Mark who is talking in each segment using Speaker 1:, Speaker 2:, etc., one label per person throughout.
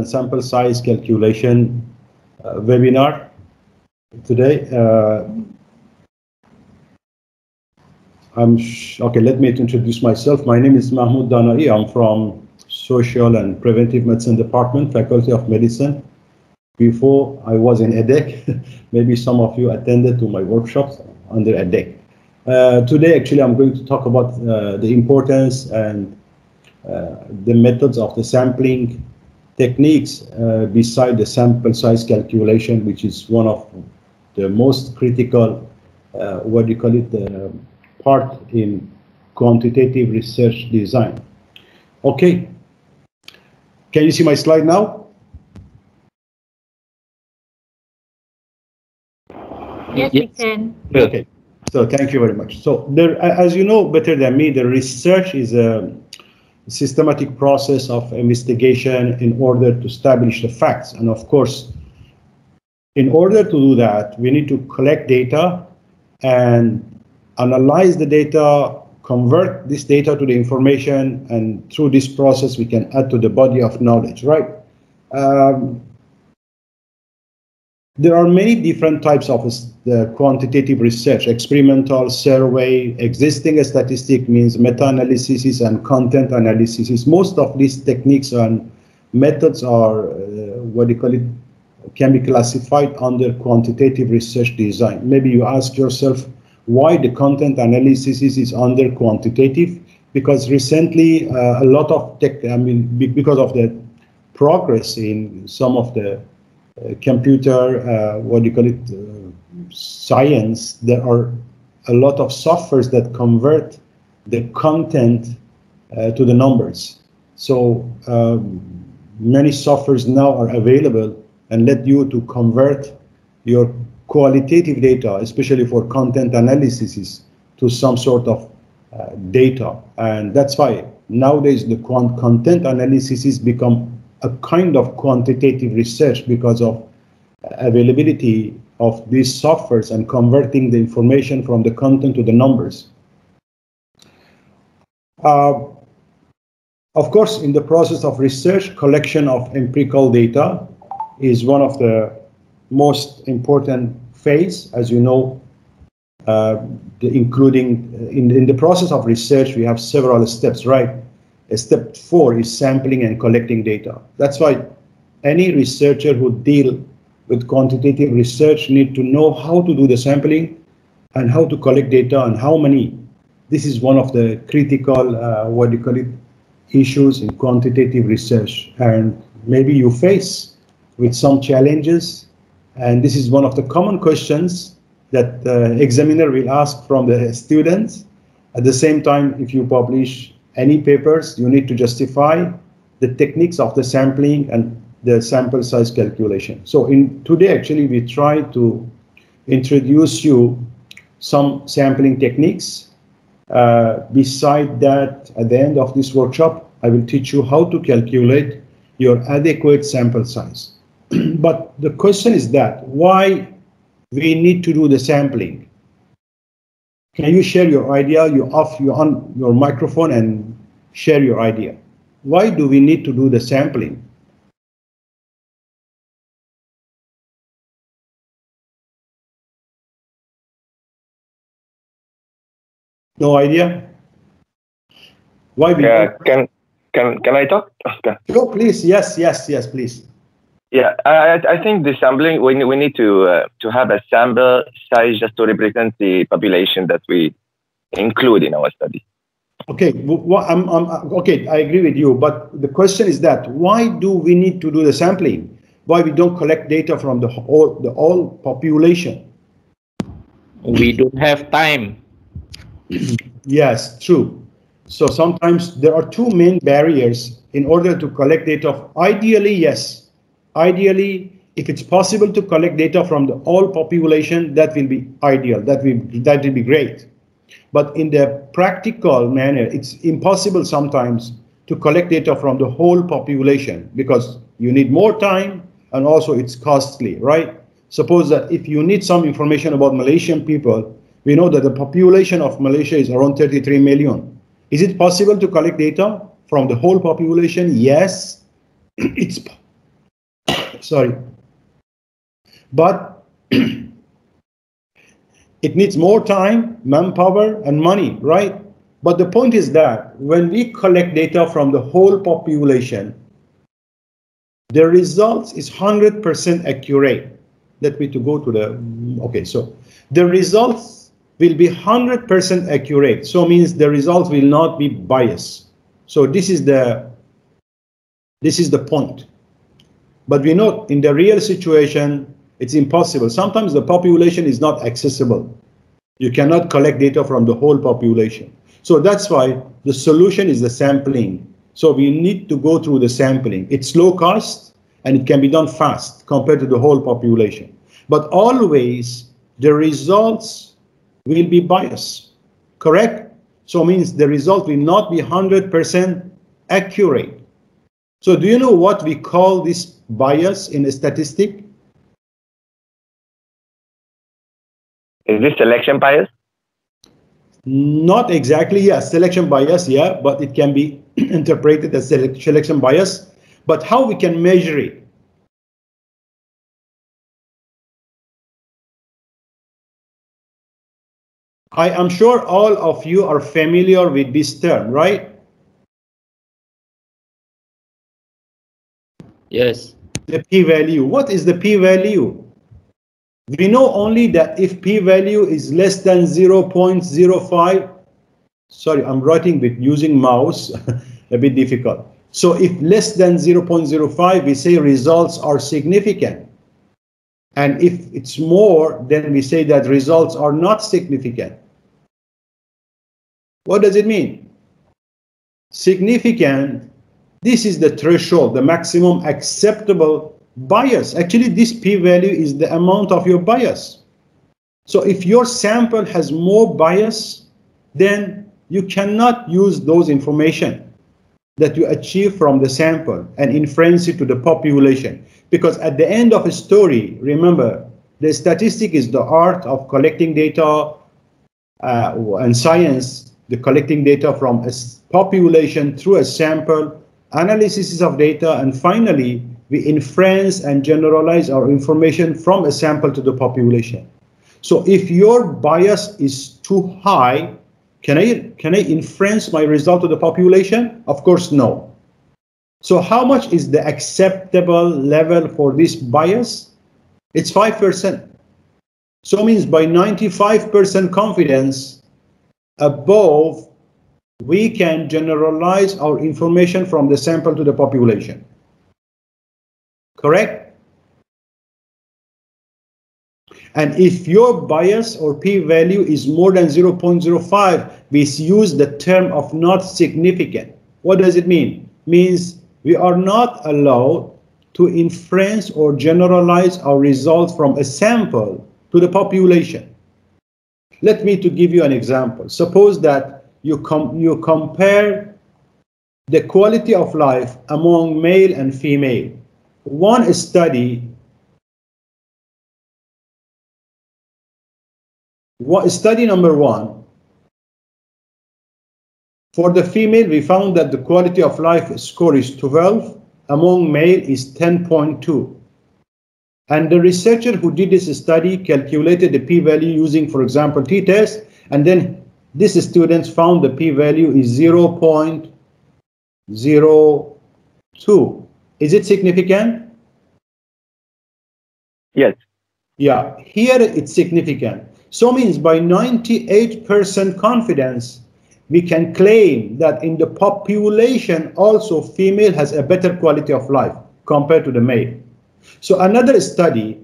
Speaker 1: and sample size calculation uh, webinar today. Uh, I'm okay. Let me introduce myself. My name is Mahmoud Danaee. I'm from Social and Preventive Medicine Department, Faculty of Medicine. Before I was in EDHEC, maybe some of you attended to my workshops under EDHEC. Uh, today, actually, I'm going to talk about uh, the importance and uh, the methods of the sampling techniques uh, beside the sample size calculation, which is one of the most critical, uh, what do you call it, the part in quantitative research design. Okay, can you see my slide now?
Speaker 2: Yes, yes. we can.
Speaker 1: Okay, so thank you very much. So there, as you know better than me, the research is a systematic process of investigation in order to establish the facts. And of course, in order to do that, we need to collect data and analyze the data, convert this data to the information, and through this process, we can add to the body of knowledge, right? Um, there are many different types of uh, quantitative research, experimental, survey, existing statistic means meta-analysis and content analysis. Most of these techniques and methods are, uh, what you call it, can be classified under quantitative research design. Maybe you ask yourself why the content analysis is under quantitative, because recently uh, a lot of tech, I mean, because of the progress in some of the computer, uh, what do you call it, uh, science, there are a lot of softwares that convert the content to the numbers. So um, many softwares now are available and let you to convert your qualitative data, especially for content analysis, to some sort of uh, data. And that's why nowadays the content analysis become a kind of quantitative research because of availability of these softwares and converting the information from the content to the numbers. Uh, of course, in the process of research, collection of empirical data is one of the most important phase. As you know, uh, the, including in, in the process of research, we have several steps, right? Step four is sampling and collecting data. That's why any researcher who deal with quantitative research need to know how to do the sampling and how to collect data and how many. This is one of the critical, uh, what do you call it, issues in quantitative research. And maybe you face with some challenges. And this is one of the common questions that the examiner will ask from the students. At the same time, if you publish any papers, you need to justify the techniques of the sampling and the sample size calculation. So in today, actually, we try to introduce you some sampling techniques. Uh, beside that, at the end of this workshop, I will teach you how to calculate your adequate sample size. but the question is that why we need to do the sampling? Can you share your idea? You off you on your microphone and share your idea. Why do we need to do the sampling? No idea?
Speaker 3: Why we yeah, can can can I talk?
Speaker 1: Okay. Oh, please. Yes, yes, yes, please.
Speaker 3: Yeah, I, I think the sampling we we need to uh, to have a sample size just to represent the population that we include in our study.
Speaker 1: Okay, well, I'm, I'm, okay, I agree with you, but the question is that why do we need to do the sampling? Why we don't collect data from the whole the whole population?
Speaker 4: We don't have time.
Speaker 1: yes, true. So sometimes there are two main barriers in order to collect data. Ideally, yes, Ideally, if it's possible to collect data from the whole population, that will be ideal. That will that will be great. But in the practical manner, it's impossible sometimes to collect data from the whole population because you need more time and also it's costly, right? Suppose that if you need some information about Malaysian people, we know that the population of Malaysia is around 33 million. Is it possible to collect data from the whole population? Yes, it's Sorry. But it needs more time, manpower, and money, right? But the point is that when we collect data from the whole population, the results is 100% accurate. Let me to go to the, okay, so the results will be 100% accurate. So means the results will not be biased. So this is the, this is the point. But we know in the real situation, it's impossible. Sometimes the population is not accessible. You cannot collect data from the whole population. So that's why the solution is the sampling. So we need to go through the sampling. It's low cost and it can be done fast compared to the whole population. But always the results will be biased, correct? So means the result will not be 100% accurate. So do you know what we call this bias in a statistic?
Speaker 3: Is this selection bias?
Speaker 1: Not exactly, yes, selection bias, yeah, but it can be interpreted as selection bias. But how we can measure it? I am sure all of you are familiar with this term, right?
Speaker 4: Yes.
Speaker 1: The p-value. What is the p-value? We know only that if p-value is less than 0.05, sorry, I'm writing with using mouse, a bit difficult. So if less than 0.05, we say results are significant. And if it's more, then we say that results are not significant. What does it mean? Significant, this is the threshold, the maximum acceptable bias. Actually, this p-value is the amount of your bias. So if your sample has more bias, then you cannot use those information that you achieve from the sample and inference it to the population. Because at the end of a story, remember, the statistic is the art of collecting data uh, and science, the collecting data from a population through a sample, analysis of data, and finally, we inference and generalize our information from a sample to the population. So if your bias is too high, can I, can I inference my result to the population? Of course, no. So how much is the acceptable level for this bias? It's 5%. So means by 95% confidence above, we can generalize our information from the sample to the population. Correct? And if your bias or p-value is more than 0.05, we use the term of not significant. What does it mean? Means we are not allowed to inference or generalize our results from a sample to the population. Let me to give you an example. Suppose that you, com you compare the quality of life among male and female. One study what study number one for the female we found that the quality of life score is 12 among male is 10.2 and the researcher who did this study calculated the p-value using for example t-test and then these students found the p-value is 0.02 is it significant?
Speaker 3: Yes.
Speaker 1: Yeah, here it's significant. So means by 98% confidence, we can claim that in the population also female has a better quality of life compared to the male. So another study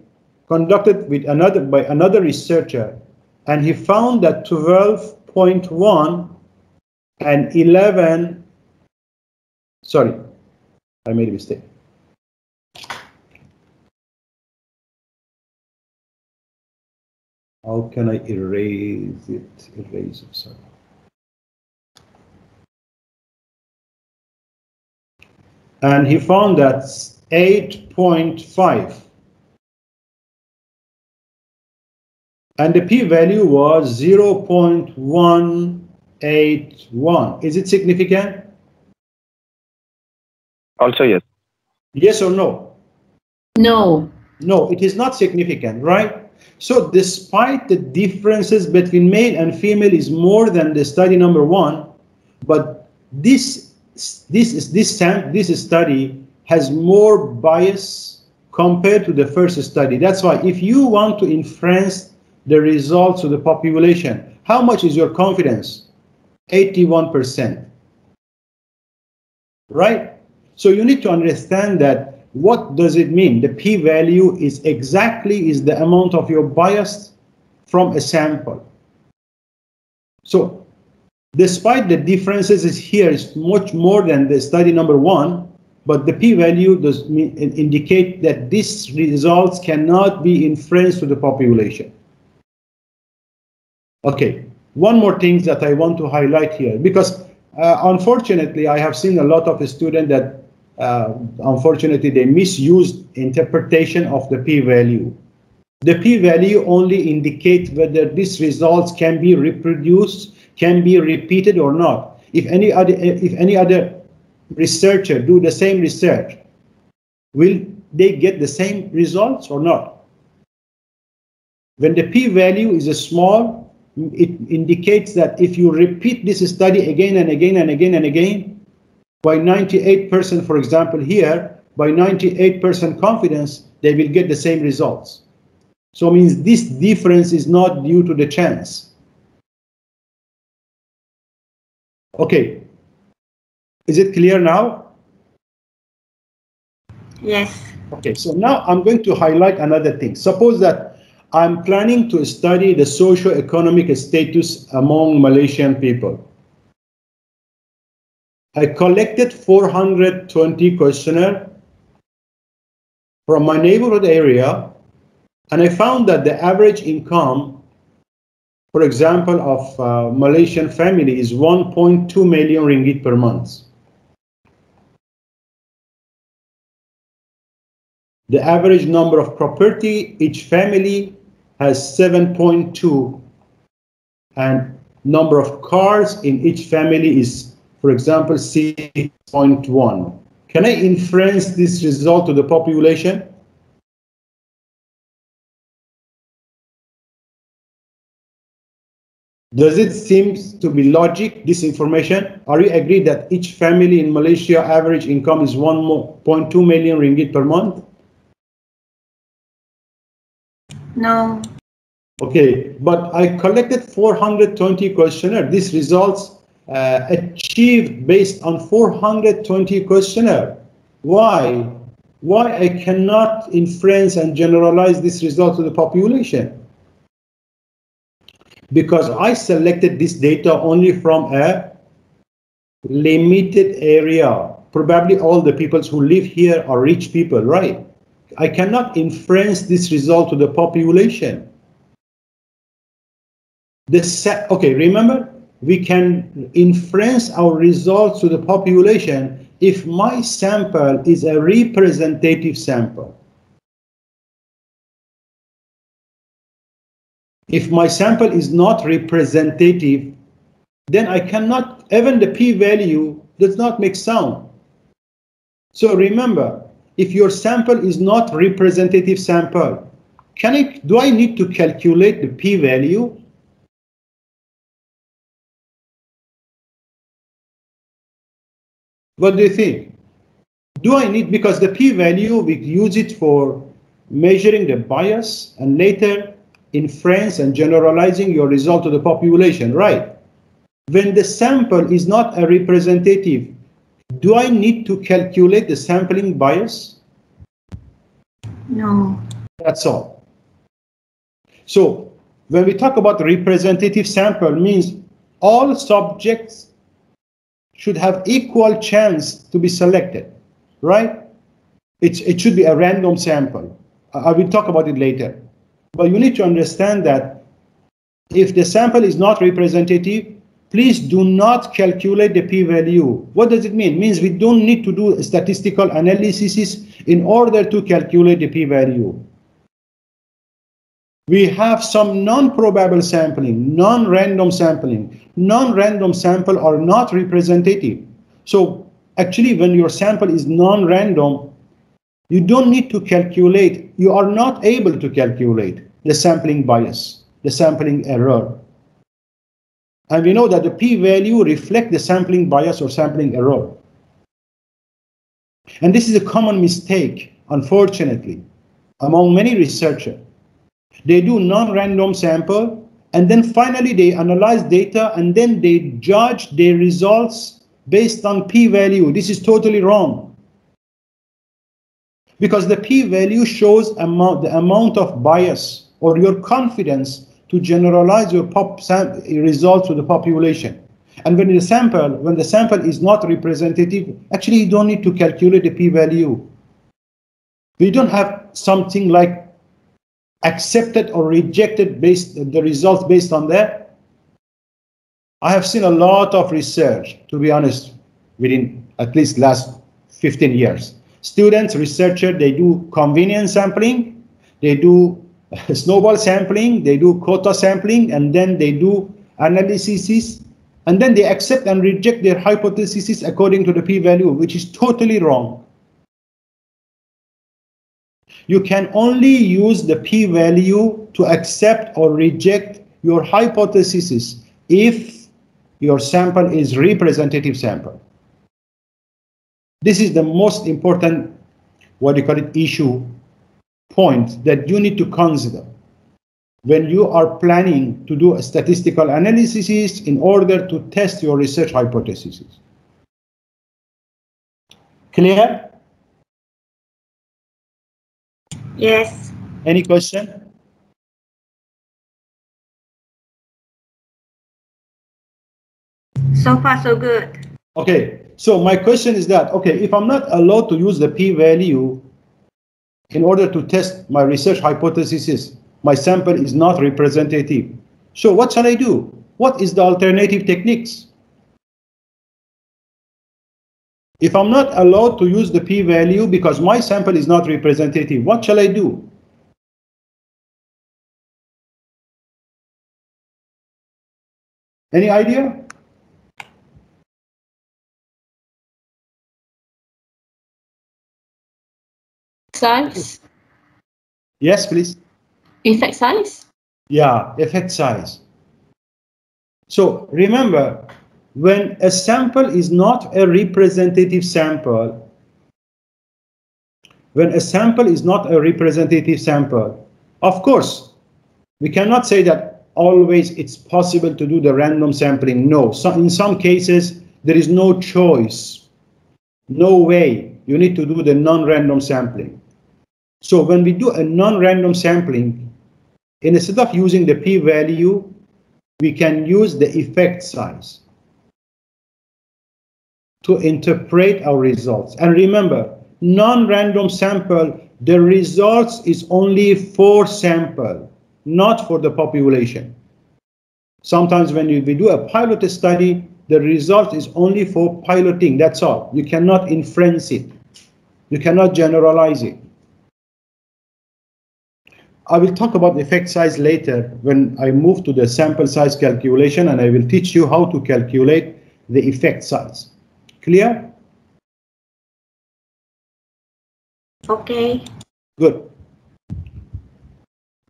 Speaker 1: conducted with another by another researcher, and he found that 12.1 and 11, sorry, I made a mistake. How can I erase it? Erase it, sorry. And he found that 8.5. And the p-value was 0.181. Is it significant?
Speaker 3: Also, yes.
Speaker 1: Yes or no?
Speaker 2: No.
Speaker 1: No, it is not significant, right? So despite the differences between male and female is more than the study number one, but this this is this this study has more bias compared to the first study. That's why if you want to inference the results of the population, how much is your confidence? 81%. Right? So you need to understand that what does it mean? The p-value is exactly is the amount of your bias from a sample. So despite the differences is here is much more than the study number one, but the p-value does mean, indicate that these results cannot be inferenced to the population. Okay, one more thing that I want to highlight here, because uh, unfortunately, I have seen a lot of students that uh, unfortunately, they misused interpretation of the p-value. The p-value only indicates whether these results can be reproduced, can be repeated or not. If any other, if any other researcher do the same research, will they get the same results or not? When the p-value is small, it indicates that if you repeat this study again and again and again and again, by 98%, for example, here, by 98% confidence, they will get the same results. So it means this difference is not due to the chance. Okay. Is it clear now?
Speaker 2: Yes.
Speaker 1: Okay, so now I'm going to highlight another thing. Suppose that I'm planning to study the socio-economic status among Malaysian people. I collected 420 questionnaire from my neighborhood area, and I found that the average income, for example, of uh, Malaysian family is 1.2 million ringgit per month. The average number of property each family has 7.2 and number of cars in each family is for example, 6.1. Can I inference this result to the population? Does it seem to be logic, this information? Are you agree that each family in Malaysia average income is 1.2 million ringgit per month?
Speaker 2: No.
Speaker 1: Okay, but I collected 420 questionnaire. These results uh, achieved based on 420 questionnaire. Why? Why I cannot inference and generalize this result to the population? Because I selected this data only from a limited area. Probably all the people who live here are rich people, right? I cannot inference this result to the population. The set, okay, remember we can inference our results to the population if my sample is a representative sample. If my sample is not representative, then I cannot, even the p-value does not make sound. So remember, if your sample is not representative sample, can I, do I need to calculate the p-value? What do you think? Do I need, because the p-value, we use it for measuring the bias and later inference and generalizing your result to the population, right? When the sample is not a representative, do I need to calculate the sampling bias?
Speaker 2: No.
Speaker 1: That's all. So when we talk about representative sample means all subjects should have equal chance to be selected, right? It, it should be a random sample. I will talk about it later. But you need to understand that if the sample is not representative, please do not calculate the p-value. What does it mean? It means we don't need to do statistical analysis in order to calculate the p-value we have some non-probable sampling, non-random sampling. Non-random sample are not representative. So actually, when your sample is non-random, You don't need to calculate, you are not able to calculate the sampling bias, the sampling error. And we know that the p-value reflect the sampling bias or sampling error. And this is a common mistake, unfortunately, among many researchers. They do non-random sample, and then finally they analyze data, and then they judge their results based on p-value. This is totally wrong. Because the p-value shows amount, the amount of bias or your confidence to generalize your pop results to the population. And when the sample, when the sample is not representative, actually you don't need to calculate the p-value. We don't have something like accepted or rejected based the results based on that. I have seen a lot of research, to be honest, within at least last 15 years. Students, researchers, they do convenience sampling, they do snowball sampling, they do quota sampling, and then they do analysis, and then they accept and reject their hypotheses according to the p-value, which is totally wrong. You can only use the p-value to accept or reject your hypothesis if your sample is representative sample. This is the most important, what do you call it, issue point that you need to consider when you are planning to do a statistical analysis in order to test your research hypotheses. Clear?
Speaker 2: Yes.
Speaker 1: Any question?
Speaker 2: So far, so good.
Speaker 1: Okay, so my question is that, okay, if I'm not allowed to use the p-value in order to test my research hypothesis, my sample is not representative. So what shall I do? What is the alternative techniques? If I'm not allowed to use the p-value because my sample is not representative, what shall I do? Any idea?
Speaker 5: Size?
Speaker 1: Yes, please.
Speaker 5: Effect size?
Speaker 1: Yeah, effect size. So remember, when a sample is not a representative sample, when a sample is not a representative sample, of course, we cannot say that always it's possible to do the random sampling. No, so in some cases, there is no choice. No way. You need to do the non-random sampling. So when we do a non-random sampling, instead of using the p-value, we can use the effect size to interpret our results. And remember, non-random sample, the results is only for sample, not for the population. Sometimes when we do a pilot study, the result is only for piloting, that's all. You cannot inference it. You cannot generalize it. I will talk about effect size later when I move to the sample size calculation and I will teach you how to calculate the effect size. Clear?
Speaker 2: Okay.
Speaker 1: Good.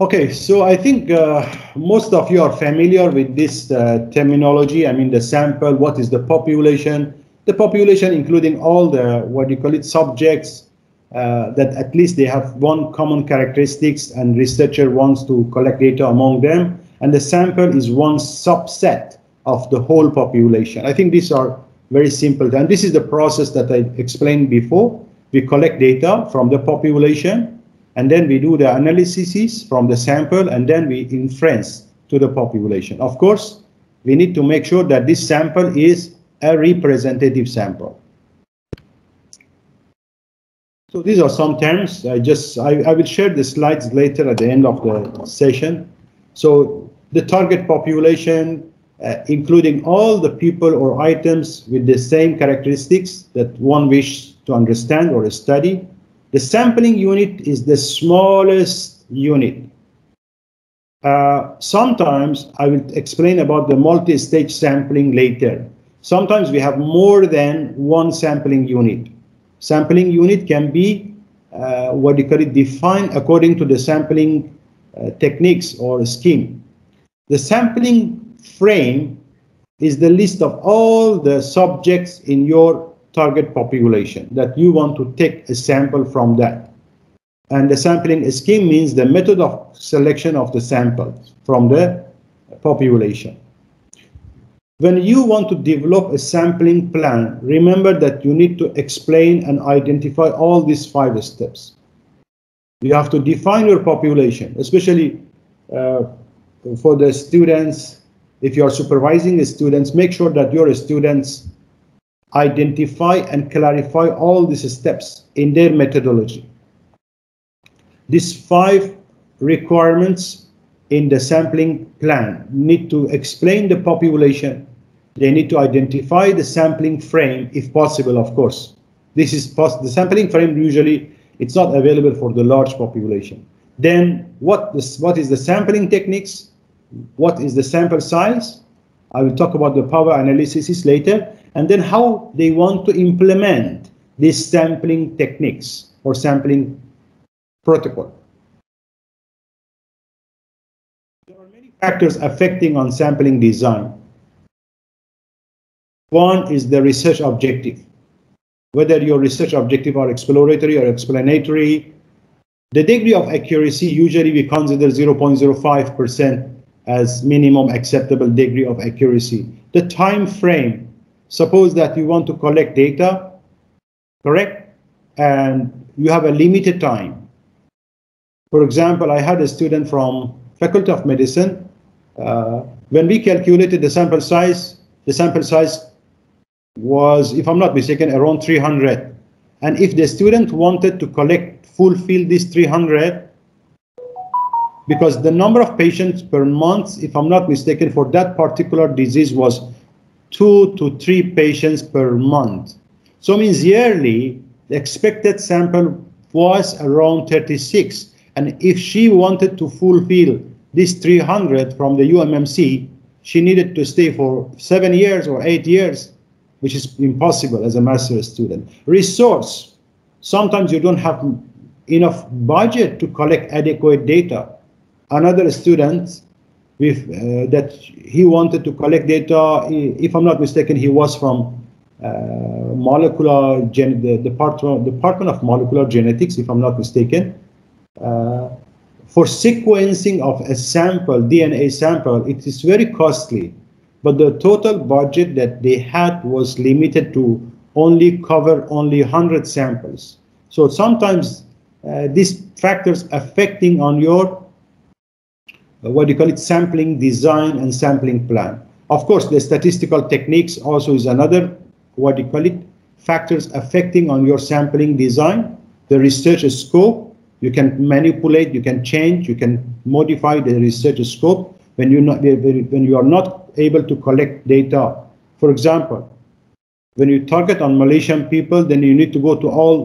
Speaker 1: Okay, so I think uh, most of you are familiar with this uh, terminology. I mean, the sample, what is the population? The population including all the, what do you call it, subjects, uh, that at least they have one common characteristics and researcher wants to collect data among them and the sample is one subset of the whole population. I think these are very simple and this is the process that I explained before. We collect data from the population and then we do the analysis from the sample and then we inference to the population. Of course, we need to make sure that this sample is a representative sample. So these are some terms. I just I, I will share the slides later at the end of the session. So the target population, uh, including all the people or items with the same characteristics that one wishes to understand or study. The sampling unit is the smallest unit. Uh, sometimes I will explain about the multi-stage sampling later. Sometimes we have more than one sampling unit. Sampling unit can be uh, what you call it, defined according to the sampling uh, techniques or scheme. The sampling frame is the list of all the subjects in your target population that you want to take a sample from that. And the sampling scheme means the method of selection of the sample from the population. When you want to develop a sampling plan, remember that you need to explain and identify all these five steps. You have to define your population, especially uh, for the students. If you are supervising the students, make sure that your students identify and clarify all these steps in their methodology. These five requirements in the sampling plan need to explain the population. They need to identify the sampling frame, if possible, of course. This is the sampling frame usually it's not available for the large population. Then what, this, what is the sampling techniques? What is the sample size? I will talk about the power analysis later. And then how they want to implement these sampling techniques or sampling protocol. Factors affecting on sampling design. One is the research objective. Whether your research objective are exploratory or explanatory, the degree of accuracy usually we consider 0.05% as minimum acceptable degree of accuracy. The time frame, suppose that you want to collect data, correct? And you have a limited time. For example, I had a student from Faculty of Medicine Uh, when we calculated the sample size, the sample size was, if I'm not mistaken, around 300. And if the student wanted to collect, fulfill this 300, because the number of patients per month, if I'm not mistaken, for that particular disease was two to three patients per month. So means yearly, the expected sample was around 36. And if she wanted to fulfill this 300 from the UMMC, she needed to stay for seven years or eight years, which is impossible as a master's student. Resource, sometimes you don't have enough budget to collect adequate data. Another student with uh, that he wanted to collect data, if I'm not mistaken, he was from uh, molecular gen the department, department of molecular genetics, if I'm not mistaken. Uh, for sequencing of a sample, DNA sample, it is very costly. But the total budget that they had was limited to only cover only 100 samples. So sometimes uh, these factors affecting on your, uh, what you call it, sampling design and sampling plan. Of course, the statistical techniques also is another, what you call it, factors affecting on your sampling design, the research scope, you can manipulate, you can change, you can modify the research scope when you not when you are not able to collect data. For example, when you target on Malaysian people, then you need to go to all,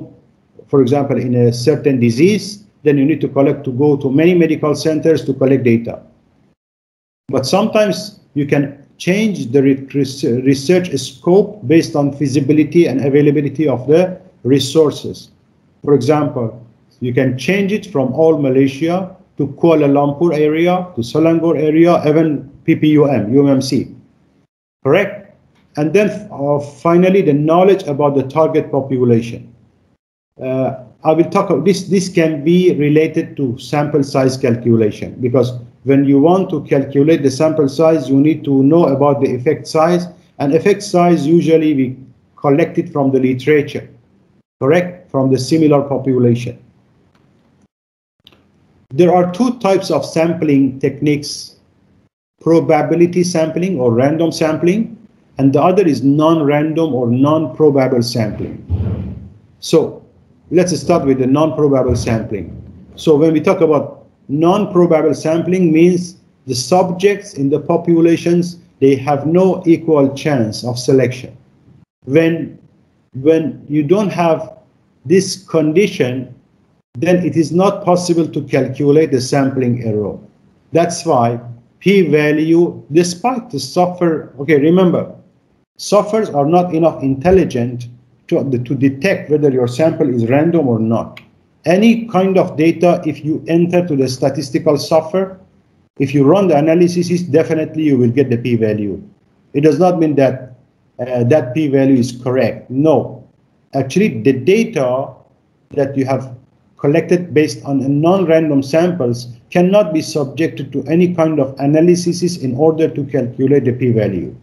Speaker 1: for example, in a certain disease, then you need to collect to go to many medical centers to collect data. But sometimes you can change the research scope based on feasibility and availability of the resources. For example, you can change it from all Malaysia to Kuala Lumpur area, to Selangor area, even PPUM, UMC. Correct? And then uh, finally, the knowledge about the target population. Uh, I will talk about this. This can be related to sample size calculation because when you want to calculate the sample size, you need to know about the effect size. And effect size usually we collect it from the literature, correct? From the similar population. There are two types of sampling techniques, probability sampling or random sampling, and the other is non-random or non-probable sampling. So let's start with the non-probable sampling. So when we talk about non-probable sampling means the subjects in the populations, they have no equal chance of selection. When, when you don't have this condition, then it is not possible to calculate the sampling error. That's why p-value, despite the software, okay, remember, softwares are not enough intelligent to, to detect whether your sample is random or not. any kind of data, if you enter to the statistical software, if you run the analysis, definitely you will get the p-value. It does not mean that uh, that p-value is correct. No, actually the data that you have collected based on non-random samples cannot be subjected to any kind of analysis in order to calculate the p-value.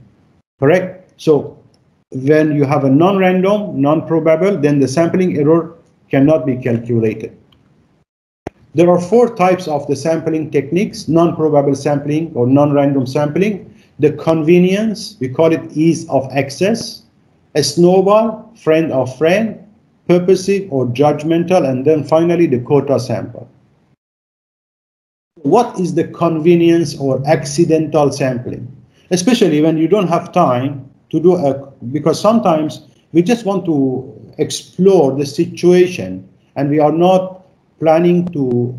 Speaker 1: Correct? So when you have a non-random, non-probable, then the sampling error cannot be calculated. There are four types of the sampling techniques, non-probable sampling or non-random sampling. The convenience, we call it ease of access. A snowball, friend of friend, purposive or judgmental, and then finally the quota sample. What is the convenience or accidental sampling? Especially when you don't have time to do a, because sometimes we just want to explore the situation and we are not planning to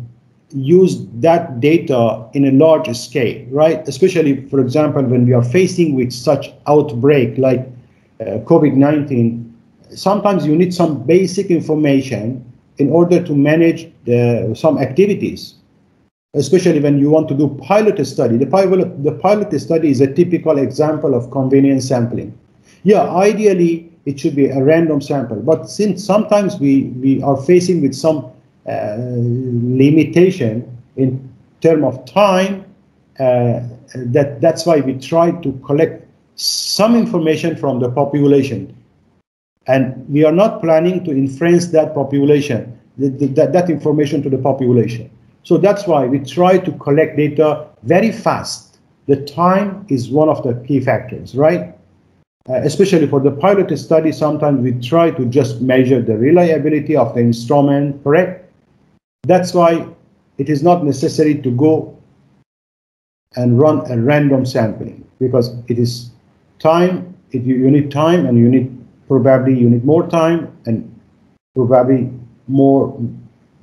Speaker 1: use that data in a large scale, right? Especially, for example, when we are facing with such outbreak like uh, COVID-19, sometimes you need some basic information in order to manage the, some activities, especially when you want to do pilot study. The pilot, the pilot study is a typical example of convenience sampling. Yeah, ideally, it should be a random sample. But since sometimes we, we are facing with some uh, limitation in term of time, uh, that, that's why we try to collect some information from the population. And we are not planning to inference that population, that, that information to the population. So that's why we try to collect data very fast. The time is one of the key factors, right? Uh, especially for the pilot study, sometimes we try to just measure the reliability of the instrument, correct? That's why it is not necessary to go and run a random sampling because it is time, it, you, you need time and you need probably you need more time and probably more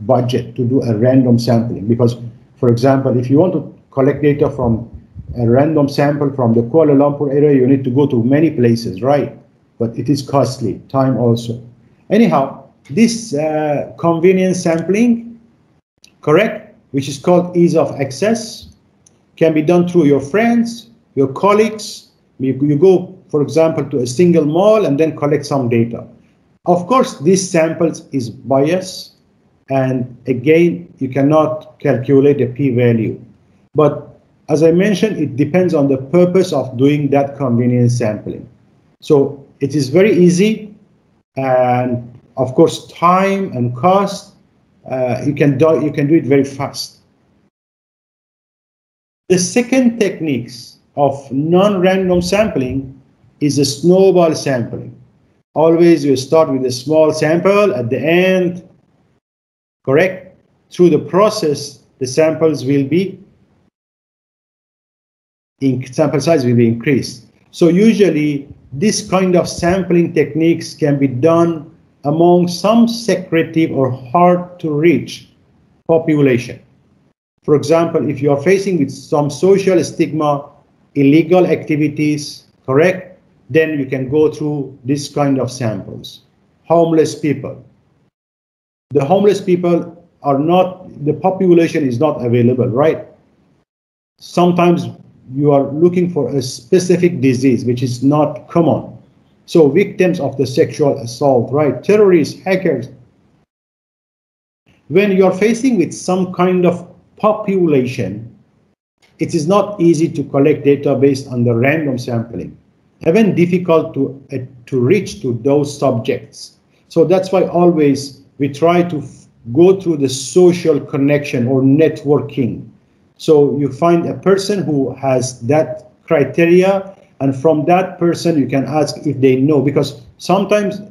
Speaker 1: budget to do a random sampling because for example if you want to collect data from a random sample from the Kuala Lumpur area, you need to go to many places, right? But it is costly, time also. Anyhow, this uh, convenience sampling, correct, which is called ease of access, can be done through your friends, your colleagues. You, you go, for example, to a single mall and then collect some data. Of course, this samples is biased, and again, you cannot calculate the p-value. But as I mentioned, it depends on the purpose of doing that convenience sampling. So it is very easy, and of course, time and cost, uh, you can do you can do it very fast. The second techniques of non-random sampling is a snowball sampling. Always you start with a small sample at the end, correct? Through the process, the samples will be in sample size will be increased. So usually this kind of sampling techniques can be done among some secretive or hard to reach population. For example, if you are facing with some social stigma, illegal activities, correct? Then you can go through this kind of samples. Homeless people. The homeless people are not, the population is not available, right? Sometimes you are looking for a specific disease which is not common. So victims of the sexual assault, right? Terrorists, hackers. When you are facing with some kind of population, it is not easy to collect data based on the random sampling, even difficult to, uh, to reach to those subjects. So that's why always we try to go through the social connection or networking so you find a person who has that criteria, and from that person you can ask if they know, because sometimes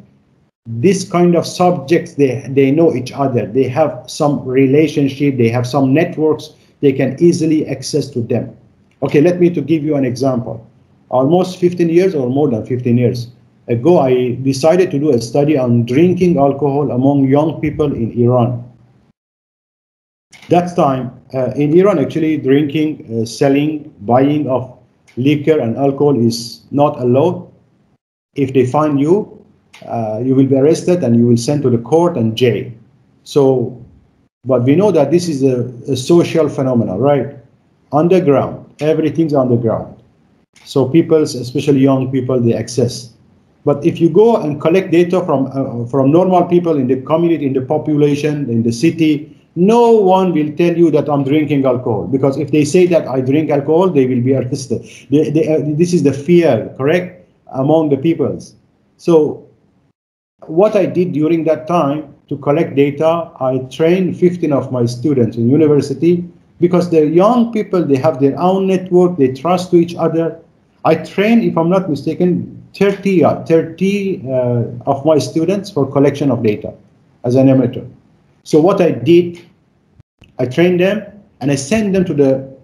Speaker 1: this kind of subjects they they know each other. They have some relationship. They have some networks. They can easily access to them. Okay, let me to give you an example. Almost 15 years or more than 15 years ago, I decided to do a study on drinking alcohol among young people in Iran. That time uh, in Iran, actually, drinking, uh, selling, buying of liquor and alcohol is not allowed. If they find you, uh, you will be arrested and you will sent to the court and jail. So, but we know that this is a, a social phenomenon, right? Underground, everything's underground. So people, especially young people, they access. But if you go and collect data from uh, from normal people in the community, in the population, in the city, no one will tell you that I'm drinking alcohol because if they say that I drink alcohol, they will be arrested. They, they, uh, this is the fear, correct, among the peoples. So what I did during that time to collect data, I trained 15 of my students in university because they're young people, they have their own network, they trust to each other. I trained, if I'm not mistaken, 30, uh, 30 uh, of my students for collection of data as an amateur. So what I did, I trained them and I sent them to the,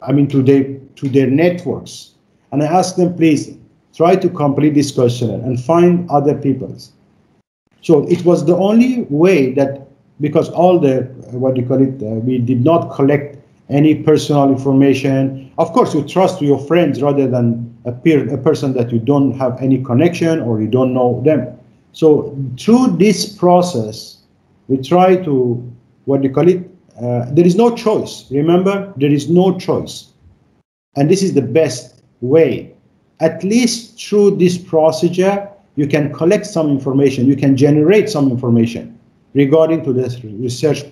Speaker 1: I mean, to their, to their networks. And I asked them, please try to complete this questionnaire and find other people's. So it was the only way that, because all the, what do you call it, uh, we did not collect any personal information. Of course, you trust your friends rather than a, peer, a person that you don't have any connection or you don't know them. So through this process, we try to, what do you call it? Uh, there is no choice. Remember, there is no choice. And this is the best way. At least through this procedure, you can collect some information, you can generate some information regarding to this research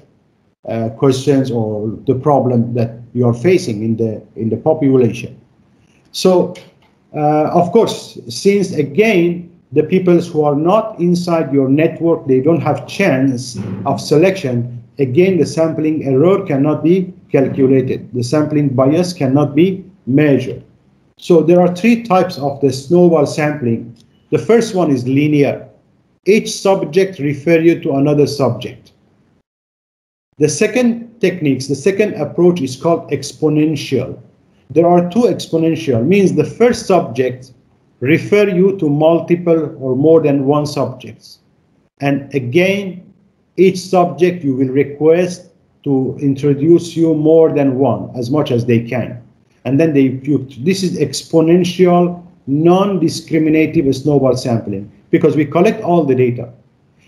Speaker 1: uh, questions or the problem that you are facing in the in the population. So, uh, of course, since again the peoples who are not inside your network, they don't have chance of selection. Again, the sampling error cannot be calculated. The sampling bias cannot be measured. So there are three types of the snowball sampling. The first one is linear. Each subject refer you to another subject. The second techniques, the second approach is called exponential. There are two exponential, means the first subject refer you to multiple or more than one subjects. And again, each subject you will request to introduce you more than one, as much as they can. And then they, you, this is exponential, non-discriminative snowball sampling, because we collect all the data.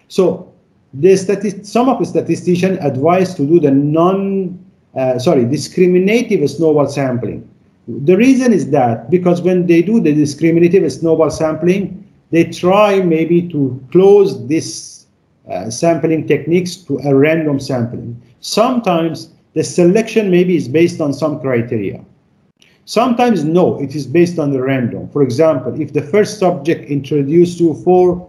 Speaker 1: So some of the statisticians advise to do the non, uh, sorry, discriminative snowball sampling. The reason is that because when they do the discriminative snowball sampling, they try maybe to close this uh, sampling techniques to a random sampling. Sometimes the selection maybe is based on some criteria. Sometimes no, it is based on the random. For example, if the first subject introduced you four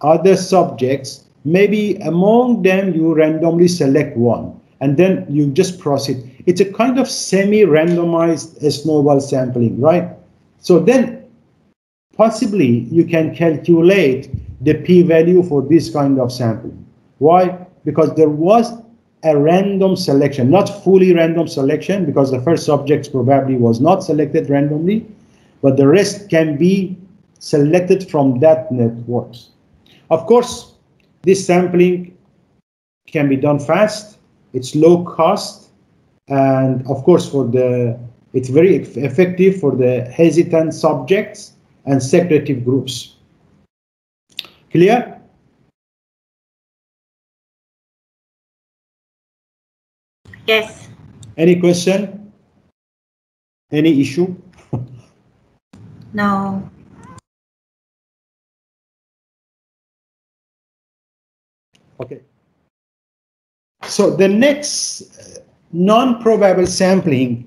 Speaker 1: other subjects, maybe among them you randomly select one and then you just proceed. It's a kind of semi-randomized snowball sampling, right? So then possibly you can calculate the p-value for this kind of sampling. Why? Because there was a random selection, not fully random selection, because the first subject probably was not selected randomly, but the rest can be selected from that network. Of course, this sampling can be done fast it's low cost, and of course, for the it's very effective for the hesitant subjects and secretive groups. Clear?
Speaker 2: Yes.
Speaker 1: Any question? Any issue?
Speaker 2: No.
Speaker 1: Okay. So the next uh, non-probable sampling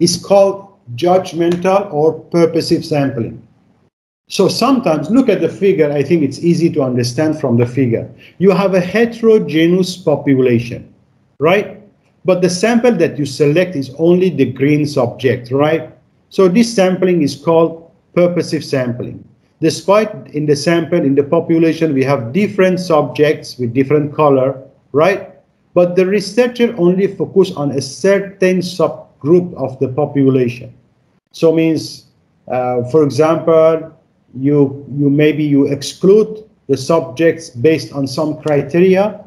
Speaker 1: is called judgmental or purposive sampling. So sometimes, look at the figure, I think it's easy to understand from the figure. You have a heterogeneous population, right? But the sample that you select is only the green subject, right? So this sampling is called purposive sampling. Despite in the sample, in the population, we have different subjects with different color, right? But the researcher only focus on a certain subgroup of the population. So means, uh, for example, you you maybe you exclude the subjects based on some criteria,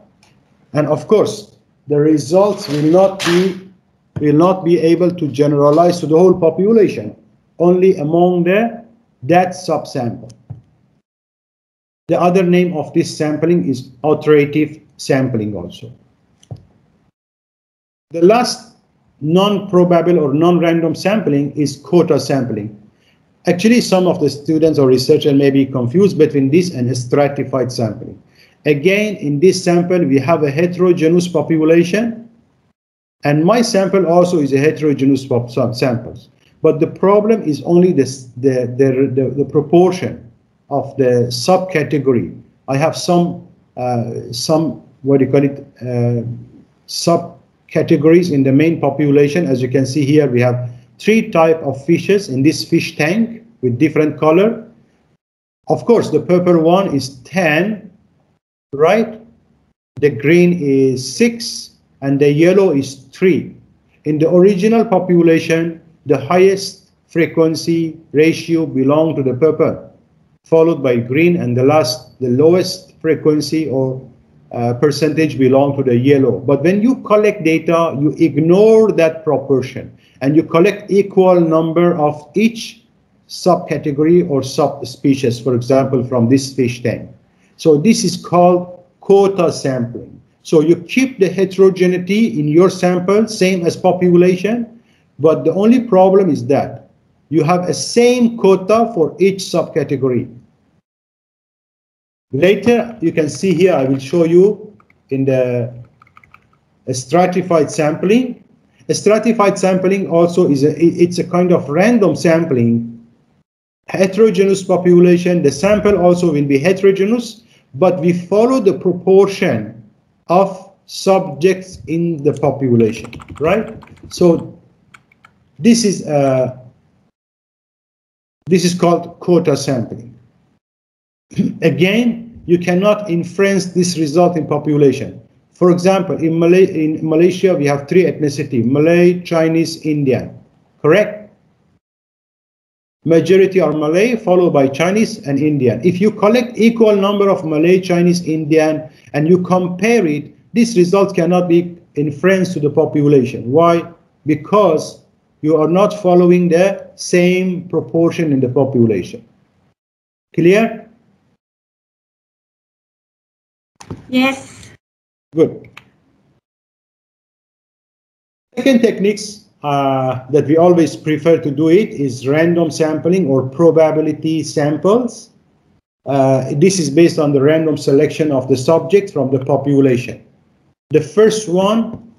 Speaker 1: and of course, the results will not be will not be able to generalize to the whole population, only among the that subsample. The other name of this sampling is iterative sampling also. The last non-probable or non-random sampling is quota sampling. Actually, some of the students or researchers may be confused between this and stratified sampling. Again, in this sample, we have a heterogeneous population, and my sample also is a heterogeneous samples. But the problem is only this, the, the, the, the proportion of the subcategory. I have some, uh, some what do you call it, uh, subcategories in the main population. As you can see here, we have three type of fishes in this fish tank with different color. Of course, the purple one is 10, right? The green is 6, and the yellow is 3. In the original population, the highest frequency ratio belong to the purple, followed by green, and the last, the lowest frequency or uh, percentage belong to the yellow. But when you collect data, you ignore that proportion and you collect equal number of each subcategory or subspecies, for example, from this fish tank. So this is called quota sampling. So you keep the heterogeneity in your sample, same as population, but the only problem is that you have a same quota for each subcategory. Later, you can see here, I will show you in the stratified sampling. A stratified sampling also is a, it's a kind of random sampling. Heterogeneous population, the sample also will be heterogeneous, but we follow the proportion of subjects in the population, right? So this is uh, this is called quota sampling. Again, you cannot inference this result in population. For example, in, Malay in Malaysia, we have three ethnicity, Malay, Chinese, Indian, correct? Majority are Malay, followed by Chinese and Indian. If you collect equal number of Malay, Chinese, Indian, and you compare it, this result cannot be inferenced to the population. Why? Because you are not following the same proportion in the population. Clear?
Speaker 2: Yes.
Speaker 1: Good. Second techniques uh, that we always prefer to do it is random sampling or probability samples. Uh, this is based on the random selection of the subject from the population. The first one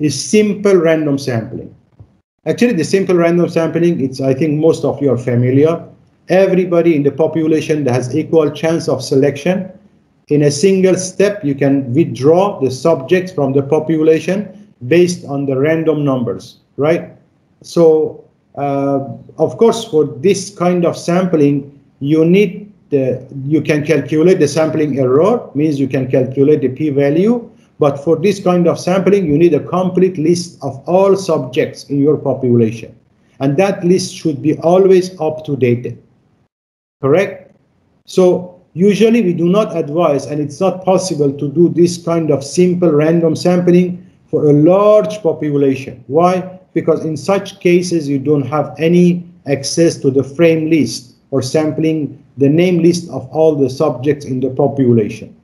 Speaker 1: is simple random sampling. Actually, the simple random sampling, it's I think most of you are familiar. Everybody in the population that has equal chance of selection in a single step, you can withdraw the subjects from the population based on the random numbers, right? So, uh, of course, for this kind of sampling, you need the, you can calculate the sampling error, means you can calculate the p-value, but for this kind of sampling, you need a complete list of all subjects in your population. And that list should be always up to date, correct? So Usually we do not advise, and it's not possible to do this kind of simple random sampling for a large population. Why? Because in such cases, you don't have any access to the frame list or sampling the name list of all the subjects in the population.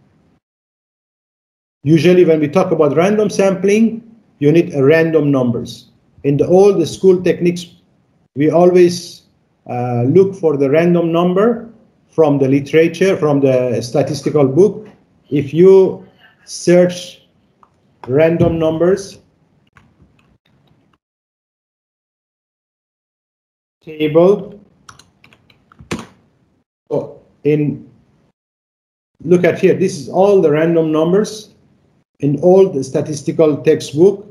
Speaker 1: Usually when we talk about random sampling, you need random numbers. In the old school techniques, we always uh, look for the random number from the literature, from the statistical book. If you search random numbers, table, so in, look at here, this is all the random numbers in the statistical textbook.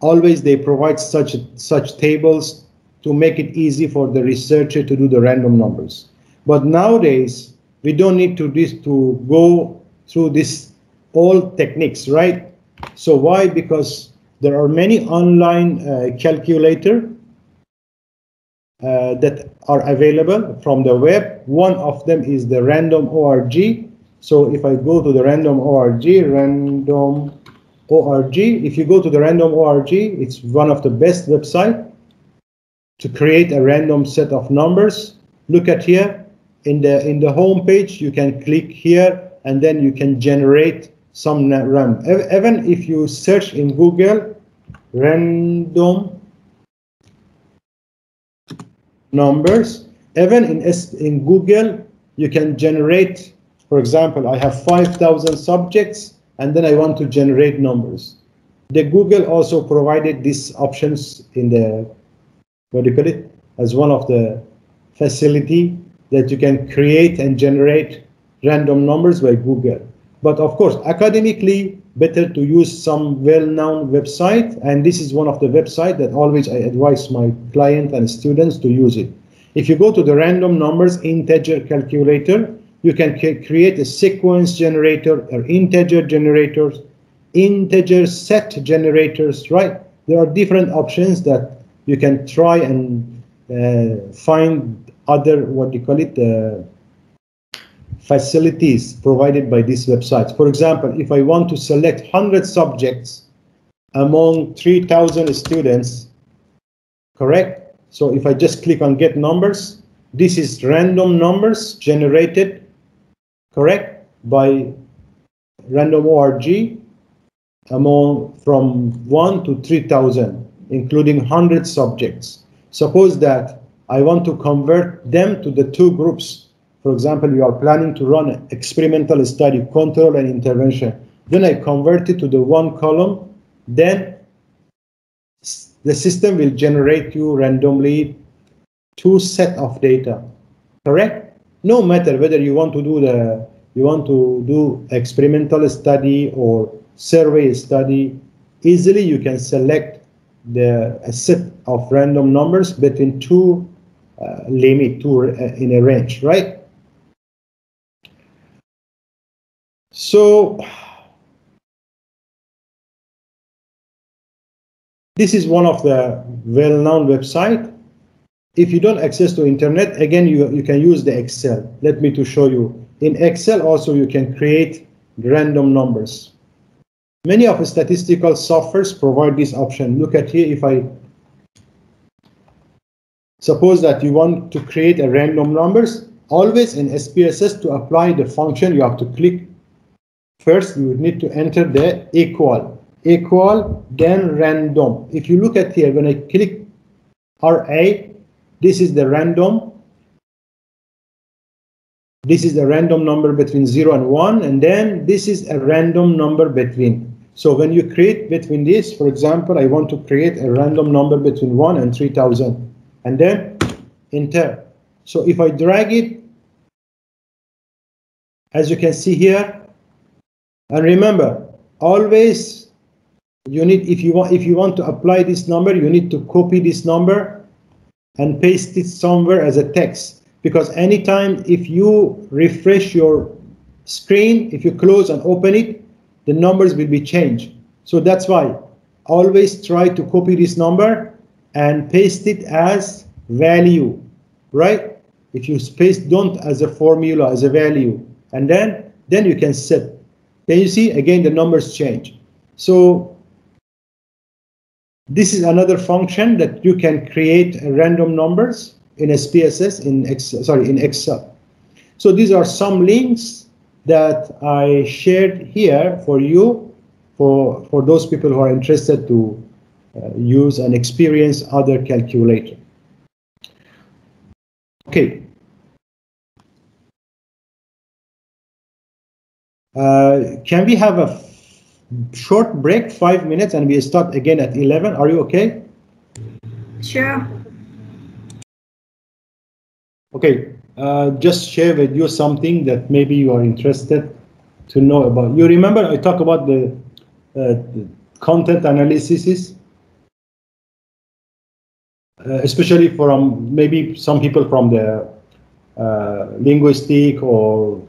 Speaker 1: Always they provide such, such tables to make it easy for the researcher to do the random numbers. But nowadays, we don't need to this to go through this old techniques, right? So why? Because there are many online uh, calculator uh, that are available from the web. One of them is the random ORG. So if I go to the random ORG, random ORG, if you go to the random ORG, it's one of the best website to create a random set of numbers. Look at here, in the in the home page, you can click here and then you can generate some random. Even if you search in Google random numbers, even in, in Google, you can generate, for example, I have 5,000 subjects and then I want to generate numbers. The Google also provided these options in the, what do you call it, as one of the facility that you can create and generate random numbers by Google. But of course, academically, better to use some well-known website. And this is one of the website that always I advise my client and students to use it. If you go to the random numbers integer calculator, you can create a sequence generator or integer generators, integer set generators, right? There are different options that you can try and uh, find other, what do you call it, uh, facilities provided by these websites. For example, if I want to select 100 subjects among 3,000 students, correct? So if I just click on get numbers, this is random numbers generated, correct, by random org among from 1 to 3,000, including 100 subjects. Suppose that I want to convert them to the two groups for example, you are planning to run an experimental study, control and intervention. Then I convert it to the one column. Then the system will generate you randomly two set of data, correct? No matter whether you want to do the you want to do experimental study or survey study, easily you can select the a set of random numbers between two uh, limit two uh, in a range, right? So this is one of the well-known website. If you don't access to internet, again, you, you can use the Excel. Let me to show you. In Excel also you can create random numbers. Many of statistical softwares provide this option. Look at here if I suppose that you want to create a random numbers, always in SPSS to apply the function you have to click First, you would need to enter the equal, equal, then random. If you look at here, when I click RA, this is the random. This is a random number between 0 and 1, and then this is a random number between. So when you create between this, for example, I want to create a random number between 1 and 3000, and then enter. So if I drag it, as you can see here, and remember, always you need if you want if you want to apply this number, you need to copy this number and paste it somewhere as a text. Because anytime if you refresh your screen, if you close and open it, the numbers will be changed. So that's why always try to copy this number and paste it as value, right? If you paste don't as a formula, as a value, and then then you can set then you see again the numbers change. So this is another function that you can create random numbers in SPSS in Excel, sorry in Excel. So these are some links that I shared here for you for for those people who are interested to uh, use and experience other calculator. Okay, Uh, can we have a short break, five minutes, and we start again at 11? Are you okay?
Speaker 2: Sure.
Speaker 1: Okay, uh, just share with you something that maybe you are interested to know about. You remember I talked about the, uh, the content analysis, uh, especially from maybe some people from the uh, linguistic or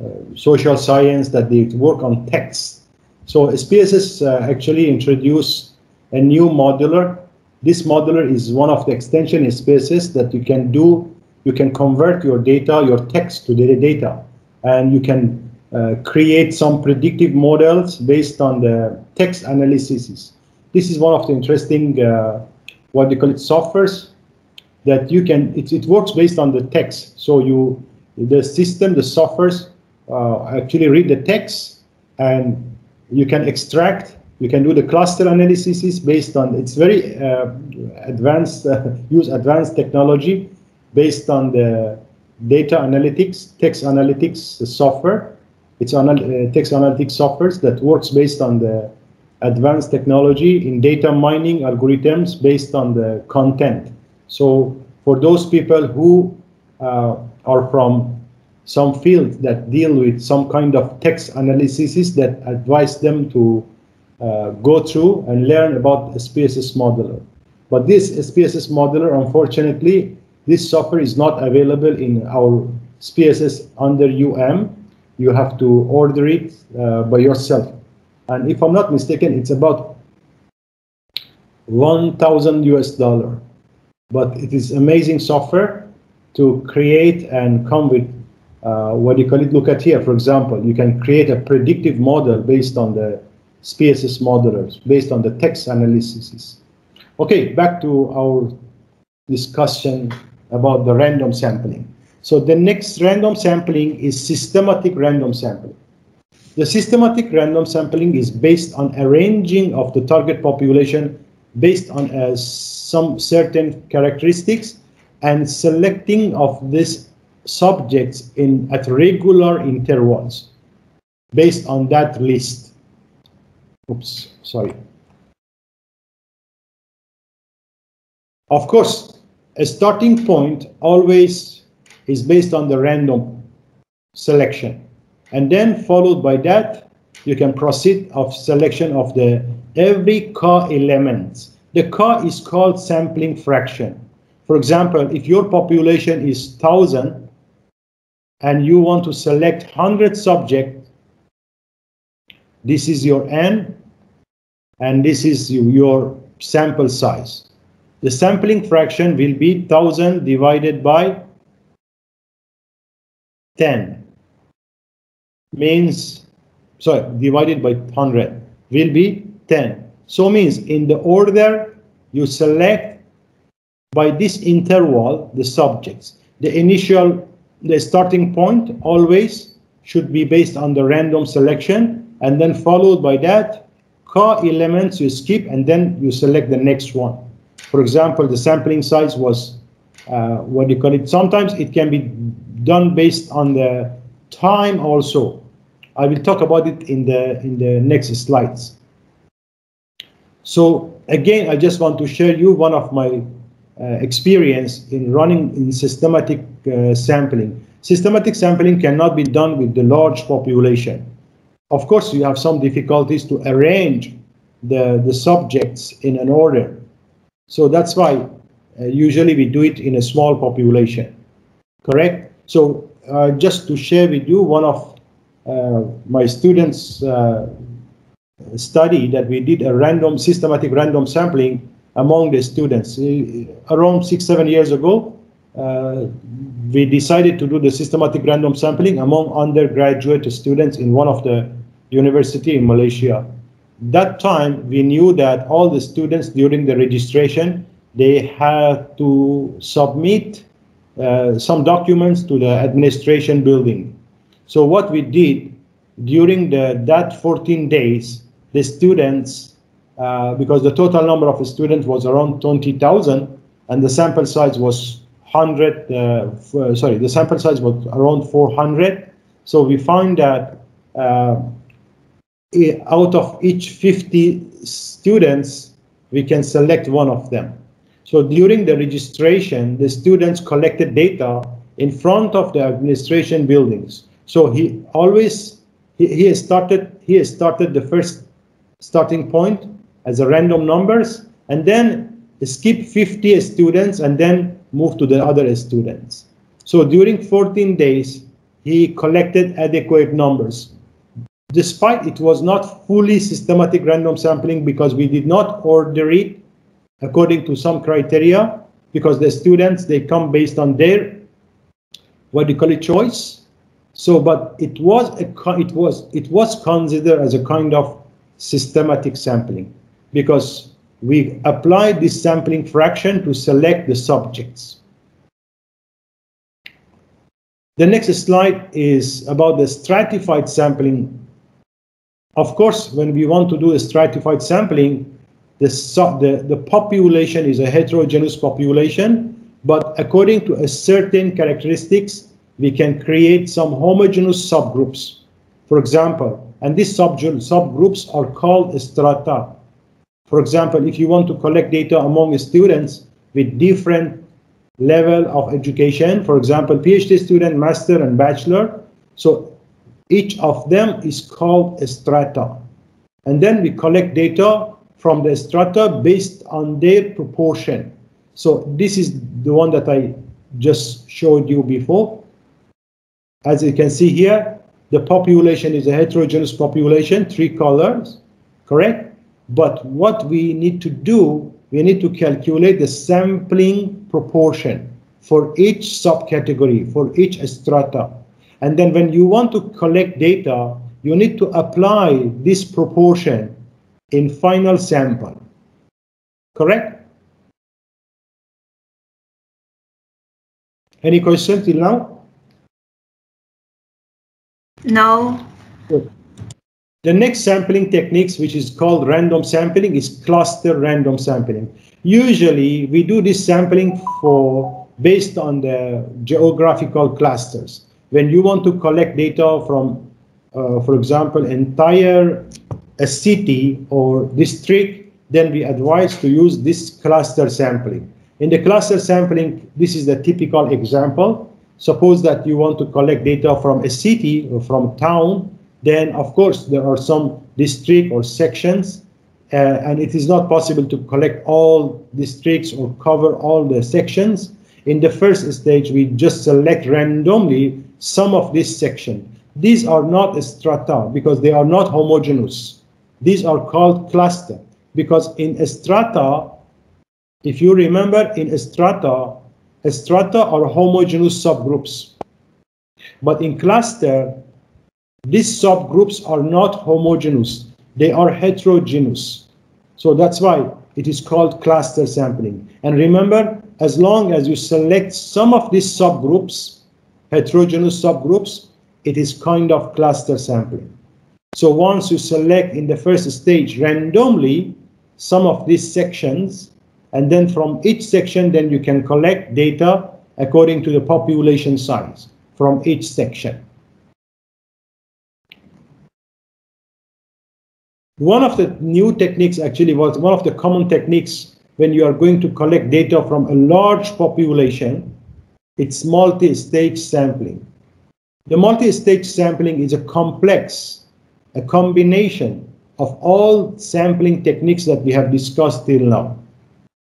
Speaker 1: uh, social science that they work on text. So SPSS uh, actually introduced a new modeler. This modeler is one of the extension SPSS that you can do. You can convert your data, your text to the data, and you can uh, create some predictive models based on the text analysis. This is one of the interesting, uh, what they call it, softwares that you can, it, it works based on the text. So you the system, the softwares uh, actually read the text and you can extract, you can do the cluster analysis based on, it's very uh, advanced, uh, use advanced technology based on the data analytics, text analytics software. It's anal uh, text analytics software that works based on the advanced technology in data mining algorithms based on the content. So for those people who uh, are from some fields that deal with some kind of text analysis that advise them to uh, go through and learn about SPSS modeler. But this SPSS modeler, unfortunately, this software is not available in our SPSS under UM. You have to order it uh, by yourself. And if I'm not mistaken, it's about 1,000 US dollar. But it is amazing software to create and come with uh, what you call it. Look at here, for example, you can create a predictive model based on the SPSS modelers, based on the text analysis. Okay, back to our discussion about the random sampling. So the next random sampling is systematic random sampling. The systematic random sampling is based on arranging of the target population based on uh, some certain characteristics and selecting of these subjects in at regular intervals based on that list. Oops, sorry. Of course, a starting point always is based on the random selection. And then followed by that, you can proceed of selection of the every core element. The core is called sampling fraction. For example, if your population is 1,000 and you want to select 100 subjects, this is your n, and this is your sample size. The sampling fraction will be 1000 divided by 10 means, sorry, divided by 100 will be 10. So means in the order you select by this interval the subjects. The initial, the starting point always should be based on the random selection and then followed by that co-elements you skip and then you select the next one. For example, the sampling size was, uh, what do you call it? Sometimes it can be done based on the time also. I will talk about it in the in the next slides. So again, I just want to share you one of my experience in running in systematic uh, sampling. Systematic sampling cannot be done with the large population. Of course, you have some difficulties to arrange the, the subjects in an order. So that's why uh, usually we do it in a small population, correct? So uh, just to share with you one of uh, my students uh, study that we did a random systematic random sampling among the students around six seven years ago uh, we decided to do the systematic random sampling among undergraduate students in one of the university in Malaysia. That time we knew that all the students during the registration they had to submit uh, some documents to the administration building. So what we did during the that 14 days, the students, uh, because the total number of students was around 20,000, and the sample size was 100. Uh, sorry, the sample size was around 400. So we find that uh, out of each 50 students, we can select one of them. So during the registration, the students collected data in front of the administration buildings. So he always he, he started he started the first starting point as a random numbers and then skip 50 students and then move to the other students. So during 14 days, he collected adequate numbers. Despite it was not fully systematic random sampling because we did not order it according to some criteria because the students, they come based on their, what do you call it, choice. So, but it was a it was it was considered as a kind of systematic sampling because we applied this sampling fraction to select the subjects. The next slide is about the stratified sampling. Of course, when we want to do a stratified sampling, the, the, the population is a heterogeneous population, but according to a certain characteristics, we can create some homogeneous subgroups. For example, and these sub subgroups are called strata. For example, if you want to collect data among students with different level of education, for example, PhD student, master, and bachelor, so each of them is called a strata. And then we collect data from the strata based on their proportion. So this is the one that I just showed you before. As you can see here, the population is a heterogeneous population, three colors, correct? But what we need to do, we need to calculate the sampling proportion for each subcategory, for each strata. And then when you want to collect data, you need to apply this proportion in final sample. Correct? Any questions till now?
Speaker 2: No.
Speaker 1: Good. The next sampling techniques, which is called random sampling, is cluster random sampling. Usually, we do this sampling for based on the geographical clusters. When you want to collect data from, uh, for example, entire a city or district, then we advise to use this cluster sampling. In the cluster sampling, this is the typical example. Suppose that you want to collect data from a city or from town, then of course there are some district or sections, uh, and it is not possible to collect all districts or cover all the sections. In the first stage, we just select randomly some of this section. These are not strata because they are not homogeneous. These are called cluster because in strata, if you remember in strata, strata are homogeneous subgroups. But in cluster, these subgroups are not homogeneous. They are heterogeneous. So that's why it is called cluster sampling. And remember, as long as you select some of these subgroups, heterogeneous subgroups, it is kind of cluster sampling. So once you select in the first stage randomly some of these sections, and then from each section, then you can collect data according to the population size from each section. One of the new techniques actually was one of the common techniques when you are going to collect data from a large population, it's multi-stage sampling. The multi-stage sampling is a complex a combination of all sampling techniques that we have discussed till now.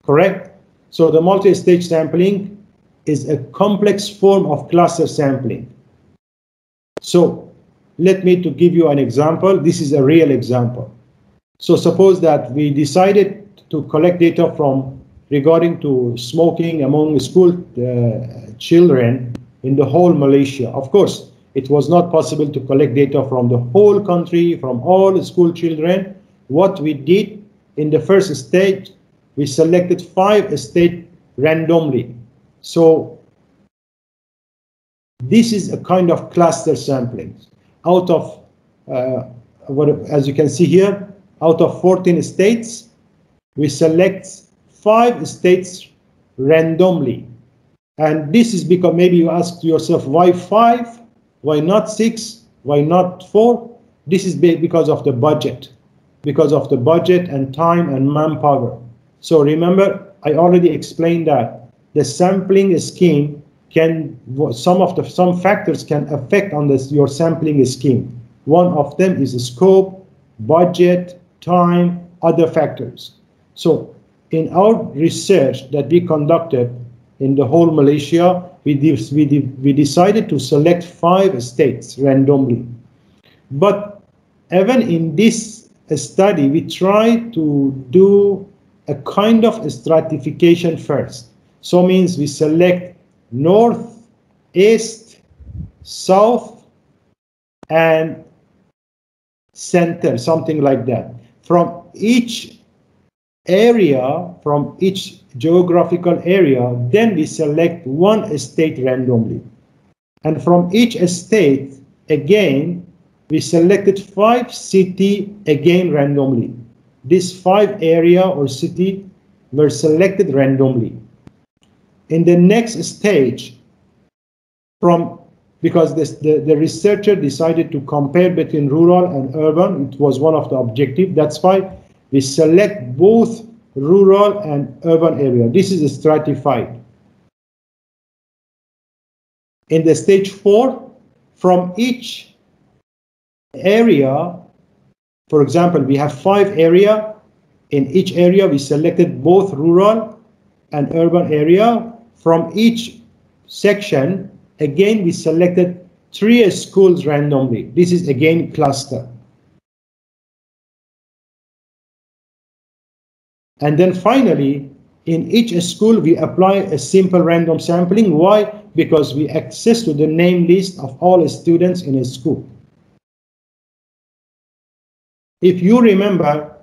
Speaker 1: Correct? So the multi-stage sampling is a complex form of cluster sampling. So let me to give you an example. This is a real example. So suppose that we decided to collect data from regarding to smoking among school uh, children in the whole Malaysia. Of course, it was not possible to collect data from the whole country, from all school children. What we did in the first stage, we selected five states randomly. So this is a kind of cluster sampling. Out of, uh, what, as you can see here, out of 14 states, we select five states randomly. And this is because maybe you ask yourself, why five? Why not six? Why not four? This is because of the budget, because of the budget and time and manpower. So remember, I already explained that the sampling scheme can, some of the, some factors can affect on this, your sampling scheme. One of them is the scope, budget, time, other factors. So in our research that we conducted in the whole Malaysia, we, we, we decided to select five states randomly. But even in this study, we tried to do a kind of stratification first. So means we select north, east, south, and center, something like that. From each area, from each geographical area, then we select one state randomly. And from each state, again, we selected five city again randomly. These five area or city were selected randomly. In the next stage, from because this, the, the researcher decided to compare between rural and urban, it was one of the objectives. That's why we select both rural and urban area. This is stratified. In the stage four, from each area, for example, we have five area. In each area, we selected both rural and urban area. From each section, again, we selected three schools randomly. This is again cluster. And then finally, in each school, we apply a simple random sampling. Why? Because we access to the name list of all students in a school. If you remember,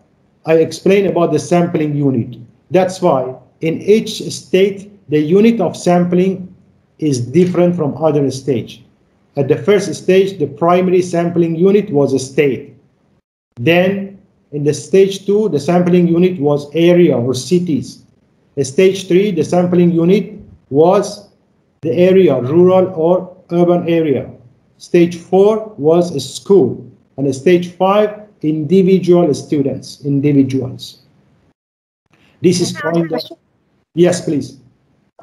Speaker 1: I explained about the sampling unit. That's why in each state, the unit of sampling is different from other stage. At the first stage, the primary sampling unit was a state. Then in the stage two, the sampling unit was area or cities. The stage three, the sampling unit was the area, rural or urban area. Stage four was a school. And stage five, individual students, individuals. This is kind of, yes, please.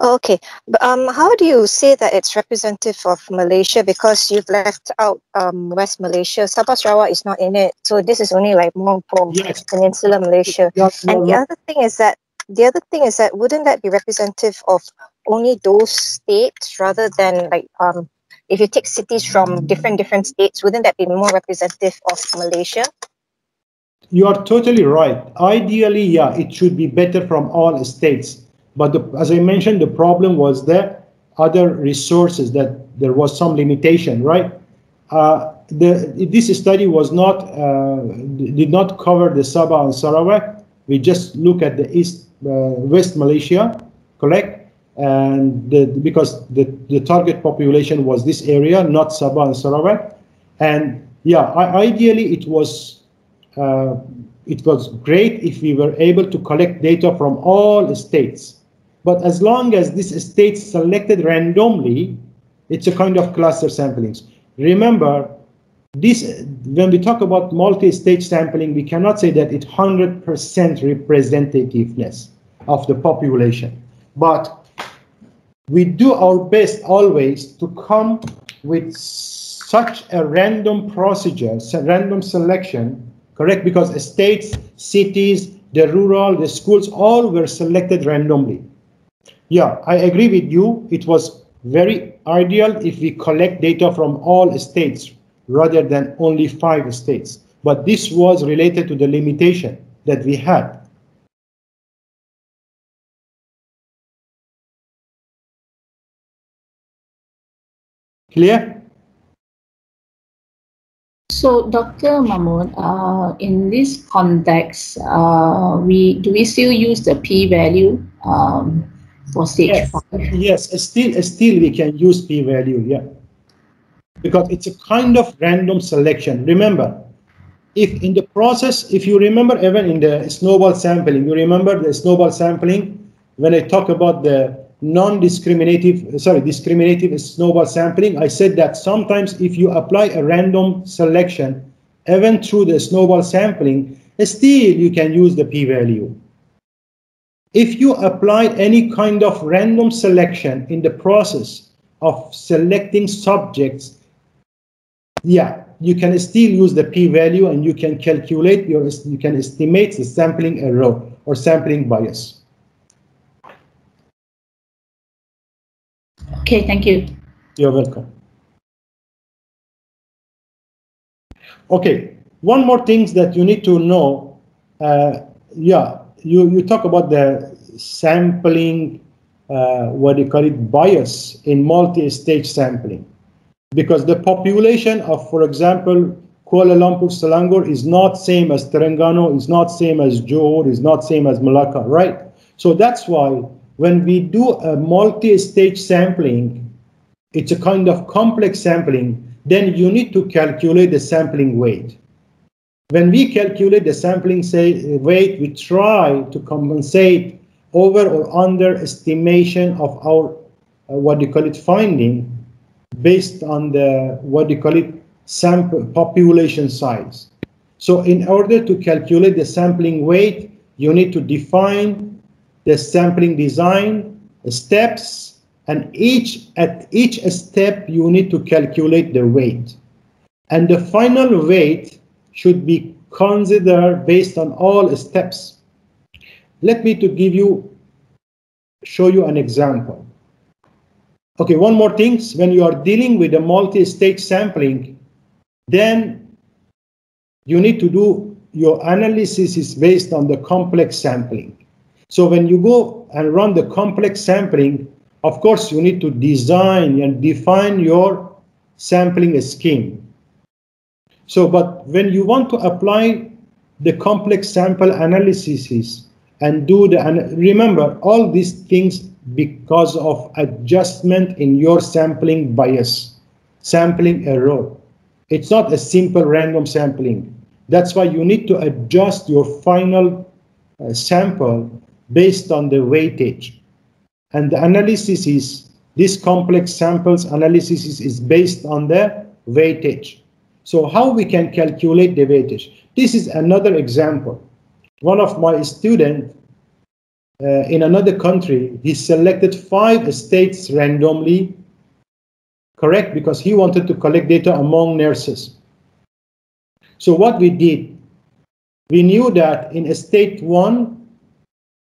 Speaker 6: Okay, um, how do you say that it's representative of Malaysia because you've left out um, West Malaysia? Sabah Sarawak is not in it, so this is only like more for
Speaker 1: Yes.
Speaker 6: Peninsular Malaysia.
Speaker 1: Yes,
Speaker 6: And the other thing is that the other thing is that wouldn't that be representative of only those states rather than like um if you take cities from different different states, wouldn't that be more representative of Malaysia?
Speaker 1: You are totally right. Ideally, yeah, it should be better from all states. But the, as I mentioned, the problem was the other resources that there was some limitation, right? Uh, the, this study was not uh, did not cover the Sabah and Sarawak. We just look at the East uh, West Malaysia, correct? And the, because the, the target population was this area, not Sabah and Sarawak. And yeah, I, ideally it was uh, it was great if we were able to collect data from all states. But as long as this state selected randomly, it's a kind of cluster samplings. Remember, this when we talk about multi-stage sampling, we cannot say that it's 100% representativeness of the population. But we do our best always to come with such a random procedure, random selection, correct? Because states, cities, the rural, the schools, all were selected randomly. Yeah, I agree with you. It was very ideal if we collect data from all states rather than only five states. But this was related to the limitation that we had. Clear?
Speaker 5: So, Dr. Mahmoud, uh, in this context, uh, we do we still use the p-value um, stage
Speaker 1: Yes.
Speaker 5: five?
Speaker 1: Yes, still, still we can use p-value, yeah. Because it's a kind of random selection. Remember, if in the process, if you remember even in the snowball sampling, you remember the snowball sampling, when I talk about the non-discriminative, sorry, discriminative snowball sampling, I said that sometimes if you apply a random selection, even through the snowball sampling, still you can use the p-value. If you apply any kind of random selection in the process of selecting subjects, yeah, you can still use the p-value and you can calculate your, you can estimate the sampling error or sampling bias.
Speaker 5: Okay, thank you.
Speaker 1: You're welcome. Okay, one more thing that you need to know. Uh, yeah, you, you talk about the sampling, uh, what do you call it, bias in multi-stage sampling. Because the population of, for example, Kuala Lumpur, Selangor is not same as Terengganu, is not same as Johor, is not same as Malacca, right? So that's why when we do a multi-stage sampling, it's a kind of complex sampling, then you need to calculate the sampling weight. When we calculate the sampling say, weight, we try to compensate over or under estimation of our, uh, what you call it, finding based on the, what you call it, sample population size. So in order to calculate the sampling weight, you need to define the sampling design, steps, and each at each step you need to calculate the weight. And the final weight should be considered based on all steps. Let me to give you, show you an example. Okay, one more thing, when you are dealing with a multi-stage sampling, then you need to do your analysis is based on the complex sampling. So when you go and run the complex sampling, of course, you need to design and define your sampling scheme. So, but when you want to apply the complex sample analysis and do the, and remember all these things because of adjustment in your sampling bias, sampling error. It's not a simple random sampling. That's why you need to adjust your final uh, sample based on the weightage. And the analysis is, this complex samples analysis is, is based on the weightage. So how we can calculate the weightage? This is another example. One of my students uh, in another country, he selected five states randomly, correct? Because he wanted to collect data among nurses. So what we did, we knew that in state one,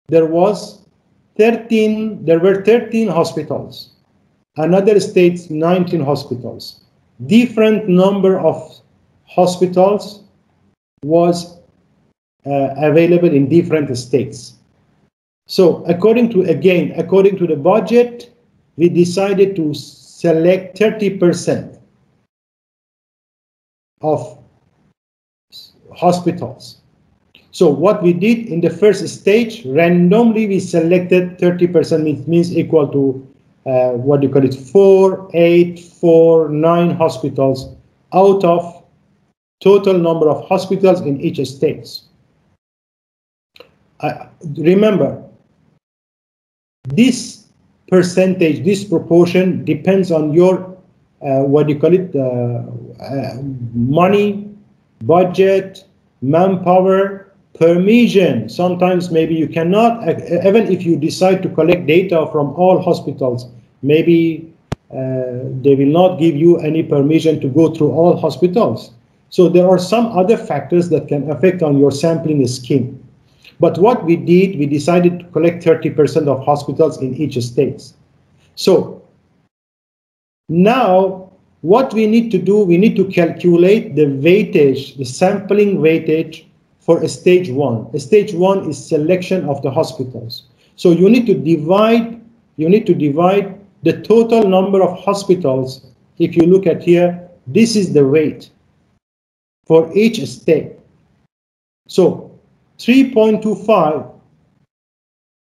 Speaker 1: there was 13, there were 13 hospitals. Another state, 19 hospitals. Different number of hospitals was uh, available in different states. So according to, again, according to the budget, we decided to select 30% of hospitals. So what we did in the first stage, randomly we selected 30%, it means equal to, uh, what do you call it, four, eight, four, nine hospitals out of total number of hospitals in each state. Uh, remember, this percentage, this proportion depends on your, uh, what do you call it, uh, uh money, budget, manpower, permission. Sometimes maybe you cannot, even if you decide to collect data from all hospitals, maybe uh, they will not give you any permission to go through all hospitals. So there are some other factors that can affect on your sampling scheme. But what we did, we decided to collect 30% of hospitals in each state. So now what we need to do, we need to calculate the weightage, the sampling weightage for a stage one. A stage one is selection of the hospitals. So you need to divide, you need to divide the total number of hospitals. If you look at here, this is the weight for each state. So 3.25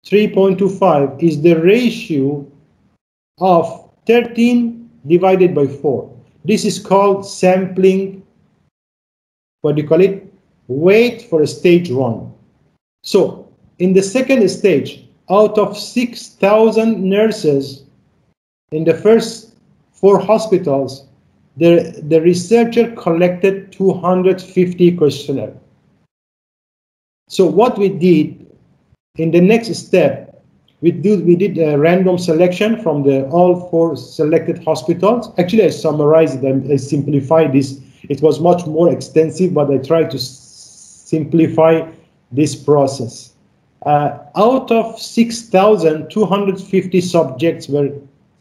Speaker 1: 3.25 is the ratio of 13 divided by 4. This is called sampling, what do you call it? Weight for a stage 1. So in the second stage, out of 6,000 nurses in the first four hospitals, the, the researcher collected 250 questionnaires. So what we did in the next step, we did, we did a random selection from the all four selected hospitals. Actually, I summarized them, I simplified this. It was much more extensive, but I tried to simplify this process. Uh, out of 6,250 subjects were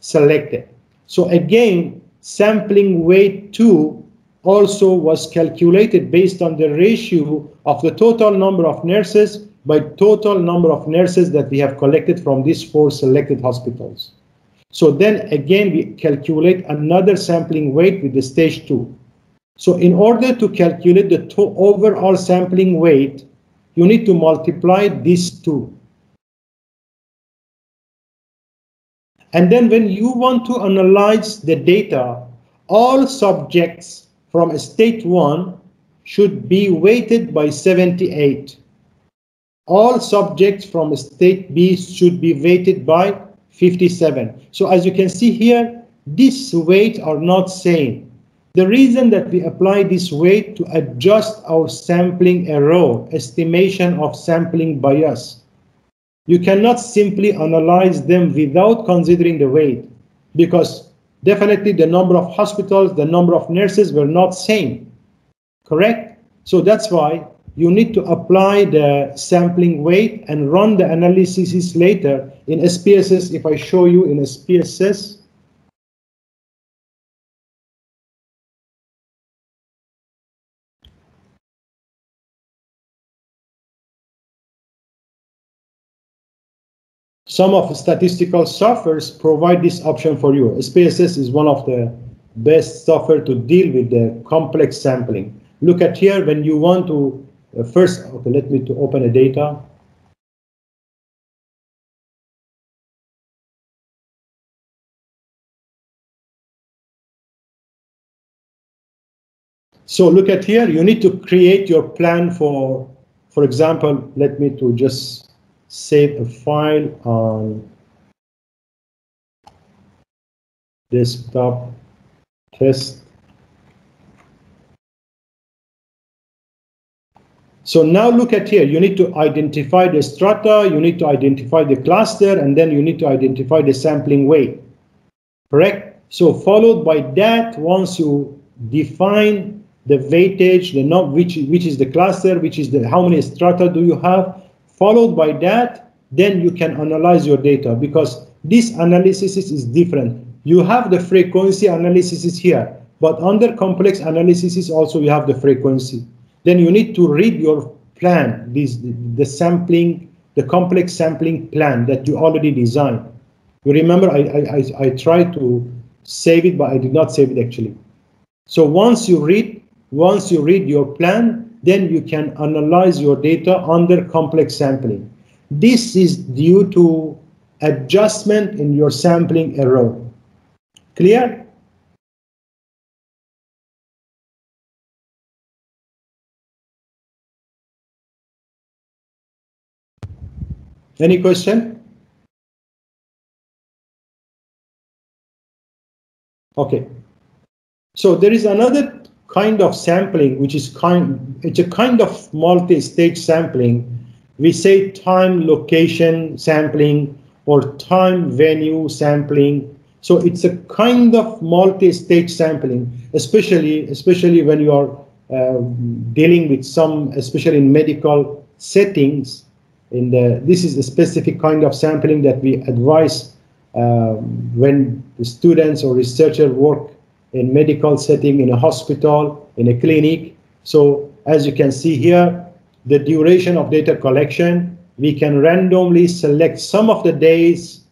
Speaker 1: selected. So again, sampling weight 2 also was calculated based on the ratio of the total number of nurses by total number of nurses that we have collected from these four selected hospitals. So then again, we calculate another sampling weight with the stage two. So in order to calculate the overall sampling weight, you need to multiply these two. And then when you want to analyze the data, all subjects from state one should be weighted by 78. All subjects from state B should be weighted by 57. So as you can see here, these weights are not same. The reason that we apply this weight to adjust our sampling error, estimation of sampling bias. You cannot simply analyze them without considering the weight because definitely the number of hospitals, the number of nurses were not same, correct? So that's why you need to apply the sampling weight and run the analysis later in SPSS. If I show you in SPSS, some of the statistical softwares provide this option for you. SPSS is one of the best software to deal with the complex sampling. Look at here when you want to uh, first, okay, let me to open a data. So look at here, you need to create your plan for, for example, let me to just save a file on desktop test. So now look at here, you need to identify the strata, you need to identify the cluster, and then you need to identify the sampling weight, correct? So followed by that, once you define the weightage, the not which, which is the cluster, which is the how many strata do you have, followed by that, then you can analyze your data because this analysis is different. You have the frequency analysis here, but under complex analysis also you have the frequency then you need to read your plan, this, the sampling, the complex sampling plan that you already designed. You remember I, I, I tried to save it, but I did not save it actually. So once you read, once you read your plan, then you can analyze your data under complex sampling. This is due to adjustment in your sampling error. Clear? Any question? Okay. So there is another kind of sampling, which is kind, it's a kind of multi-stage sampling. We say time, location sampling or time, venue sampling. So it's a kind of multi-stage sampling, especially, especially when you are uh, dealing with some, especially in medical settings, in the this is a specific kind of sampling that we advise um, when the students or researchers work in medical setting in a hospital in a clinic. So as you can see here the duration of data collection we can randomly select some of the days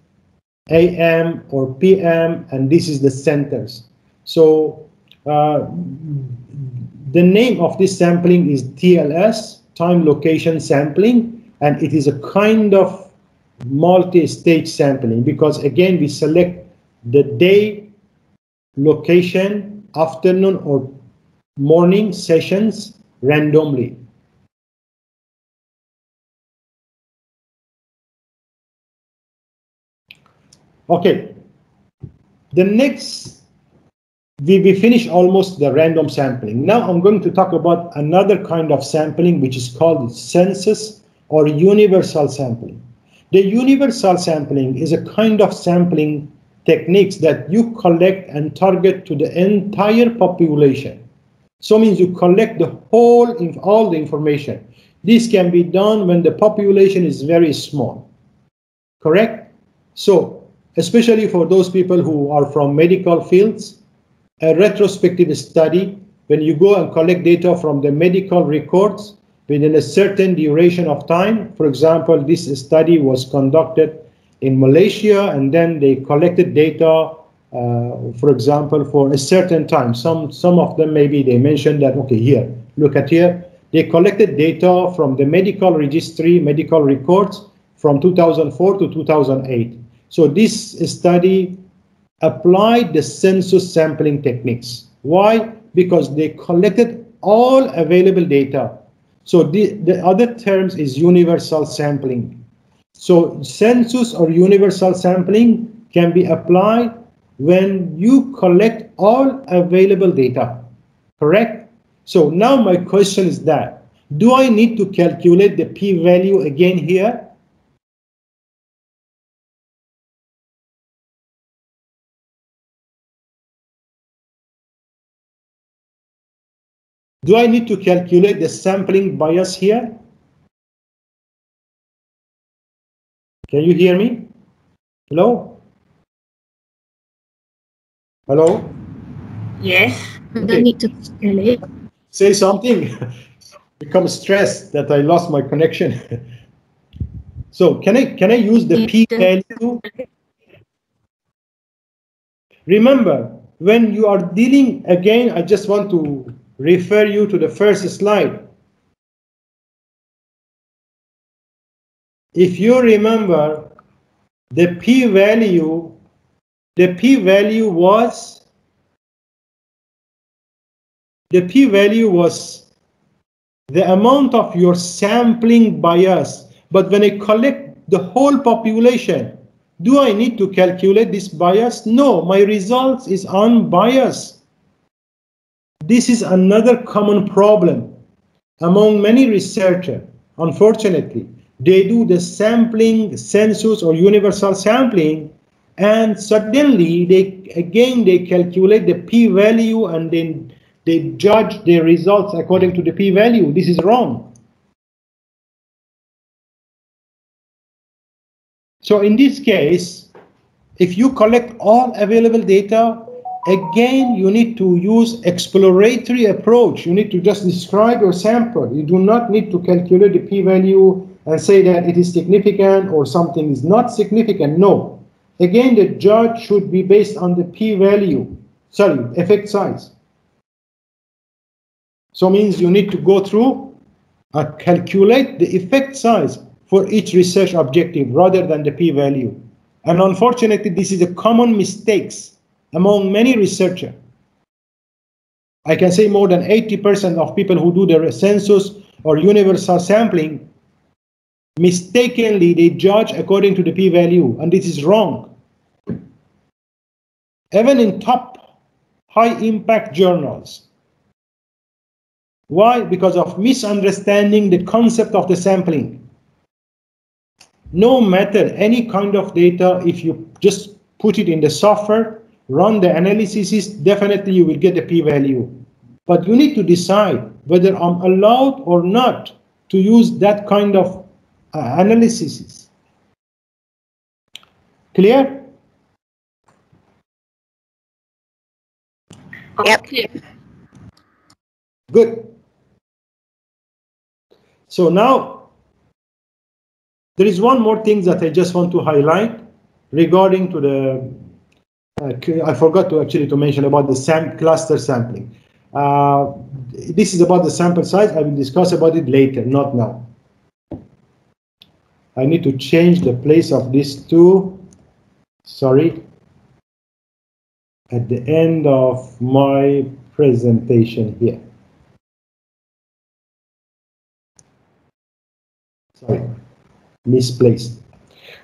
Speaker 1: am or pm and this is the centers. So uh, the name of this sampling is tls time location sampling and it is a kind of multi-stage sampling because again we select the day location afternoon or morning sessions randomly. Okay. The next we, we finish almost the random sampling. Now i'm going to talk about another kind of sampling which is called census or universal sampling. The universal sampling is a kind of sampling techniques that you collect and target to the entire population. So means you collect the whole, all the information. This can be done when the population is very small, correct? So, especially for those people who are from medical fields, a retrospective study, when you go and collect data from the medical records, within a certain duration of time. For example, this study was conducted in Malaysia and then they collected data, uh, for example, for a certain time. Some, some of them maybe they mentioned that, okay, here, look at here. They collected data from the medical registry, medical records from 2004 to 2008. So this study applied the census sampling techniques. Why? Because they collected all available data. So the, the other terms is universal sampling. So census or universal sampling can be applied when you collect all available data, correct? So now my question is that, do I need to calculate the p-value again here? Do I need to calculate the sampling bias here? Can you hear me? Hello? Hello?
Speaker 2: Yes.
Speaker 5: I don't need to calculate.
Speaker 1: Say something. Become stressed that I lost my connection. so can I can I use the p value? Remember, when you are dealing again, I just want to refer you to the first slide. If you remember, the p-value, the p-value was, the p-value was the amount of your sampling bias. But when I collect the whole population, do I need to calculate this bias? No, my results is unbiased. This is another common problem among many researchers. Unfortunately, they do the sampling, census or universal sampling, and suddenly they again they calculate the p-value and then they judge their results according to the p-value. This is wrong. So in this case, if you collect all available data, Again, you need to use exploratory approach. You need to just describe your sample. You do not need to calculate the p-value and say that it is significant or something is not significant. No. Again, the judge should be based on the p-value, sorry, effect size. So means you need to go through and calculate the effect size for each research objective rather than the p-value. And unfortunately, this is a common mistakes among many researchers. I can say more than 80% of people who do the census or universal sampling mistakenly they judge according to the p-value and this is wrong. Even in top high impact journals. Why? Because of misunderstanding the concept of the sampling. No matter any kind of data, if you just put it in the software, run the analysis, definitely you will get the p-value. But you need to decide whether I'm allowed or not to use that kind of analysis. Clear?
Speaker 6: Yep.
Speaker 1: Good. So now, there is one more thing that I just want to highlight regarding to the uh, I forgot to actually to mention about the sam cluster sampling. Uh, this is about the sample size. I will discuss about it later, not now. I need to change the place of these two. Sorry. At the end of my presentation here. Sorry, misplaced.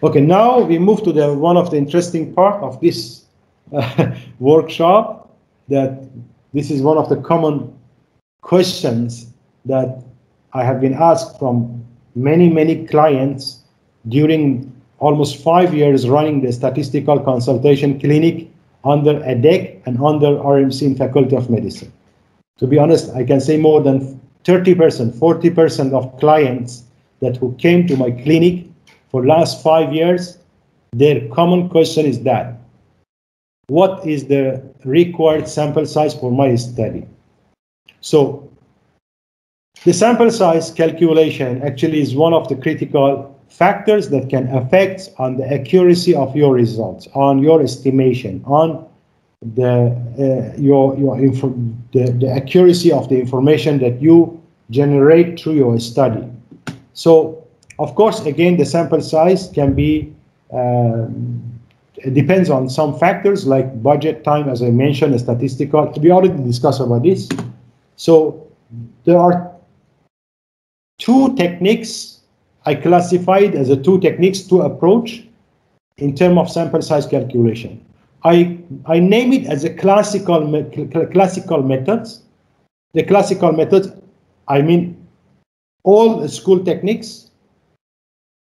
Speaker 1: Okay, now we move to the one of the interesting part of this workshop that this is one of the common questions that I have been asked from many, many clients during almost five years running the statistical consultation clinic under EDHEC and under RMC in Faculty of Medicine. To be honest, I can say more than 30%, 40% of clients that who came to my clinic for last five years, their common question is that what is the required sample size for my study. So the sample size calculation actually is one of the critical factors that can affect on the accuracy of your results, on your estimation, on the uh, your your the, the accuracy of the information that you generate through your study. So of course, again, the sample size can be it depends on some factors like budget, time, as I mentioned, statistical. We already discussed about this. So there are two techniques I classified as a two techniques to approach in terms of sample size calculation. I, I name it as a classical, classical methods. The classical methods, I mean all school techniques,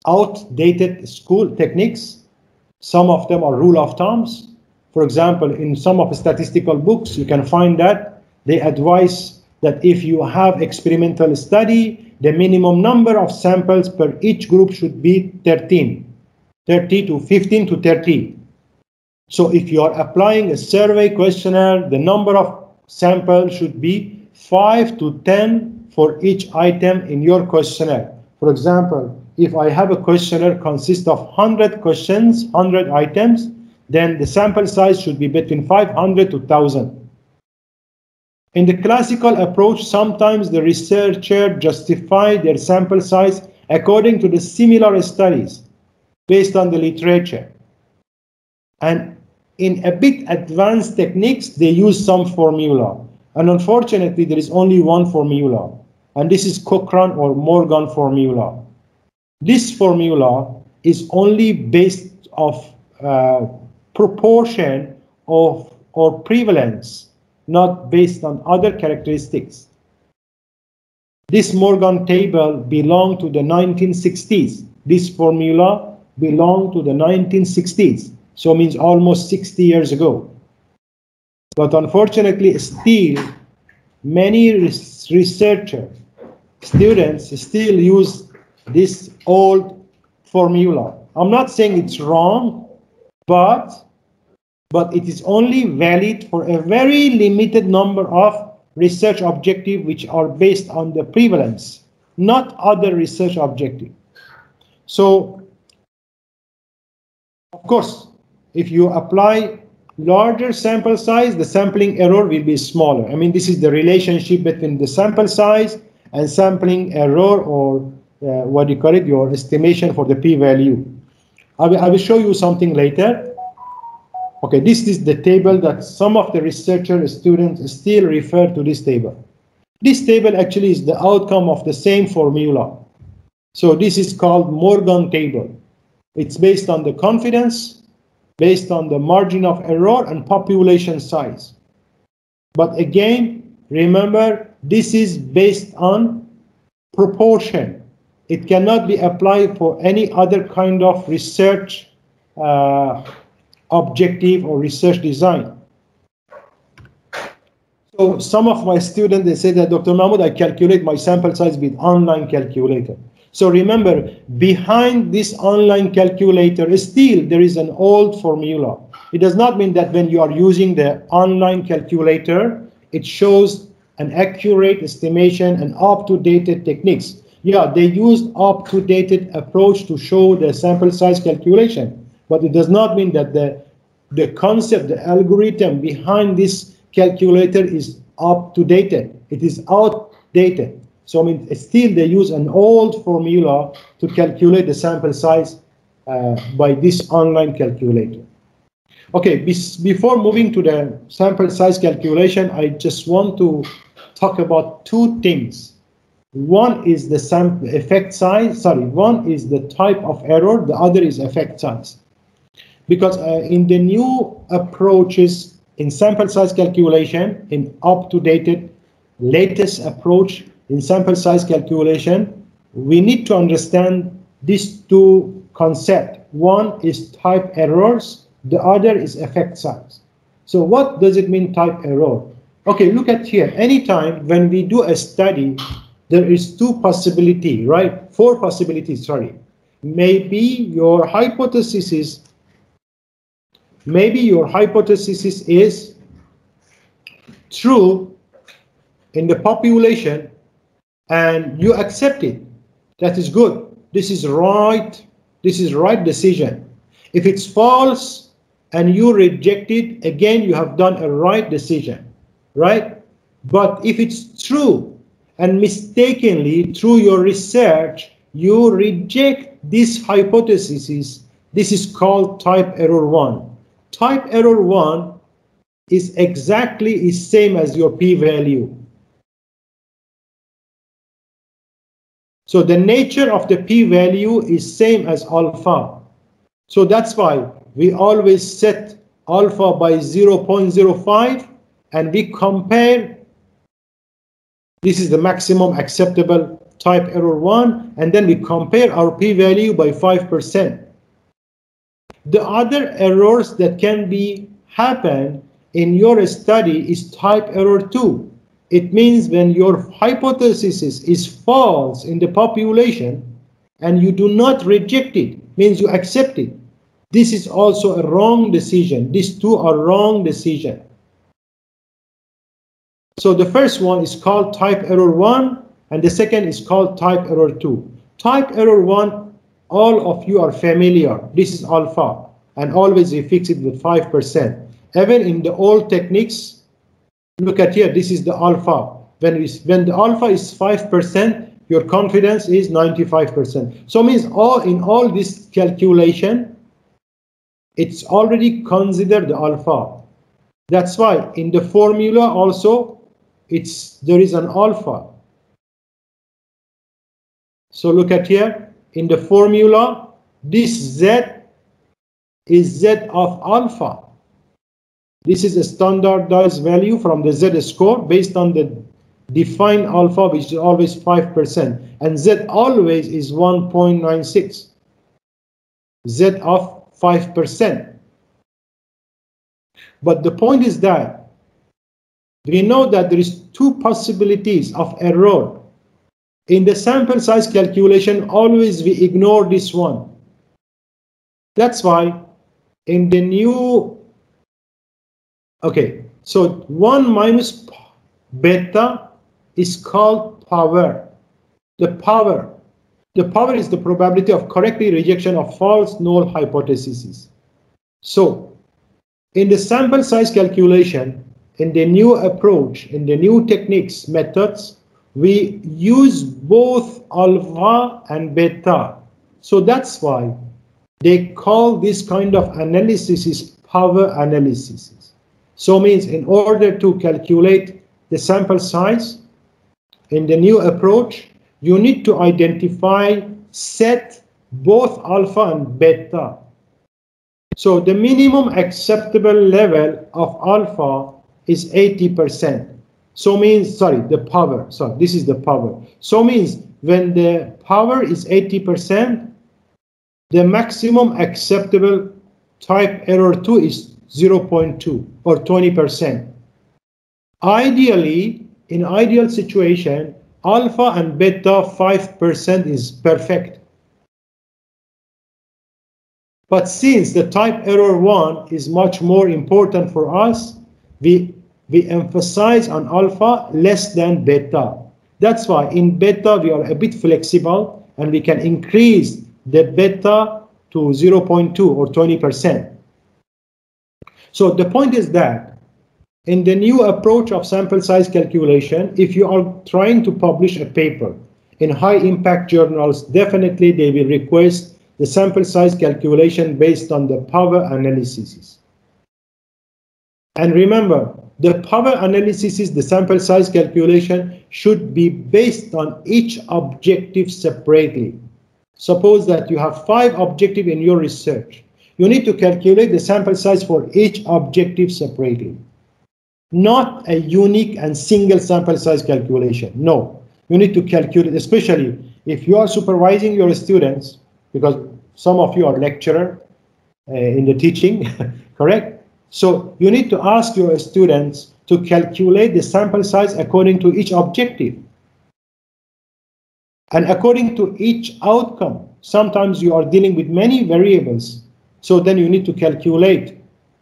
Speaker 1: outdated school techniques. Some of them are rule of thumbs. For example, in some of the statistical books, you can find that they advise that if you have experimental study, the minimum number of samples per each group should be 13, 30 to 15 to 30. So if you are applying a survey questionnaire, the number of samples should be 5 to 10 for each item in your questionnaire. For example, if I have a questionnaire consists of 100 questions, 100 items, then the sample size should be between 500 to 1000. In the classical approach, sometimes the researcher justify their sample size according to the similar studies based on the literature. And in a bit advanced techniques, they use some formula. And unfortunately, there is only one formula. And this is Cochran or Morgan formula. This formula is only based of uh, proportion of or prevalence not based on other characteristics. This Morgan table belonged to the 1960s. This formula belonged to the 1960s, so means almost 60 years ago. But unfortunately, still, many researchers, students still use this old formula. I'm not saying it's wrong, but but it is only valid for a very limited number of research objectives which are based on the prevalence, not other research objectives. So, of course, if you apply larger sample size, the sampling error will be smaller. I mean, this is the relationship between the sample size and sampling error or uh, what you call it, your estimation for the p-value. I I will show you something later. Okay, this is the table that some of the researcher students still refer to this table. This table actually is the outcome of the same formula. So this is called Morgan table. It's based on the confidence, based on the margin of error and population size. But again, remember, this is based on proportion. It cannot be applied for any other kind of research uh, objective or research design. So some of my students, they say that, Dr. Mahmoud, I calculate my sample size with online calculator. So remember, behind this online calculator, still there is an old formula. It does not mean that when you are using the online calculator, it shows an accurate estimation and up-to-date techniques. Yeah, they used up-to-date approach to show the sample size calculation but it does not mean that the, the concept, the algorithm behind this calculator is up to date. It is outdated. So I mean, still they use an old formula to calculate the sample size uh, by this online calculator. Okay, before moving to the sample size calculation, I just want to talk about two things. One is the sample effect size, sorry, one is the type of error, the other is effect size because uh, in the new approaches in sample size calculation, in up-to-date latest approach in sample size calculation, we need to understand these two concepts. One is type errors, the other is effect size. So what does it mean type error? Okay, look at here. Anytime when we do a study, there is two possibility, right? Four possibilities, sorry. Maybe your hypothesis is maybe your hypothesis is true in the population and you accept it. That is good. This is right. This is right decision. If it's false and you reject it, again, you have done a right decision, right? But if it's true and mistakenly through your research, you reject this hypothesis This is called type error 1. Type error 1 is exactly the same as your p-value. So the nature of the p-value is same as alpha. So that's why we always set alpha by 0.05 and we compare this is the maximum acceptable type error 1 and then we compare our p-value by 5%. The other errors that can be happen in your study is type error 2. It means when your hypothesis is false in the population and you do not reject it, means you accept it. This is also a wrong decision. These two are wrong decision. So the first one is called type error 1 and the second is called type error 2. Type error 1, all of you are familiar. This is alpha and always we fix it with 5%. Even in the old techniques, look at here, this is the alpha. When, we, when the alpha is 5%, your confidence is 95%. So means all in all this calculation, it's already considered the alpha. That's why in the formula also, it's there is an alpha. So look at here, in the formula, this Z is Z of alpha. This is a standardized value from the Z score based on the defined alpha, which is always 5%. And Z always is 1.96. Z of 5%. But the point is that we know that there is two possibilities of error. In the sample size calculation, always we ignore this one. That's why in the new Okay, so 1 minus beta is called power. The power. The power is the probability of correctly rejection of false null hypotheses. So, in the sample size calculation, in the new approach, in the new techniques, methods, we use both alpha and beta. So that's why they call this kind of analysis is power analysis. So means in order to calculate the sample size in the new approach, you need to identify set both alpha and beta. So the minimum acceptable level of alpha is 80%. So means, sorry, the power, sorry, this is the power. So means when the power is 80%, the maximum acceptable type error 2 is 0.2 or 20%. Ideally, in ideal situation, alpha and beta 5% is perfect. But since the type error 1 is much more important for us, we, we emphasize on alpha less than beta. That's why in beta we are a bit flexible and we can increase the beta to 0.2 or 20%. So the point is that in the new approach of sample size calculation, if you are trying to publish a paper in high impact journals, definitely they will request the sample size calculation based on the power analysis. And remember, the power analysis, the sample size calculation should be based on each objective separately. Suppose that you have five objectives in your research. You need to calculate the sample size for each objective separately. Not a unique and single sample size calculation. No, you need to calculate, especially if you are supervising your students, because some of you are lecturer uh, in the teaching, correct? So you need to ask your students to calculate the sample size according to each objective. And according to each outcome, sometimes you are dealing with many variables so then you need to calculate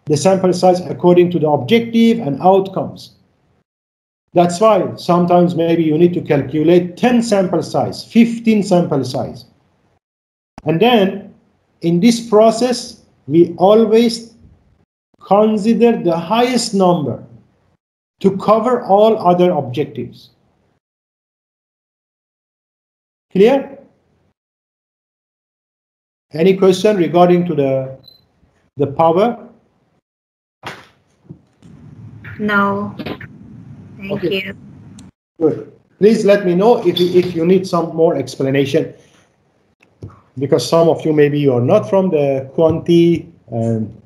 Speaker 1: the sample size according to the objective and outcomes. That's why sometimes maybe you need to calculate 10 sample size, 15 sample size. And then in this process, we always consider the highest number to cover all other objectives. Clear? Any question regarding to the the power?
Speaker 2: No. Thank
Speaker 1: Okay.
Speaker 2: you.
Speaker 1: Good. Please let me know if you, if you need some more explanation. Because some of you maybe you are not from the quanti and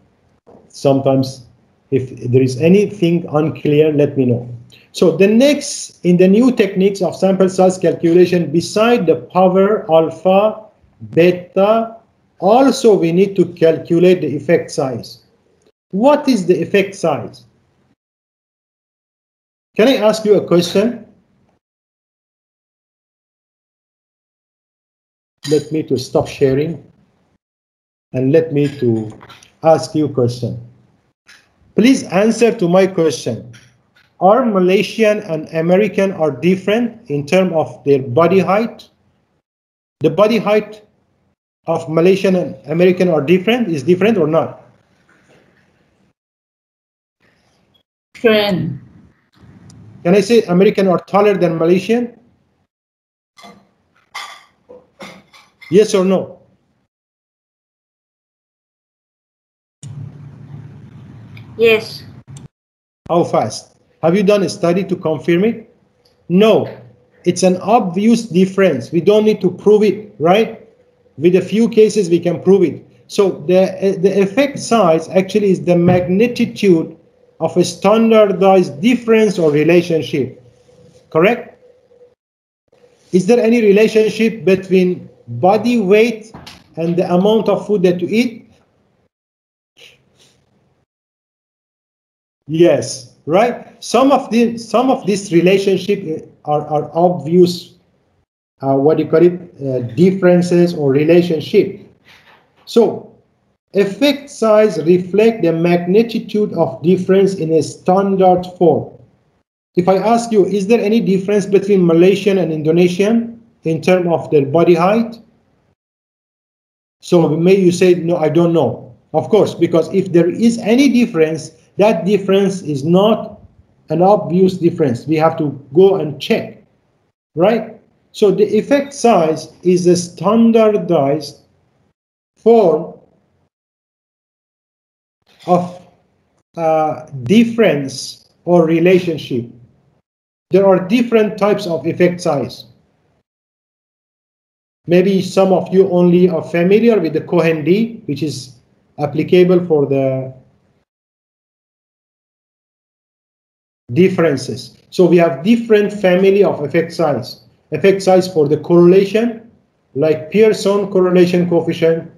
Speaker 1: sometimes if there is anything unclear, let me know. So the next in the new techniques of sample size calculation, beside the power alpha, beta, also we need to calculate the effect size. What is the effect size? Can I ask you a question? Let me to stop sharing and let me to ask you a question. Please answer to my question. Are Malaysian and American are different in terms of their body height? The body height of Malaysian and American are different, is different or not?
Speaker 5: Friend.
Speaker 1: Can I say American are taller than Malaysian? Yes or no?
Speaker 2: Yes.
Speaker 1: How fast? Have you done a study to confirm it? No. It's an obvious difference. We don't need to prove it, right? With a few cases, we can prove it. So the, eh, the effect size actually is the magnitude of a standardized difference or relationship. Correct? Is there any relationship between body weight and the amount of food that you eat? Yes, right. Some of the some of this relationship are, are obvious. Uh, what do you call it? Uh, differences or relationship. So, effect size reflect the magnitude of difference in a standard form. If I ask you, is there any difference between Malaysian and Indonesian in terms of their body height? So may you say, no, I don't know. Of course, because if there is any difference, that difference is not an obvious difference. We have to go and check, right? So the effect size is a standardized form of uh, difference or relationship. There are different types of effect size. Maybe some of you only are familiar with the Cohen D, which is applicable for the differences. So we have different family of effect size. Effect size for the correlation, like Pearson correlation coefficient,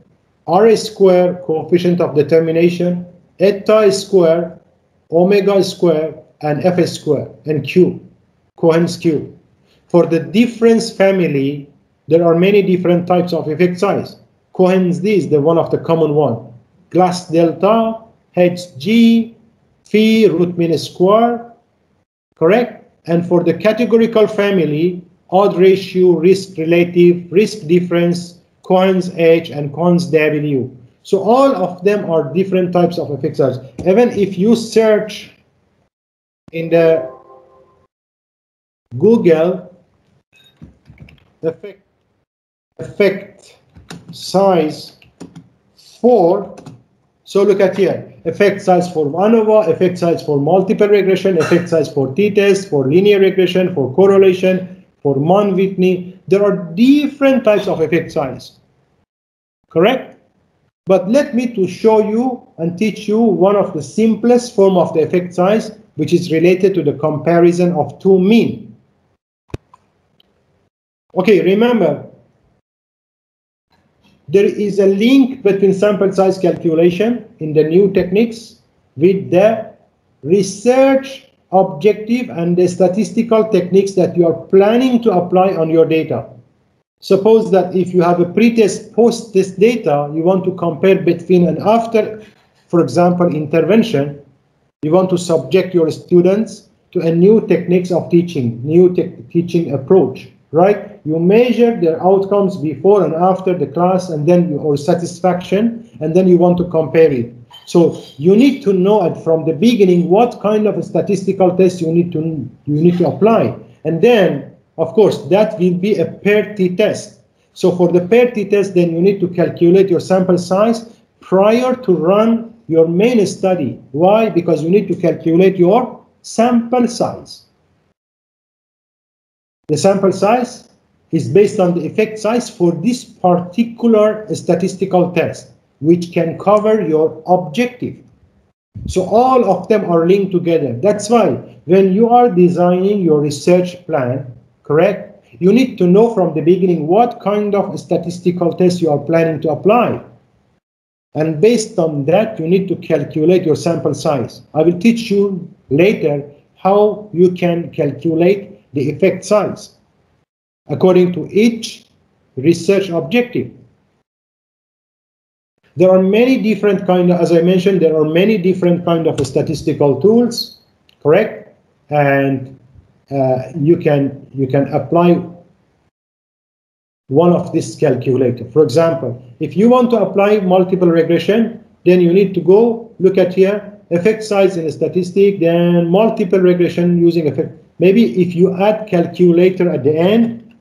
Speaker 1: R square coefficient of determination, eta square, omega square, and F square, and Q, Cohen's Q. For the difference family, there are many different types of effect size. Cohen's D is the one of the common one. Glass delta, Hg, phi, root mean square, correct? And for the categorical family, odd ratio, risk relative, risk difference, Cohen's H, and Cohen's W. So all of them are different types of size. Even if you search in the Google effect, effect size for, so look at here, effect size for ANOVA, effect size for multiple regression, effect size for t-test, for linear regression, for correlation, for Mann-Whitney. There are different types of effect size, correct? But let me to show you and teach you one of the simplest form of the effect size, which is related to the comparison of two mean. Okay, remember, there is a link between sample size calculation in the new techniques with the research objective and the statistical techniques that you are planning to apply on your data. Suppose that if you have a pre-test, post-test data, you want to compare between and after, for example, intervention, you want to subject your students to a new techniques of teaching, new te teaching approach, right? You measure their outcomes before and after the class and then you, or satisfaction, and then you want to compare it. So you need to know it from the beginning what kind of a statistical test you need to you need to apply. And then, of course, that will be a pair t-test. So for the pair t-test, then you need to calculate your sample size prior to run your main study. Why? Because you need to calculate your sample size. The sample size is based on the effect size for this particular statistical test, which can cover your objective. So all of them are linked together. That's why when you are designing your research plan, correct, you need to know from the beginning what kind of statistical test you are planning to apply. And based on that, you need to calculate your sample size. I will teach you later how you can calculate the effect size according to each research objective. There are many different kind of, as I mentioned, there are many different kind of statistical tools, correct? And uh, you can you can apply one of this calculator. For example, if you want to apply multiple regression, then you need to go look at here effect size in a statistic, then multiple regression using effect. Maybe if you add calculator at the end,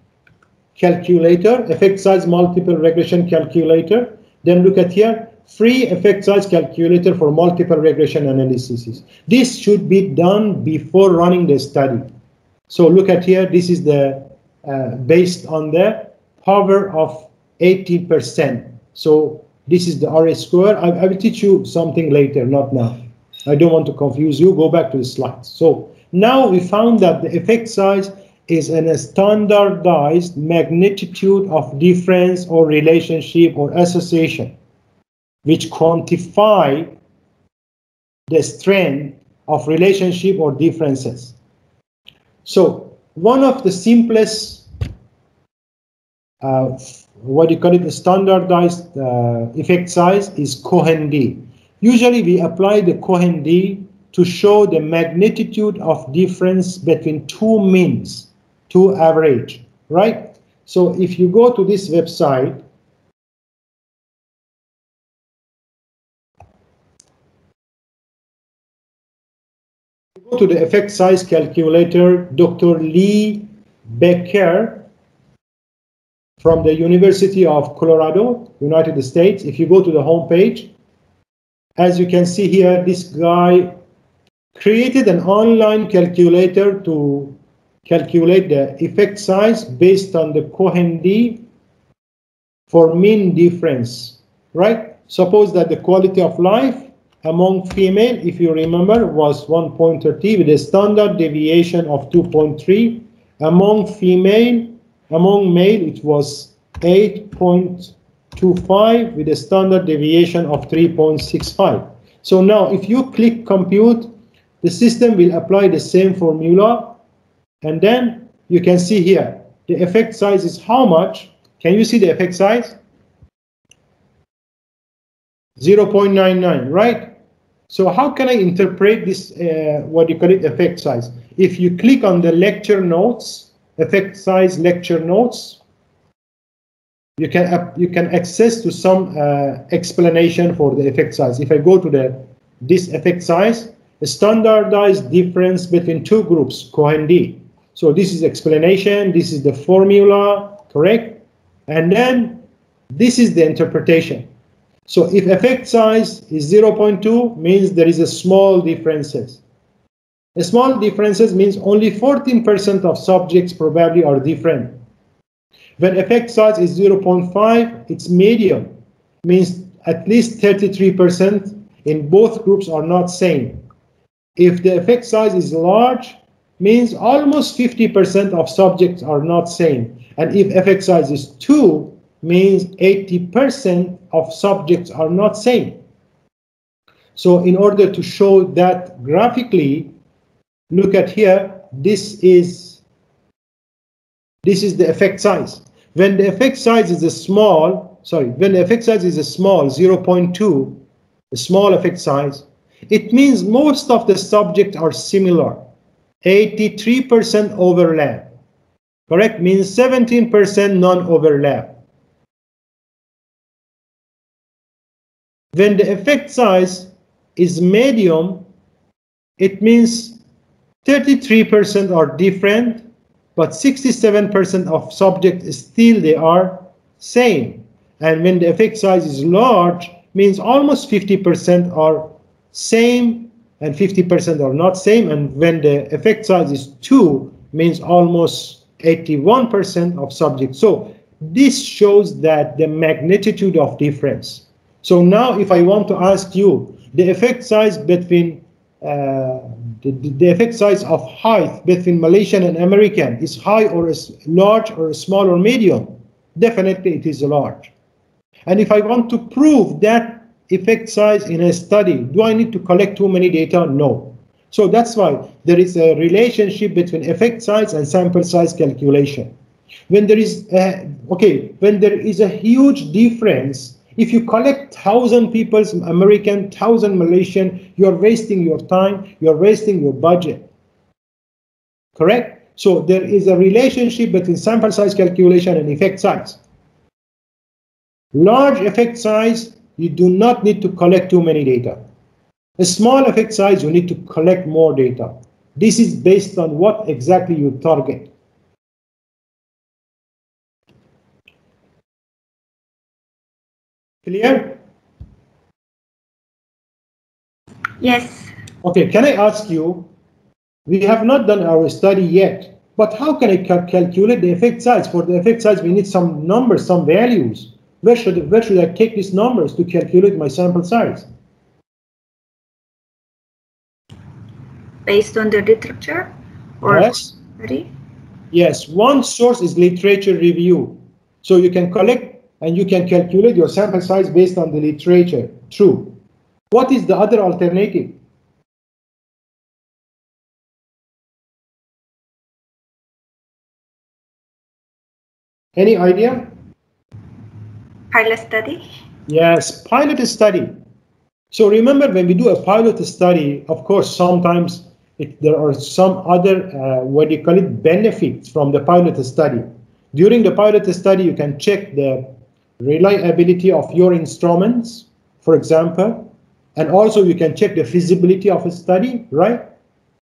Speaker 1: calculator, effect size multiple regression calculator, then look at here, free effect size calculator for multiple regression analysis. This should be done before running the study. So look at here, this is the uh, based on the power of 18%. So this is the R square. I, I will teach you something later, not now. I don't want to confuse you. Go back to the slides. So now we found that the effect size is an standardized magnitude of difference or relationship or association, which quantify the strength of relationship or differences. So one of the simplest, uh, what you call it, standardized uh, effect size is Cohen D. Usually we apply the Cohen D to show the magnitude of difference between two means, two average, right? So if you go to this website, go to the effect size calculator, Dr. Lee Becker from the University of Colorado, United States. If you go to the home page, as you can see here, this guy created an online calculator to calculate the effect size based on the Cohen D for mean difference, right? Suppose that the quality of life among female, if you remember, was 1.30 with a standard deviation of 2.3. Among female, among male, it was 8.25 with a standard deviation of 3.65. So now if you click compute, the system will apply the same formula. And then you can see here, the effect size is how much? Can you see the effect size? 0.99, right? So how can I interpret this, uh, what you call it, effect size? If you click on the lecture notes, effect size lecture notes, you can uh, you can access to some uh, explanation for the effect size. If I go to the this effect size, a standardized difference between two groups, Cohen D. So this is explanation, this is the formula, correct? And then this is the interpretation. So if effect size is 0.2 means there is a small differences. A small differences means only 14% of subjects probably are different. When effect size is 0.5, it's medium, means at least 33% in both groups are not same. If the effect size is large, means almost 50% of subjects are not same. And if effect size is 2, means 80% of subjects are not same. So in order to show that graphically, look at here, this is this is the effect size. When the effect size is a small, sorry, when the effect size is a small 0.2, a small effect size, it means most of the subjects are similar. 83% overlap. Correct? Means 17% non-overlap. When the effect size is medium, it means 33% are different, but 67% of subjects still they are same. And when the effect size is large, means almost 50% are same and 50% are not same. And when the effect size is 2, means almost 81% of subjects. So this shows that the magnitude of difference. So now if I want to ask you the effect size between uh, the, the, effect size of height between Malaysian and American is high or is large or small or medium, definitely it is large. And if I want to prove that effect size in a study, do I need to collect too many data? No. So that's why there is a relationship between effect size and sample size calculation. When there is a, okay, when there is a huge difference, if you collect thousand people, American, thousand Malaysian, you're wasting your time, you're wasting your budget. Correct? So there is a relationship between sample size calculation and effect size. Large effect size, you do not need to collect too many data. A small effect size, you need to collect more data. This is based on what exactly you target. Clear?
Speaker 2: Yes.
Speaker 1: Okay, can I ask you, we have not done our study yet, but how can I cal calculate the effect size? For the effect size, we need some numbers, some values. Where should, where should I take these numbers to calculate my sample size?
Speaker 2: based on the literature or
Speaker 1: yes.
Speaker 2: study?
Speaker 1: Yes, one source is literature review. So you can collect and you can calculate your sample size based on the literature. True. What is the other alternative? Any idea?
Speaker 2: Pilot study?
Speaker 1: Yes, pilot study. So remember when we do a pilot study, of course, sometimes it, there are some other, uh, what do you call it, benefits from the pilot study. During the pilot study, you can check the reliability of your instruments, for example, and also you can check the feasibility of a study, right?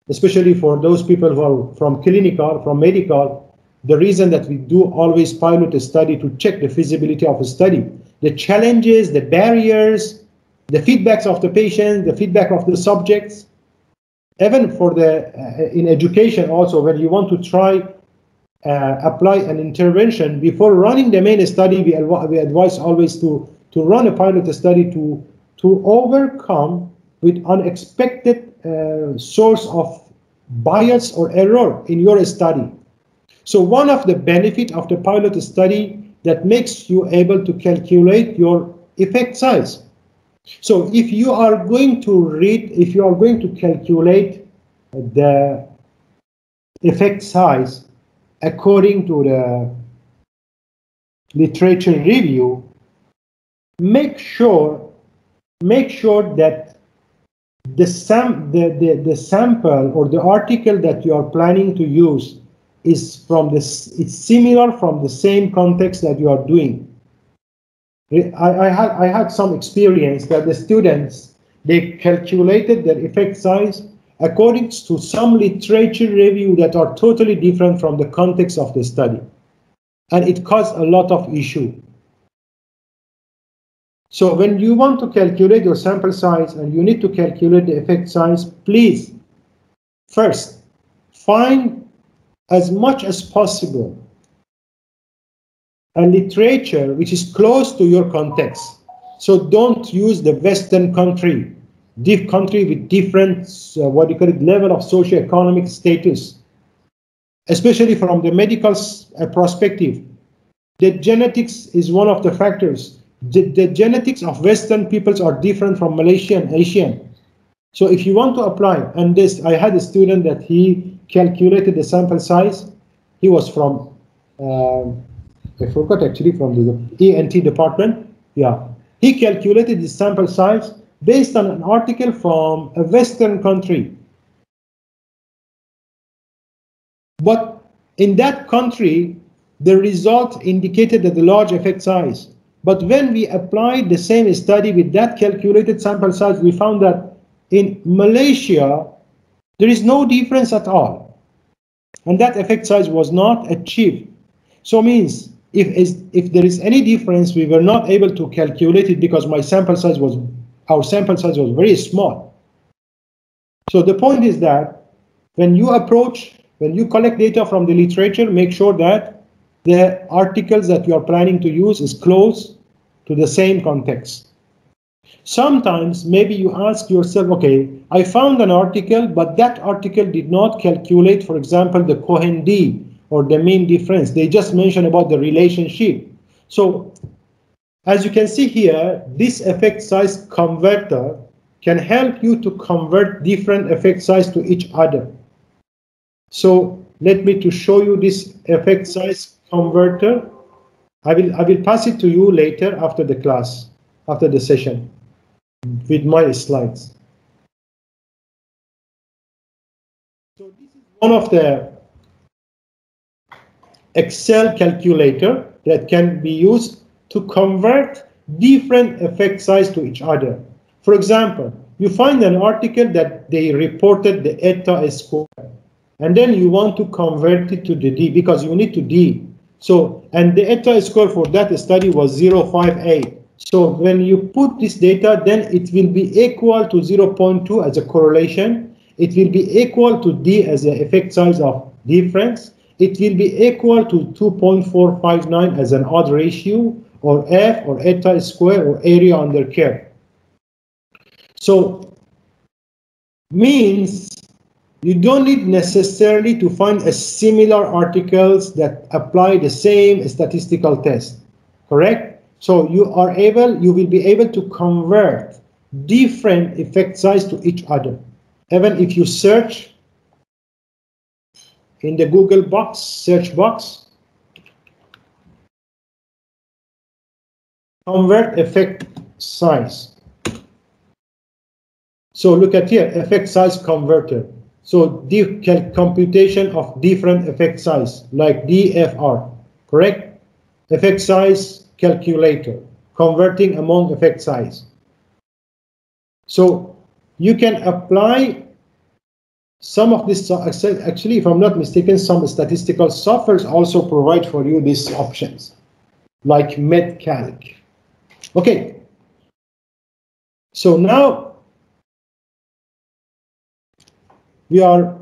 Speaker 1: Especially for those people who are from clinical, from medical, the reason that we do always pilot a study to check the feasibility of a study, the challenges, the barriers, the feedbacks of the patient, the feedback of the subjects, even for the uh, in education also when you want to try uh, apply an intervention before running the main study we, we advise always to to run a pilot study to to overcome with unexpected uh, source of bias or error in your study so one of the benefit of the pilot study that makes you able to calculate your effect size. So if you are going to read, if you are going to calculate the effect size according to the literature review, make sure make sure that the, sam the, the, the sample or the article that you are planning to use is from this it's similar from the same context that you are doing I, I, had, I had some experience that the students, they calculated their effect size according to some literature review that are totally different from the context of the study. And it caused a lot of issue. So when you want to calculate your sample size and you need to calculate the effect size, please, first, find as much as possible a literature which is close to your context. So don't use the Western country, deep country with different, uh, what you call it, level of socioeconomic status, especially from the medical uh, perspective. The genetics is one of the factors. The, the genetics of Western peoples are different from Malaysian, Asian. So if you want to apply, and this, I had a student that he calculated the sample size. He was from uh, I forgot actually from the ENT department. Yeah, he calculated the sample size based on an article from a Western country. But in that country, the result indicated that the large effect size. But when we applied the same study with that calculated sample size, we found that in Malaysia, there is no difference at all. And that effect size was not achieved. So means if, if there is any difference, we were not able to calculate it because my sample size was, our sample size was very small. So the point is that when you approach, when you collect data from the literature, make sure that the articles that you are planning to use is close to the same context. Sometimes maybe you ask yourself, okay, I found an article, but that article did not calculate, for example, the Cohen D or the mean difference. They just mention about the relationship. So as you can see here, this effect size converter can help you to convert different effect size to each other. So let me to show you this effect size converter. I will, I will pass it to you later after the class, after the session with my slides. So this is one of the Excel calculator that can be used to convert different effect size to each other. For example, you find an article that they reported the eta square, and then you want to convert it to the D because you need to D. So, and the eta square for that study was 0.58. So when you put this data, then it will be equal to 0.2 as a correlation. It will be equal to D as the effect size of difference it will be equal to 2.459 as an odd ratio, or F, or eta square, or area under curve. So, means you don't need necessarily to find a similar articles that apply the same statistical test, correct? So you are able, you will be able to convert different effect size to each other. Even if you search in the Google box, search box, convert effect size. So look at here, effect size converter. So the computation of different effect size, like DFR, correct? Effect size calculator, converting among effect size. So you can apply some of this, uh, actually, if I'm not mistaken, some statistical softwares also provide for you these options, like MedCalc. Okay. So now we are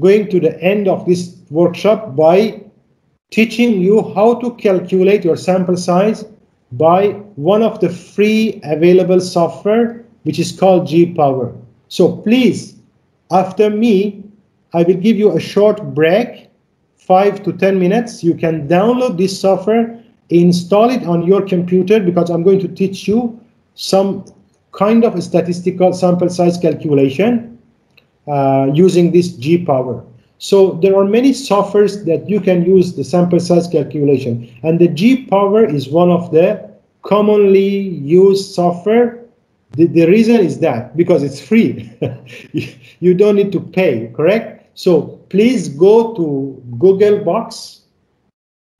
Speaker 1: going to the end of this workshop by teaching you how to calculate your sample size by one of the free available software, which is called G-Power. So please after me, I will give you a short break, five to 10 minutes. You can download this software, install it on your computer because I'm going to teach you some kind of statistical sample size calculation uh, using this G-Power. So there are many softwares that you can use the sample size calculation. And the G-Power is one of the commonly used software the, the reason is that because it's free. you don't need to pay, correct? So please go to Google Box,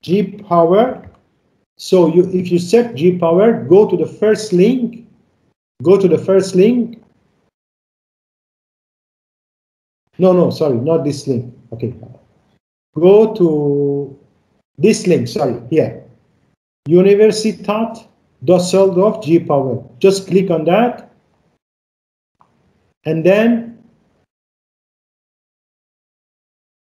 Speaker 1: G Power. So you, if you set G Power, go to the first link, go to the first link. No, no, sorry, not this link. Okay. Go to this link, sorry, here. Universitat Düsseldorf G Power. Just click on that. And then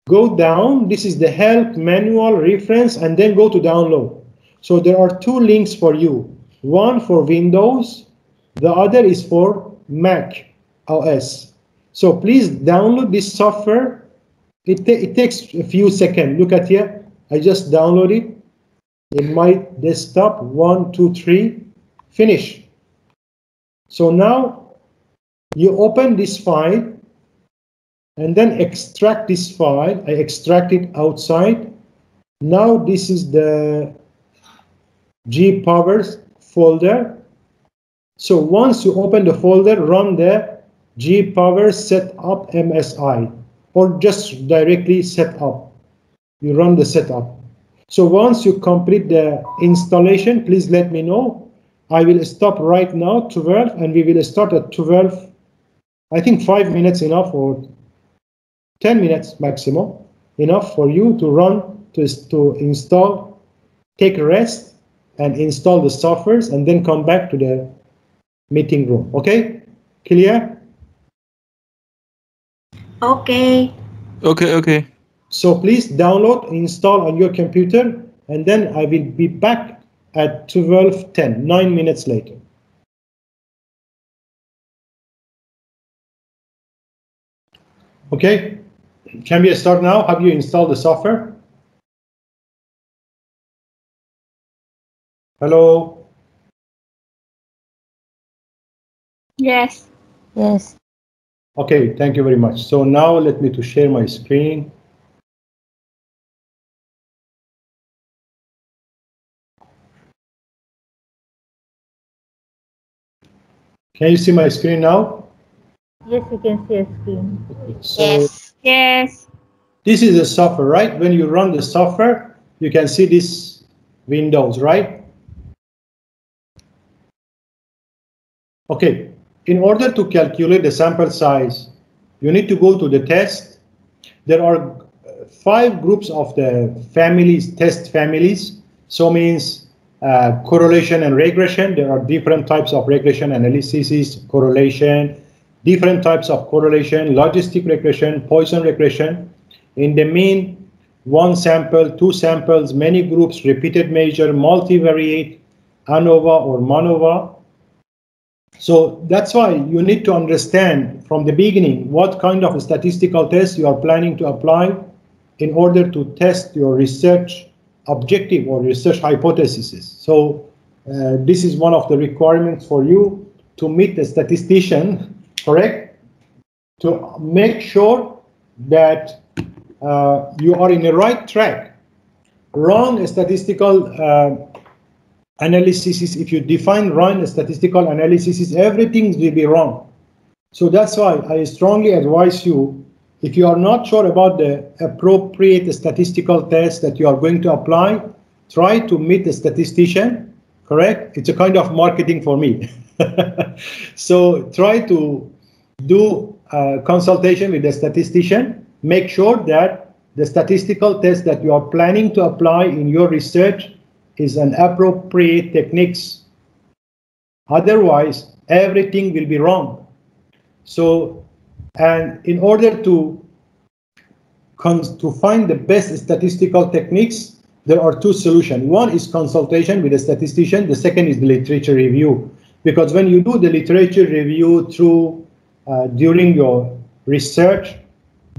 Speaker 1: go down. This is the help manual reference and then go to download. So there are two links for you. One for Windows, the other is for Mac OS. So please download this software. It, it takes a few seconds. Look at here. I just downloaded it in my desktop, one, two, three, finish. So now you open this file and then extract this file. I extract it outside. Now this is the G powers folder. So once you open the folder, run the G power setup MSI or just directly set up. You run the setup. So once you complete the installation, please let me know. I will stop right now, 12, and we will start at 12. I think five minutes enough or 10 minutes maximum, enough for you to run, to, to install take a rest and install the softwares and then come back to the meeting room. Okay? Clear?
Speaker 2: Okay.
Speaker 7: Okay, okay.
Speaker 1: So please download, install on your computer, and then I will be back at 12.10, nine minutes later. Okay, can we start now? Have you installed the software? Hello?
Speaker 5: Yes.
Speaker 6: Yes.
Speaker 1: Okay, thank you very much. So now let me to share my screen. Can you see my screen now?
Speaker 8: Yes, you can see a screen.
Speaker 1: So
Speaker 6: Yes.
Speaker 5: Yes.
Speaker 1: this is the software, right? When you run the software, you can see this windows, right? Okay, in order to calculate the sample size, you need to go to the test. There are uh, five groups of the families, test families. So means uh, correlation and regression. There are different types of regression analysis, correlation, different types of correlation, logistic regression, Poisson regression. In the mean, one sample, two samples, many groups, repeated measure, multivariate, ANOVA or MANOVA. So that's why you need to understand from the beginning what kind of statistical test you are planning to apply in order to test your research objective or research hypotheses. So uh, this is one of the requirements for you to meet the statistician, correct? To make sure that uh, you are in the right track. Wrong statistical uh, analysis is if you define wrong statistical analysis is everything will be wrong. So that's why I strongly advise you if you are not sure about the appropriate statistical test that you are going to apply, try to meet the statistician, correct? It's a kind of marketing for me. so try to do a consultation with the statistician, make sure that the statistical test that you are planning to apply in your research is an appropriate techniques. Otherwise, everything will be wrong. So, and in order to to find the best statistical techniques, there are two solutions. One is consultation with a statistician. The second is the literature review. Because when you do the literature review through uh, during your research,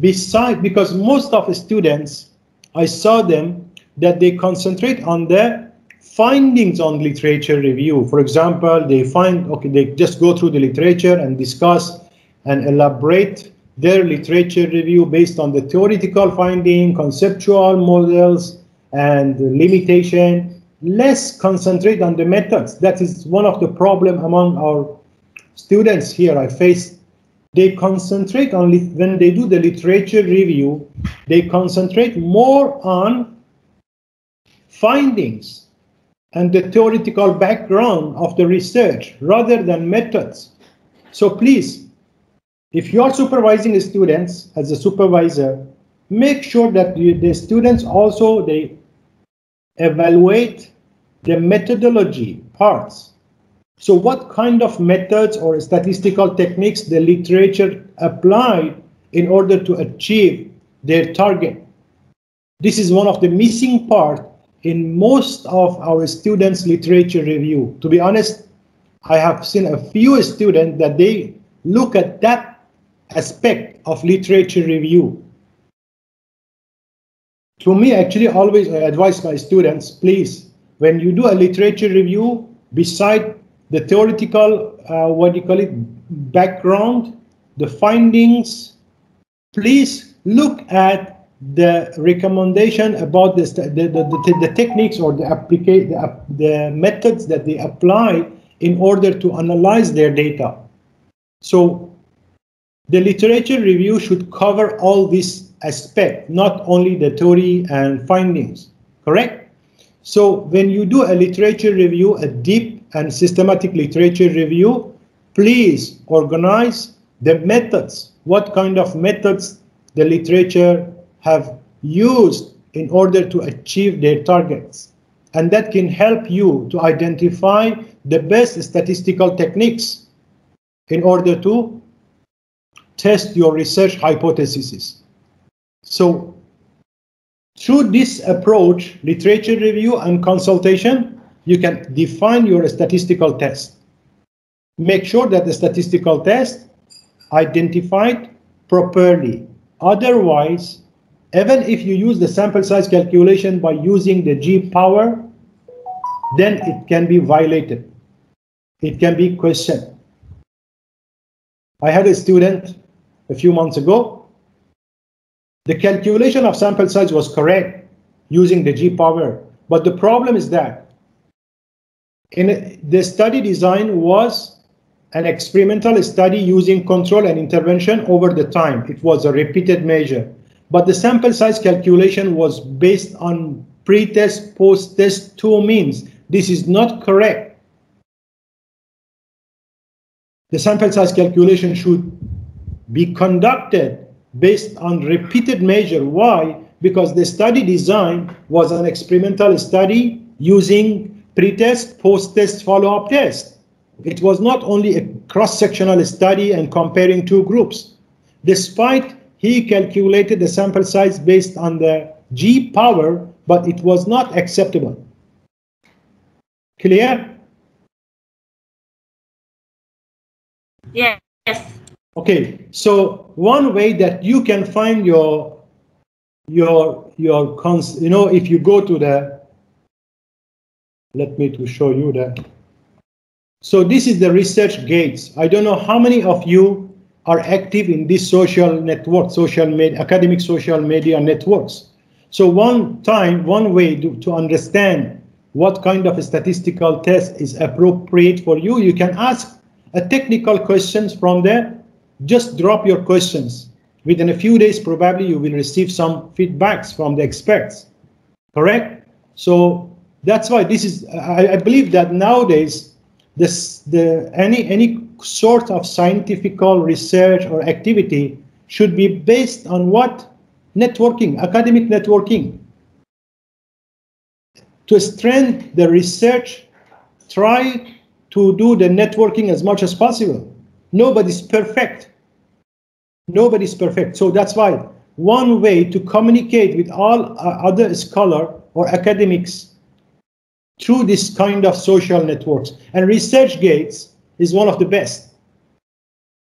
Speaker 1: beside because most of the students, I saw them that they concentrate on the findings on literature review. For example, they find, okay, they just go through the literature and discuss and elaborate their literature review based on the theoretical finding, conceptual models, and limitation. Less concentrate on the methods. That is one of the problem among our students here I face. They concentrate on, when they do the literature review, they concentrate more on findings and the theoretical background of the research rather than methods. So please, if you are supervising students as a supervisor, make sure that you, the students also they evaluate the methodology parts. So what kind of methods or statistical techniques the literature applied in order to achieve their target. This is one of the missing part in most of our students' literature review. To be honest, I have seen a few students that they look at that aspect of literature review. To me, actually, always I advise my students, please, when you do a literature review, beside the theoretical, uh, what do you call it, background, the findings, please look at the recommendation about this, the, the, the, the techniques or the, applica the, the methods that they apply in order to analyze their data. So the literature review should cover all these aspects, not only the theory and findings, correct? So when you do a literature review, a deep and systematic literature review, please organize the methods, what kind of methods the literature have used in order to achieve their targets. and that can help you to identify the best statistical techniques in order to test your research hypotheses. So through this approach, literature review and consultation, you can define your statistical test. Make sure that the statistical test identified properly. Otherwise, even if you use the sample size calculation by using the G power, then it can be violated. It can be questioned. I had a student a few months ago. The calculation of sample size was correct using the G power, but the problem is that in the study design was an experimental study using control and intervention over the time. It was a repeated measure, but the sample size calculation was based on pre-test, post-test two means. This is not correct. The sample size calculation should be conducted based on repeated measure. Why? Because the study design was an experimental study using pre-test, post-test, follow-up test. It was not only a cross-sectional study and comparing two groups. Despite he calculated the sample size based on the G power, but it was not acceptable. Clear?
Speaker 2: Yes.
Speaker 1: Okay, so one way that you can find your your your cons you know if you go to the let me to show you that so this is the ResearchGates i don't know how many of you are active in these social network social media academic social media networks so one time one way to, to understand what kind of statistical test is appropriate for you you can ask a technical questions from there just drop your questions. Within a few days, probably you will receive some feedbacks from the experts. Correct? So that's why this is. I, I believe that nowadays, this the any any sort of scientific research or activity should be based on what networking, academic networking. To strengthen the research, try to do the networking as much as possible. Nobody's perfect. Nobody's perfect. So that's why one way to communicate with all uh, other scholar or academics through this kind of social networks and ResearchGates is one of the best.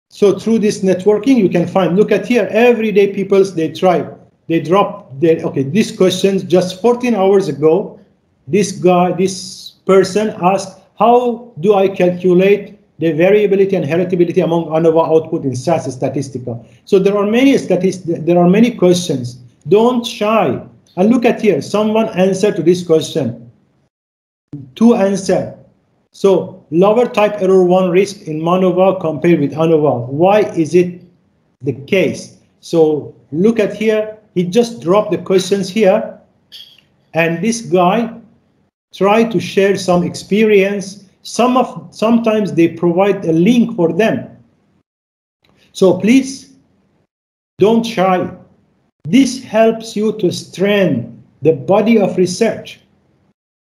Speaker 1: So through this networking, you can find, look at here, everyday peoples, they try, they drop their, okay, these questions just 14 hours ago, this guy, this person asked, how do I calculate the variability and heritability among ANOVA output in SAS Statistica. So there are many statistics, there are many questions. Don't shy. And look at here, someone answered to this question. Two answer. So lower type error one risk in MANOVA compared with ANOVA. Why is it the case? So look at here, he just dropped the questions here. And this guy tried to share some experience some of sometimes they provide a link for them. So please don't shy. This helps you to strengthen the body of research.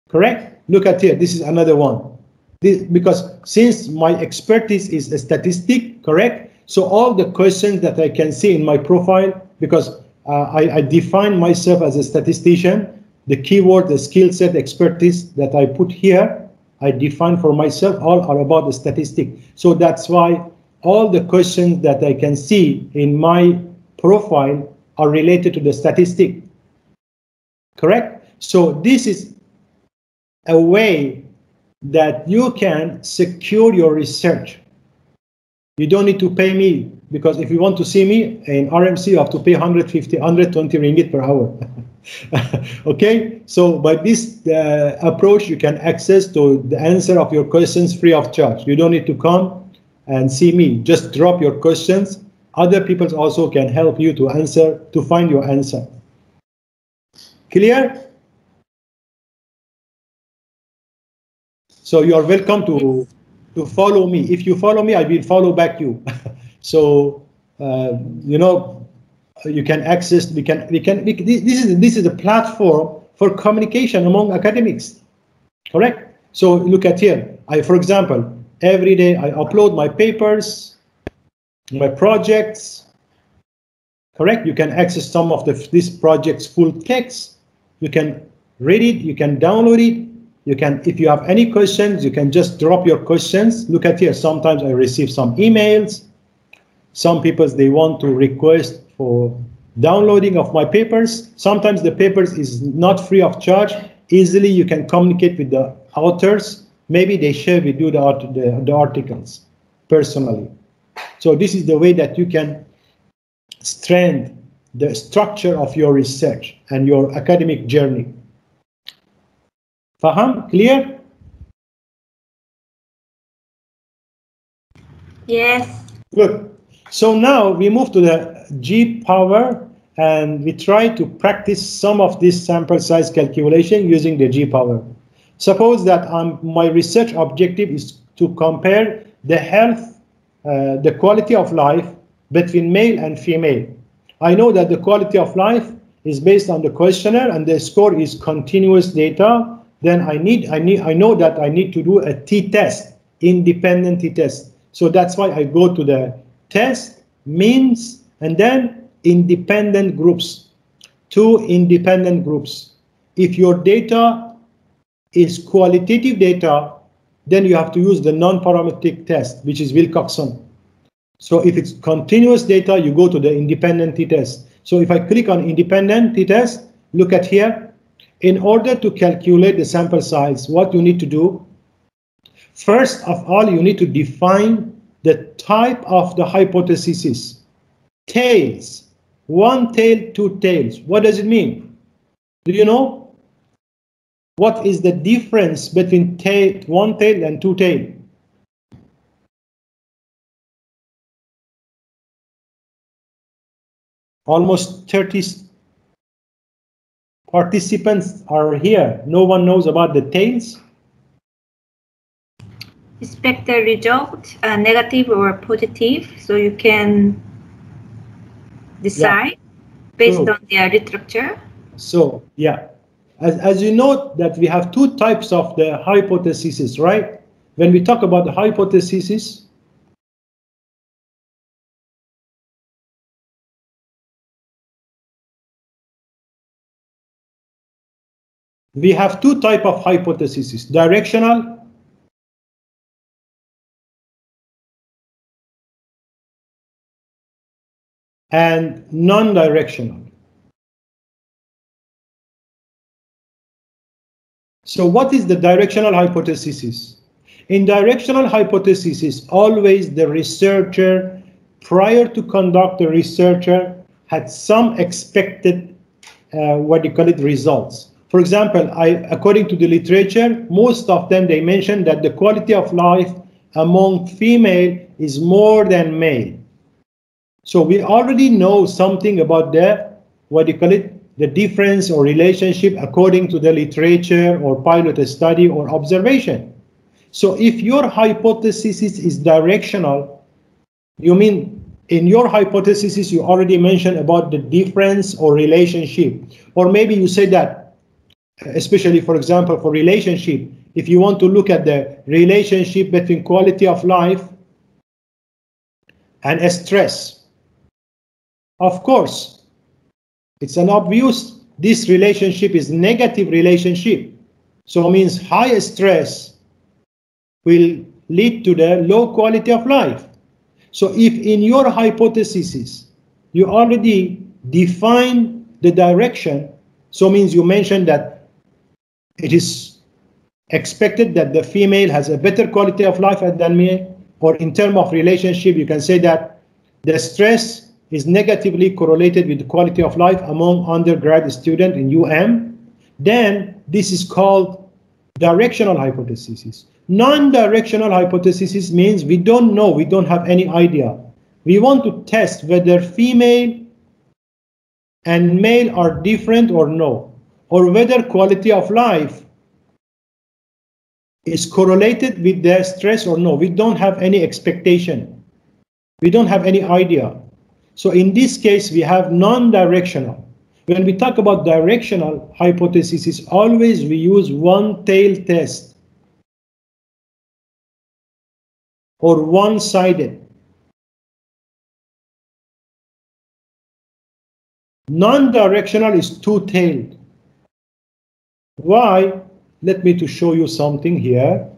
Speaker 1: Correct? Look at here. This is another one. This, because since my expertise is a statistic, correct? So all the questions that I can see in my profile, because uh, I, I define myself as a statistician, the keyword, the skill set, expertise that I put here, I define for myself all are about the statistic. So that's why all the questions that I can see in my profile are related to the statistic. Correct? So this is a way that you can secure your research. You don't need to pay me because if you want to see me in RMC, you have to pay 150, 120 ringgit per hour. okay, so by this uh, approach, you can access to the answer of your questions free of charge. You don't need to come and see me. Just drop your questions. Other people also can help you to answer, to find your answer. Clear? So you are welcome to, to follow me. If you follow me, I will follow back you. so, uh, you know, you can access we can we can we, this is this is a platform for communication among academics. Correct? So look at here. I, for example, every day I upload my papers, my projects. Correct? You can access some of the, this project's full text. You can read it, you can download it. You can, if you have any questions, you can just drop your questions. Look at here. Sometimes I receive some emails. Some people, they want to request for downloading of my papers. Sometimes the papers is not free of charge. Easily you can communicate with the authors. Maybe they share with you the, art, the, the articles personally. So this is the way that you can strengthen the structure of your research and your academic journey. Faham? Clear?
Speaker 2: Yes.
Speaker 1: Good. So now we move to the G power and we try to practice some of this sample size calculation using the G power. Suppose that um, my research objective is to compare the health, uh, the quality of life between male and female. I know that the quality of life is based on the questionnaire and the score is continuous data. Then I need, I need, I know that I need to do a t-test, independent t-test. So that's why I go to the test, means, and then independent groups, two independent groups. If your data is qualitative data, then you have to use the non-parametric test, which is Wilcoxon. So if it's continuous data, you go to the independent t-test. So if I click on independent t-test, look at here. In order to calculate the sample size, what you need to do, first of all, you need to define the type of the hypothesis. Tails, one tail, two tails. What does it mean? Do you know? What is the difference between tail, one tail and two tail? Almost 30 participants are here. No one knows about the tails.
Speaker 2: Expect the result, uh, negative or positive, so you can decide based
Speaker 1: True.
Speaker 2: on their literature.
Speaker 1: So yeah, as, as you know that we have two types of the hypotheses, right? When we talk about the hypothesis, we have two type of hypotheses, directional and non-directional. So what is the directional hypothesis? In directional hypothesis, always the researcher, prior to conduct the researcher, had some expected, uh, what you call it, results. For example, I, according to the literature, most of them, they mention that the quality of life among female is more than male. So we already know something about the, what you call it, the difference or relationship according to the literature or pilot study or observation. So if your hypothesis is directional, you mean in your hypothesis you already mentioned about the difference or relationship, or maybe you say that, especially for example for relationship, if you want to look at the relationship between quality of life and stress, of course, it's an obvious, this relationship is negative relationship. So it means high stress will lead to the low quality of life. So if in your hypothesis, you already define the direction, so means you mentioned that it is expected that the female has a better quality of life than male, or in terms of relationship, you can say that the stress is negatively correlated with the quality of life among undergrad students in UM, then this is called directional hypothesis. Non-directional hypothesis means we don't know, we don't have any idea. We want to test whether female and male are different or no, or whether quality of life is correlated with their stress or no. We don't have any expectation. We don't have any idea. So in this case, we have non-directional. When we talk about directional hypothesis, always we use one tail test or one-sided. Non-directional is two-tailed. Why? Let me to show you something here.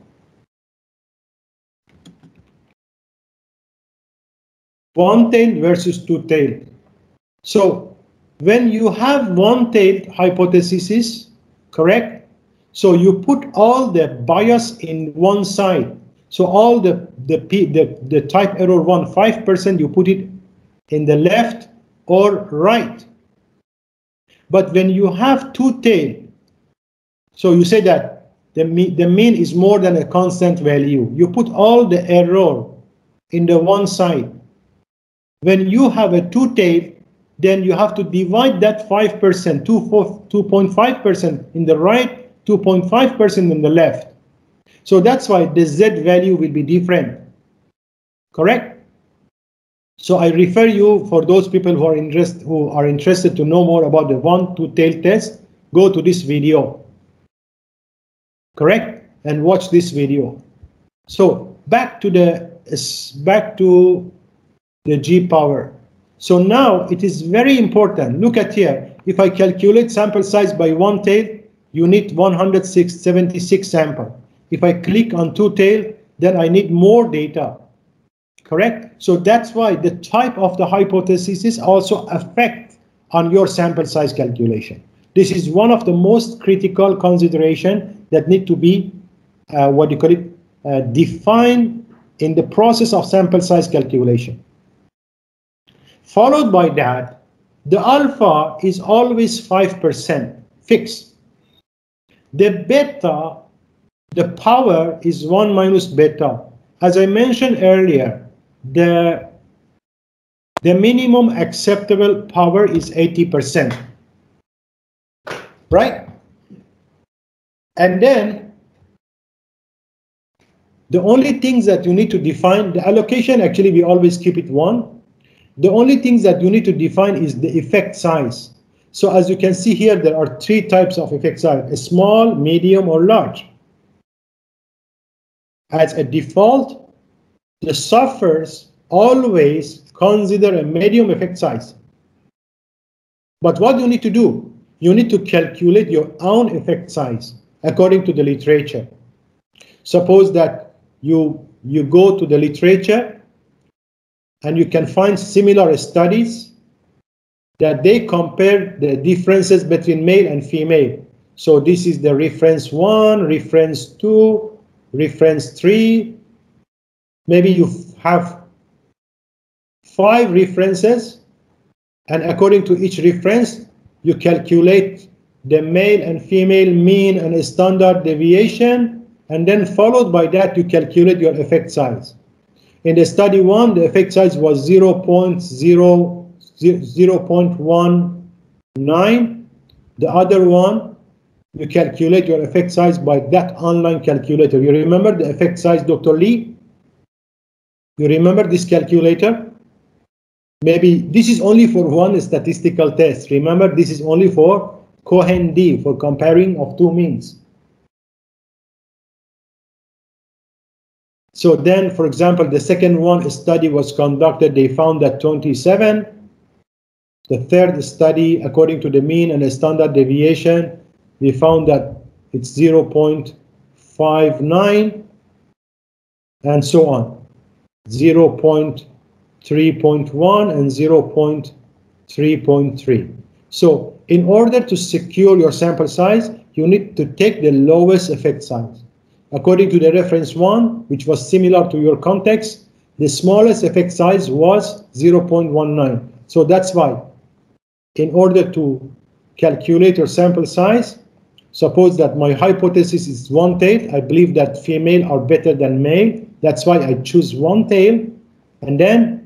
Speaker 1: One-tailed versus two-tailed. So when you have one-tailed hypothesis, correct? So you put all the bias in one side. So all the the p the, the type error one five percent you put it in the left or right. But when you have two tail, so you say that the mean, the mean is more than a constant value. You put all the error in the one side. When you have a two tail, then you have to divide that 5%, 2.5% in the right, 2.5% in the left. So that's why the Z value will be different. Correct? So I refer you for those people who are interest who are interested to know more about the one two tail test, go to this video. Correct? And watch this video. So back to the back to the G power. So now it is very important. Look at here. If I calculate sample size by one tail, you need 176 sample. If I click on two tail, then I need more data. Correct? So that's why the type of the hypothesis is also affect on your sample size calculation. This is one of the most critical consideration that need to be, uh, what you call it, uh, defined in the process of sample size calculation. Followed by that, the alpha is always 5% fixed. The beta, the power is 1 minus beta. As I mentioned earlier, the, the minimum acceptable power is 80%. Right? And then the only things that you need to define, the allocation, actually, we always keep it one. The only things that you need to define is the effect size. So as you can see here, there are three types of effect size, a small, medium, or large. As a default, the softwares always consider a medium effect size. But what do you need to do? You need to calculate your own effect size according to the literature. Suppose that you, you go to the literature and you can find similar studies that they compare the differences between male and female. So this is the reference one, reference two, reference three. Maybe you have five references, and according to each reference, you calculate the male and female mean and standard deviation, and then followed by that, you calculate your effect size. In the study one, the effect size was 0, 0, 0.19. The other one, you calculate your effect size by that online calculator. You remember the effect size, Dr. Lee? You remember this calculator? Maybe this is only for one statistical test. Remember, this is only for Cohen D, for comparing of two means. So then, for example, the second one study was conducted. They found that 27. The third study, according to the mean and the standard deviation, we found that it's 0.59 and so on. 0.3.1 and 0.3.3. So in order to secure your sample size, you need to take the lowest effect size. According to the reference one, which was similar to your context, the smallest effect size was 0.19. So that's why, in order to calculate your sample size, suppose that my hypothesis is one tail. I believe that female are better than male. That's why I choose one tail. And then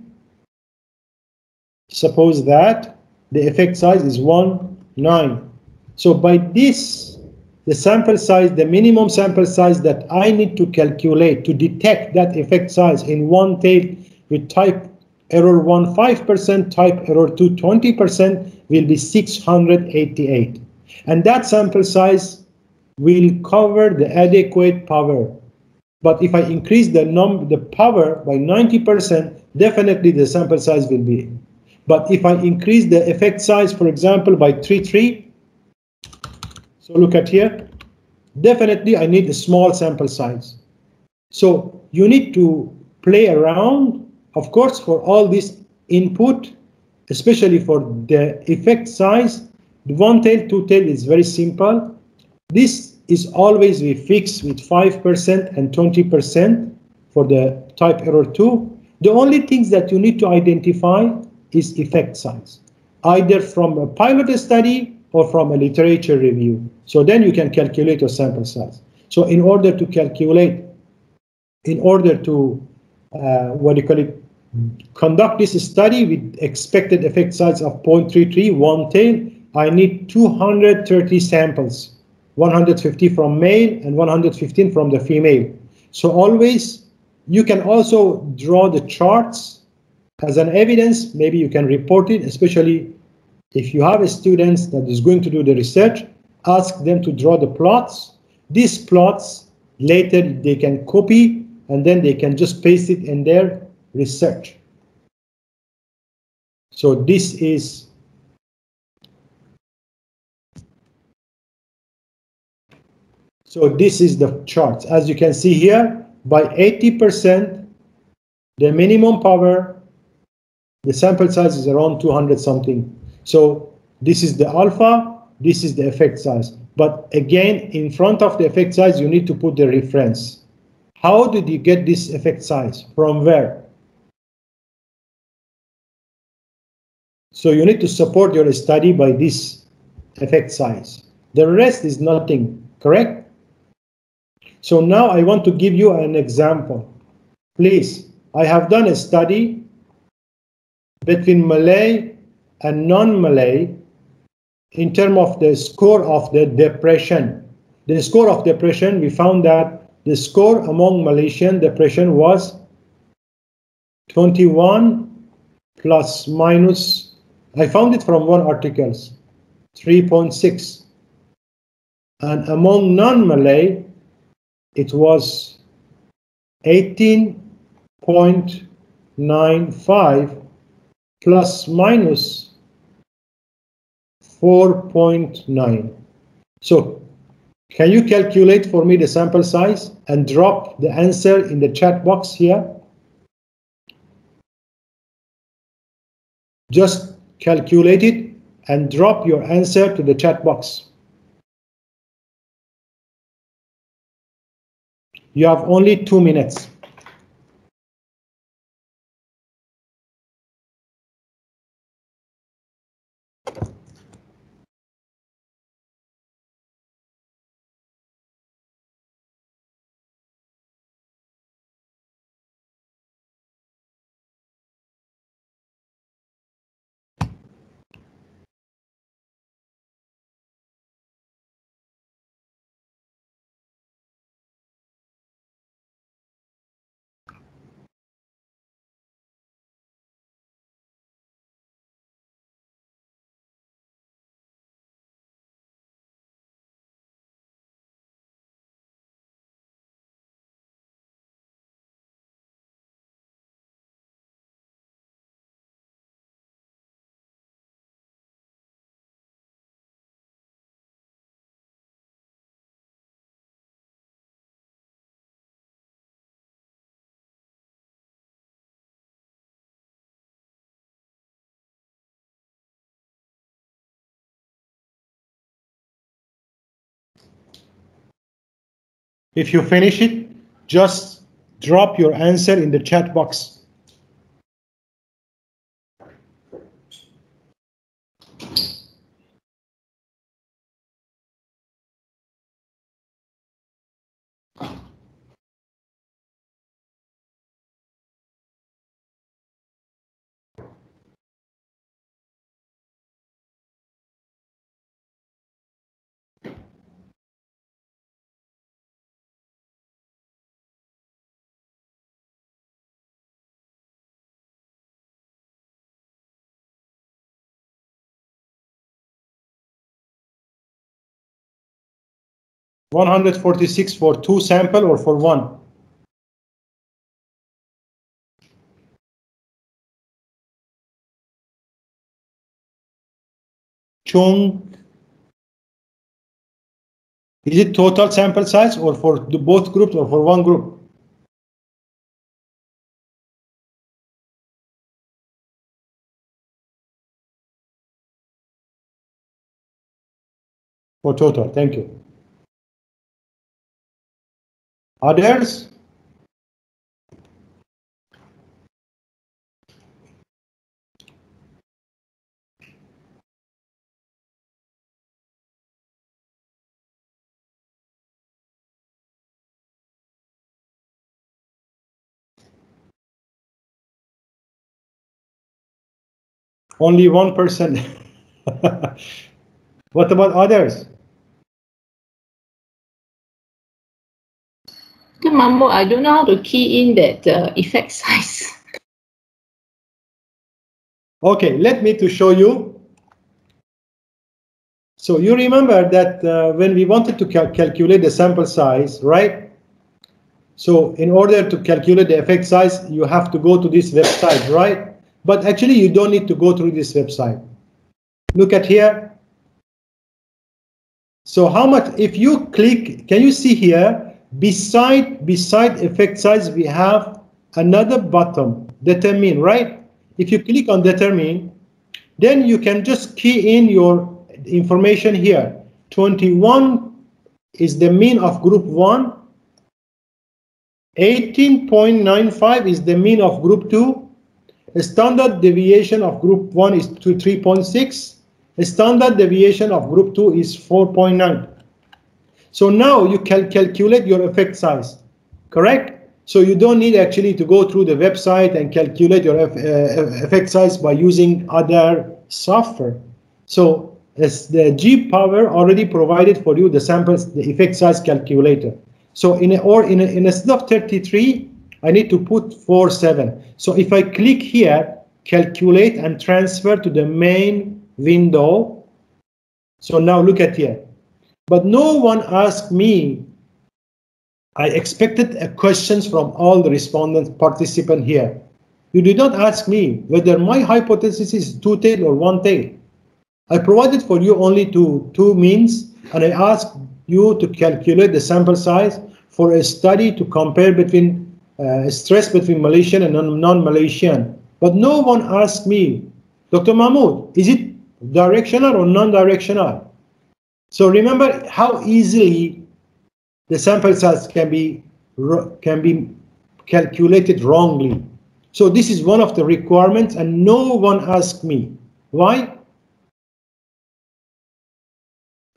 Speaker 1: suppose that the effect size is 1, 9. So by this the sample size, the minimum sample size that I need to calculate to detect that effect size in one tail with type error 1 5%, type error 2 20% will be 688. And that sample size will cover the adequate power. But if I increase the num the power by 90%, definitely the sample size will be. But if I increase the effect size, for example, by 3.3, so look at here, definitely I need a small sample size. So you need to play around, of course, for all this input, especially for the effect size. The one tail, two tail is very simple. This is always we fix with 5% and 20% for the type error 2. The only things that you need to identify is effect size, either from a pilot study or from a literature review. So then you can calculate your sample size. So in order to calculate, in order to, uh, what do you call it, conduct this study with expected effect size of 0.33, one tail, I need 230 samples, 150 from male and 115 from the female. So always, you can also draw the charts as an evidence. Maybe you can report it, especially if you have a student that is going to do the research, ask them to draw the plots. These plots, later they can copy and then they can just paste it in their research. So this is So this is the chart. As you can see here, by 80%, the minimum power, the sample size is around 200 something. So this is the alpha, this is the effect size. But again, in front of the effect size, you need to put the reference. How did you get this effect size? From where? So you need to support your study by this effect size. The rest is nothing, correct? So now I want to give you an example. Please, I have done a study between Malay and non-Malay in terms of the score of the depression. The score of depression, we found that the score among Malaysian depression was 21 plus minus, I found it from one articles, 3.6. And among non-Malay, it was 18.95 plus minus 4.9. So can you calculate for me the sample size and drop the answer in the chat box here? Just calculate it and drop your answer to the chat box. You have only two minutes. If you finish it, just drop your answer in the chat box. 146 for two sample or for one? Chung. Is it total sample size or for both groups or for one group? For total, thank you. Others? Only one person. what about others?
Speaker 5: Mahmoud, I don't know how to key in that uh, effect size.
Speaker 1: Okay, let me to show you. So you remember that uh, when we wanted to cal calculate the sample size, right? So in order to calculate the effect size, you have to go to this website, right? But actually you don't need to go through this website. Look at here. So how much, if you click, can you see here, beside, beside effect size, we have another button, determine, right? If you click on determine, then you can just key in your information here. 21 is the mean of group 1. 18.95 is the mean of group 2. The standard deviation of group 1 is to 3.6. The standard deviation of group 2 is 4.9. So now you can calculate your effect size, correct? So you don't need actually to go through the website and calculate your uh, effect size by using other software. So as the G Power already provided for you the samples, the effect size calculator. So in a, or in a, in of 33, I need to put 47. So if I click here, calculate and transfer to the main window. So now look at here. But no one asked me I expected questions from all the respondent participant here. You did not ask me whether my hypothesis is two-tailed or one-tailed. I provided for you only two, two means, and I asked you to calculate the sample size for a study to compare between uh, stress between Malaysian and non-Malaysian. But no one asked me, Dr. Mahmoud, is it directional or non-directional? So remember how easily the sample size can be can be calculated wrongly. So this is one of the requirements and no one asked me. Why?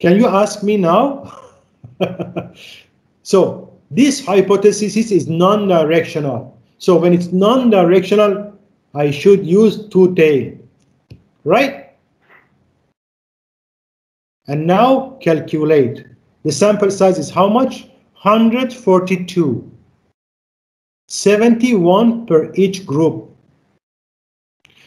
Speaker 1: Can you ask me now? so this hypothesis is non-directional. So when it's non-directional, I should use two-tail, right? And now calculate. The sample size is how much? 142. 71 per each group.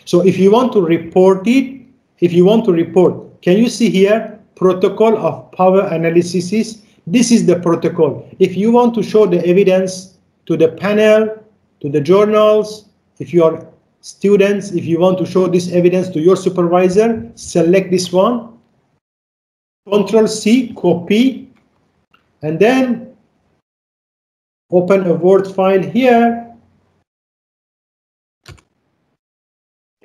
Speaker 1: So if you want to report it, if you want to report, can you see here, protocol of power analysis? This is the protocol. If you want to show the evidence to the panel, to the journals, if you are students, if you want to show this evidence to your supervisor, select this one. Control C, copy, and then open a Word file here.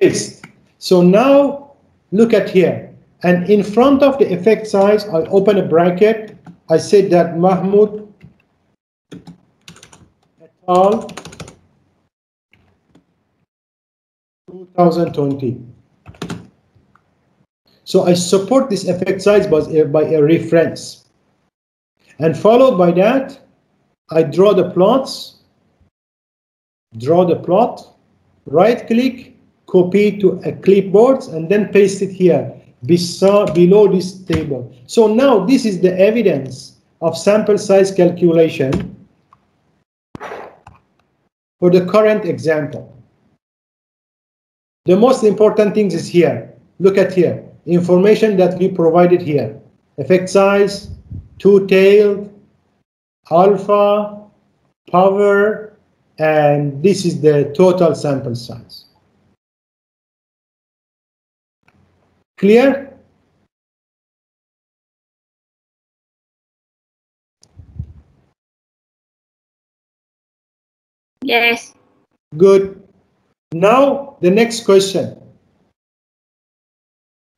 Speaker 1: Paste. So now look at here. And in front of the effect size, I open a bracket. I said that Mahmoud et al. 2020. So I support this effect size by, by a reference. And followed by that, I draw the plots, draw the plot, right click, copy to a clipboard, and then paste it here below this table. So now this is the evidence of sample size calculation for the current example. The most important thing is here. Look at here. Information that we provided here. Effect size, two-tailed, alpha, power, and this is the total sample size. Clear?
Speaker 2: Yes.
Speaker 1: Good. Now the next question.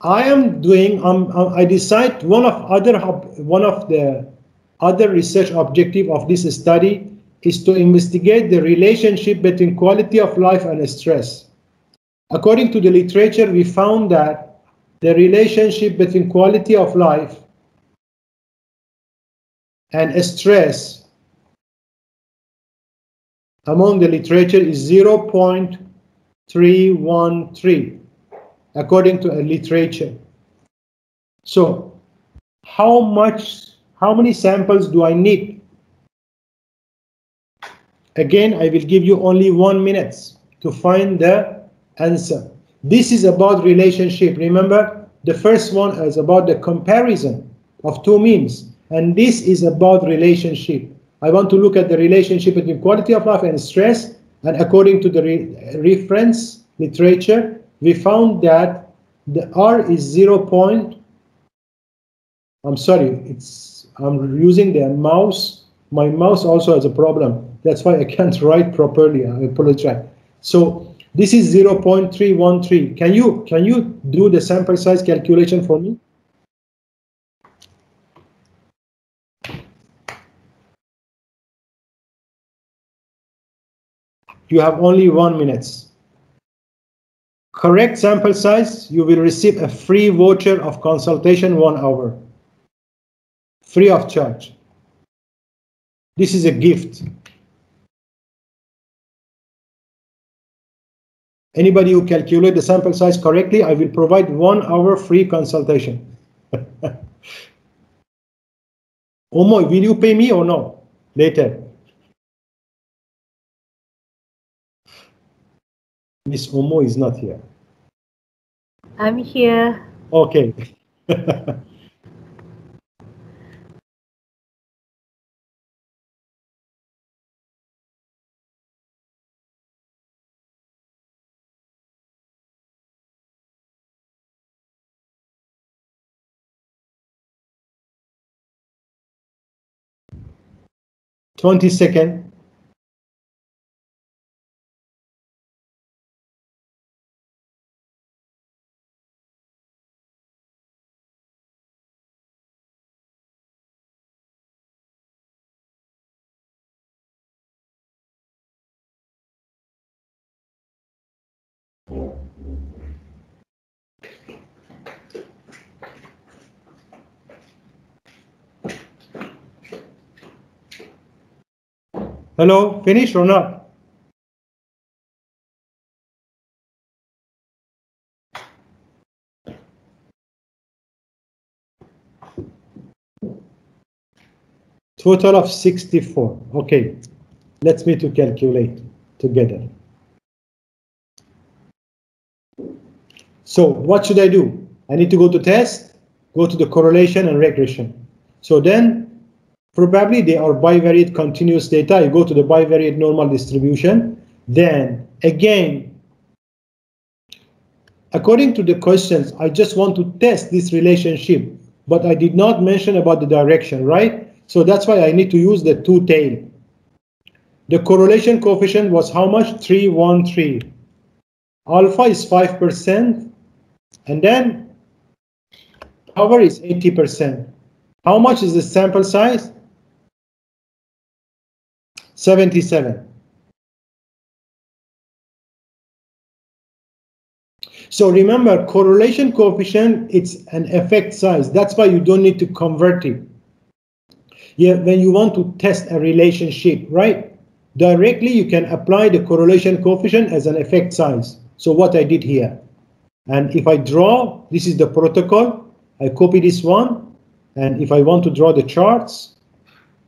Speaker 1: I am doing. Um, um, I decide one of other one of the other research objective of this study is to investigate the relationship between quality of life and stress. According to the literature, we found that the relationship between quality of life and stress among the literature is 0.313 according to a literature. So how much, how many samples do I need? Again, I will give you only one minute to find the answer. This is about relationship. Remember, the first one is about the comparison of two means, and this is about relationship. I want to look at the relationship between quality of life and stress. And according to the re reference literature, we found that the R is 0. Point, I'm sorry, it's I'm using the mouse. My mouse also has a problem. That's why I can't write properly. I apologize. So this is 0 0.313. Can you can you do the sample size calculation for me? you have only one minute. Correct sample size, you will receive a free voucher of consultation one hour. Free of charge. This is a gift. Anybody who calculate the sample size correctly, I will provide one hour free consultation. Omo, will you pay me or no? Later. Miss Omo is not here.
Speaker 8: I'm here.
Speaker 1: Okay. Twenty second. Hello, finished or not? Total of 64. Okay, let's me to calculate together. So what should I do? I need to go to test, go to the correlation and regression. So then probably they are bivariate continuous data. You go to the bivariate normal distribution. Then again, according to the questions, I just want to test this relationship, but I did not mention about the direction, right? So that's why I need to use the two tail. The correlation coefficient was how much? 313. Alpha is 5%. And then power is 80%. How much is the sample size? 77. So remember, correlation coefficient, it's an effect size. That's why you don't need to convert it. Yeah, when you want to test a relationship, right? Directly, you can apply the correlation coefficient as an effect size. So what I did here. And if I draw, this is the protocol. I copy this one. And if I want to draw the charts,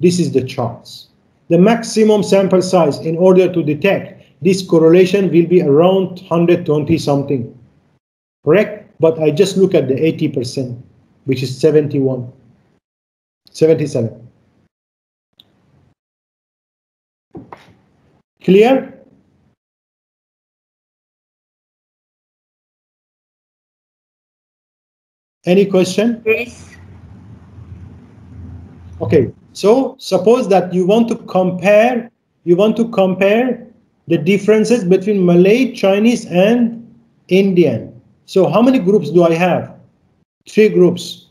Speaker 1: this is the charts. The maximum sample size in order to detect this correlation will be around 120 something. Correct? But I just look at the 80%, which is 71, 77. Clear? Any question?
Speaker 2: Yes.
Speaker 1: Okay, so suppose that you want to compare, you want to compare the differences between Malay, Chinese, and Indian. So how many groups do I have? Three groups.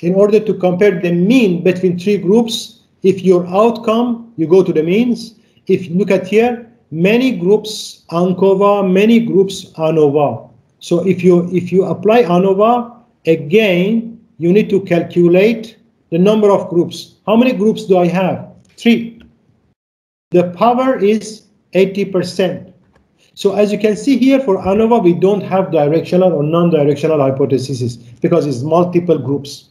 Speaker 1: In order to compare the mean between three groups, if your outcome, you go to the means. If you look at here, many groups ANCOVA, many groups ANOVA. So if you if you apply ANOVA, again, you need to calculate the number of groups. How many groups do I have? Three. The power is 80%. So as you can see here for ANOVA, we don't have directional or non-directional hypotheses because it's multiple groups.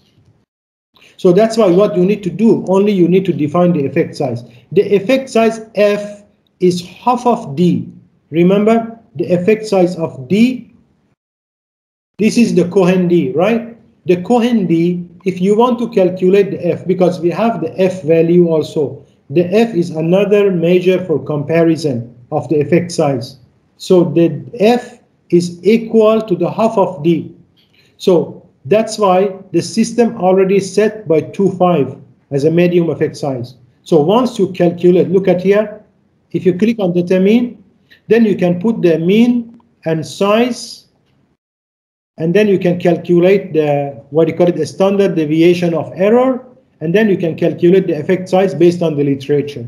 Speaker 1: So that's why what you need to do, only you need to define the effect size. The effect size F is half of D. Remember the effect size of D? This is the Cohen D, right? The Cohen D, if you want to calculate the F, because we have the F value also, the F is another measure for comparison of the effect size. So the F is equal to the half of D. So that's why the system already set by 2.5 as a medium effect size. So once you calculate, look at here, if you click on the determine, then you can put the mean and size, and then you can calculate the, what you call it, the standard deviation of error, and then you can calculate the effect size based on the literature.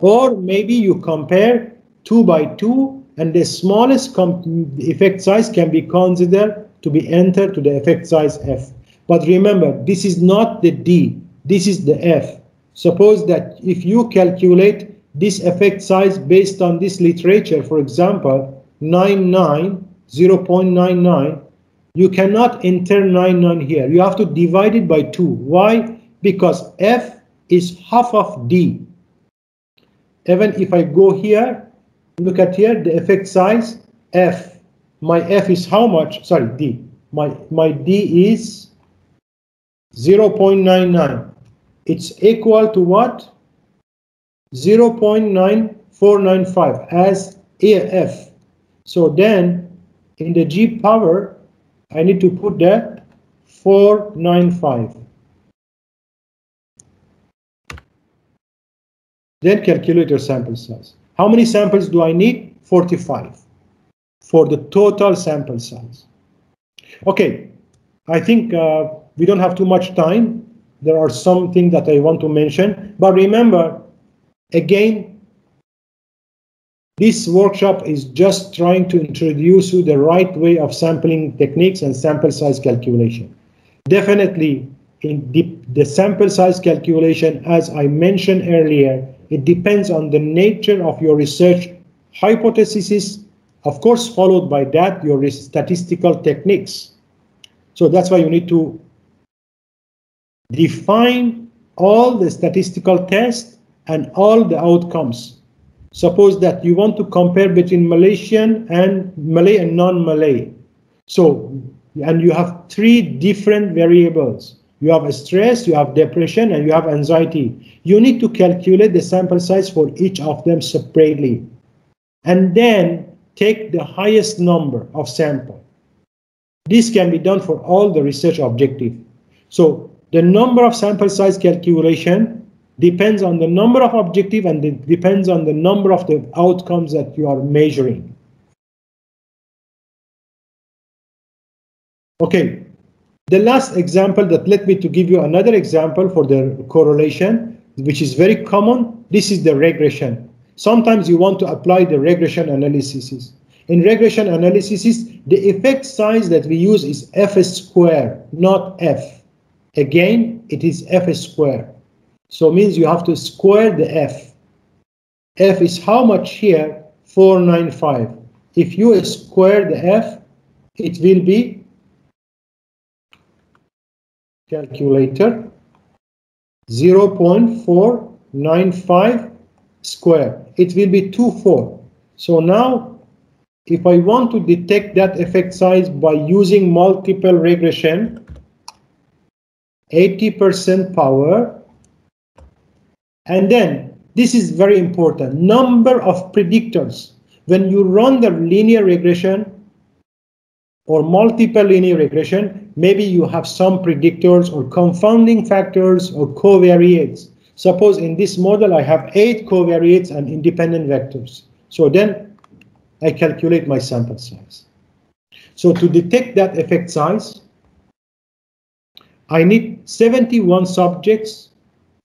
Speaker 1: Or maybe you compare two by two, and the smallest effect size can be considered to be entered to the effect size F. But remember, this is not the D, this is the F. Suppose that if you calculate this effect size based on this literature, for example, 99, 0.99, you cannot enter 99 here. You have to divide it by 2. Why? Because F is half of D. Even if I go here, look at here, the effect size, F my f is how much? Sorry, d. My, my d is 0.99. It's equal to what? 0.9495 as AF. So then in the G power, I need to put that 495. Then calculate your sample size. How many samples do I need? 45 for the total sample size. Okay, I think uh, we don't have too much time. There are some things that I want to mention, but remember, again, this workshop is just trying to introduce you the right way of sampling techniques and sample size calculation. Definitely, in the, the sample size calculation, as I mentioned earlier, it depends on the nature of your research hypothesis of course, followed by that, your statistical techniques. So that's why you need to define all the statistical tests and all the outcomes. Suppose that you want to compare between Malaysian and Malay and non-Malay. So, and you have three different variables. You have stress, you have depression, and you have anxiety. You need to calculate the sample size for each of them separately. And then take the highest number of sample. This can be done for all the research objective. So the number of sample size calculation depends on the number of objective and it depends on the number of the outcomes that you are measuring. Okay, the last example that led me to give you another example for the correlation, which is very common. This is the regression. Sometimes you want to apply the regression analysis. In regression analysis, the effect size that we use is f square, not f. Again, it is f square. So means you have to square the f. f is how much here? 495. If you square the f, it will be calculator 0.495 square. It will be 24. So now, if I want to detect that effect size by using multiple regression, 80% power, and then this is very important. Number of predictors. When you run the linear regression or multiple linear regression, maybe you have some predictors or confounding factors or covariates. Suppose in this model, I have eight covariates and independent vectors. So then I calculate my sample size. So to detect that effect size, I need 71 subjects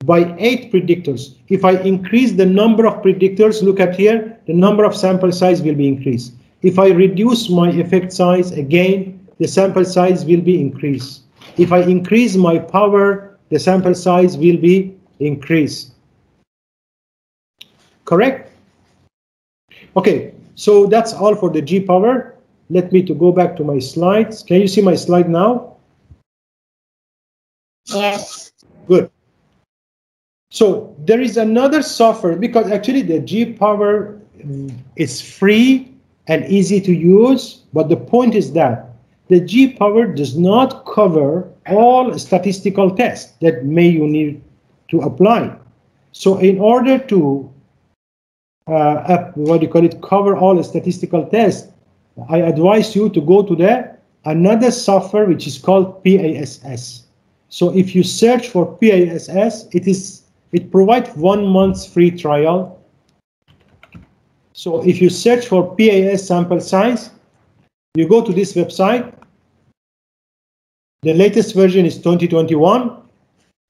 Speaker 1: by eight predictors. If I increase the number of predictors, look at here, the number of sample size will be increased. If I reduce my effect size, again, the sample size will be increased. If I increase my power, the sample size will be increased. Correct? Okay, so that's all for the G power. Let me to go back to my slides. Can you see my slide now?
Speaker 6: Yes.
Speaker 1: Good. So there is another software because actually the G Power mm, is free and easy to use, but the point is that the G Power does not cover all statistical tests that may you need to apply. So in order to uh, what do you call it, cover all statistical tests, I advise you to go to the another software which is called PASS. So if you search for PASS, it is it provides one month's free trial. So if you search for PASS sample size, you go to this website. The latest version is 2021,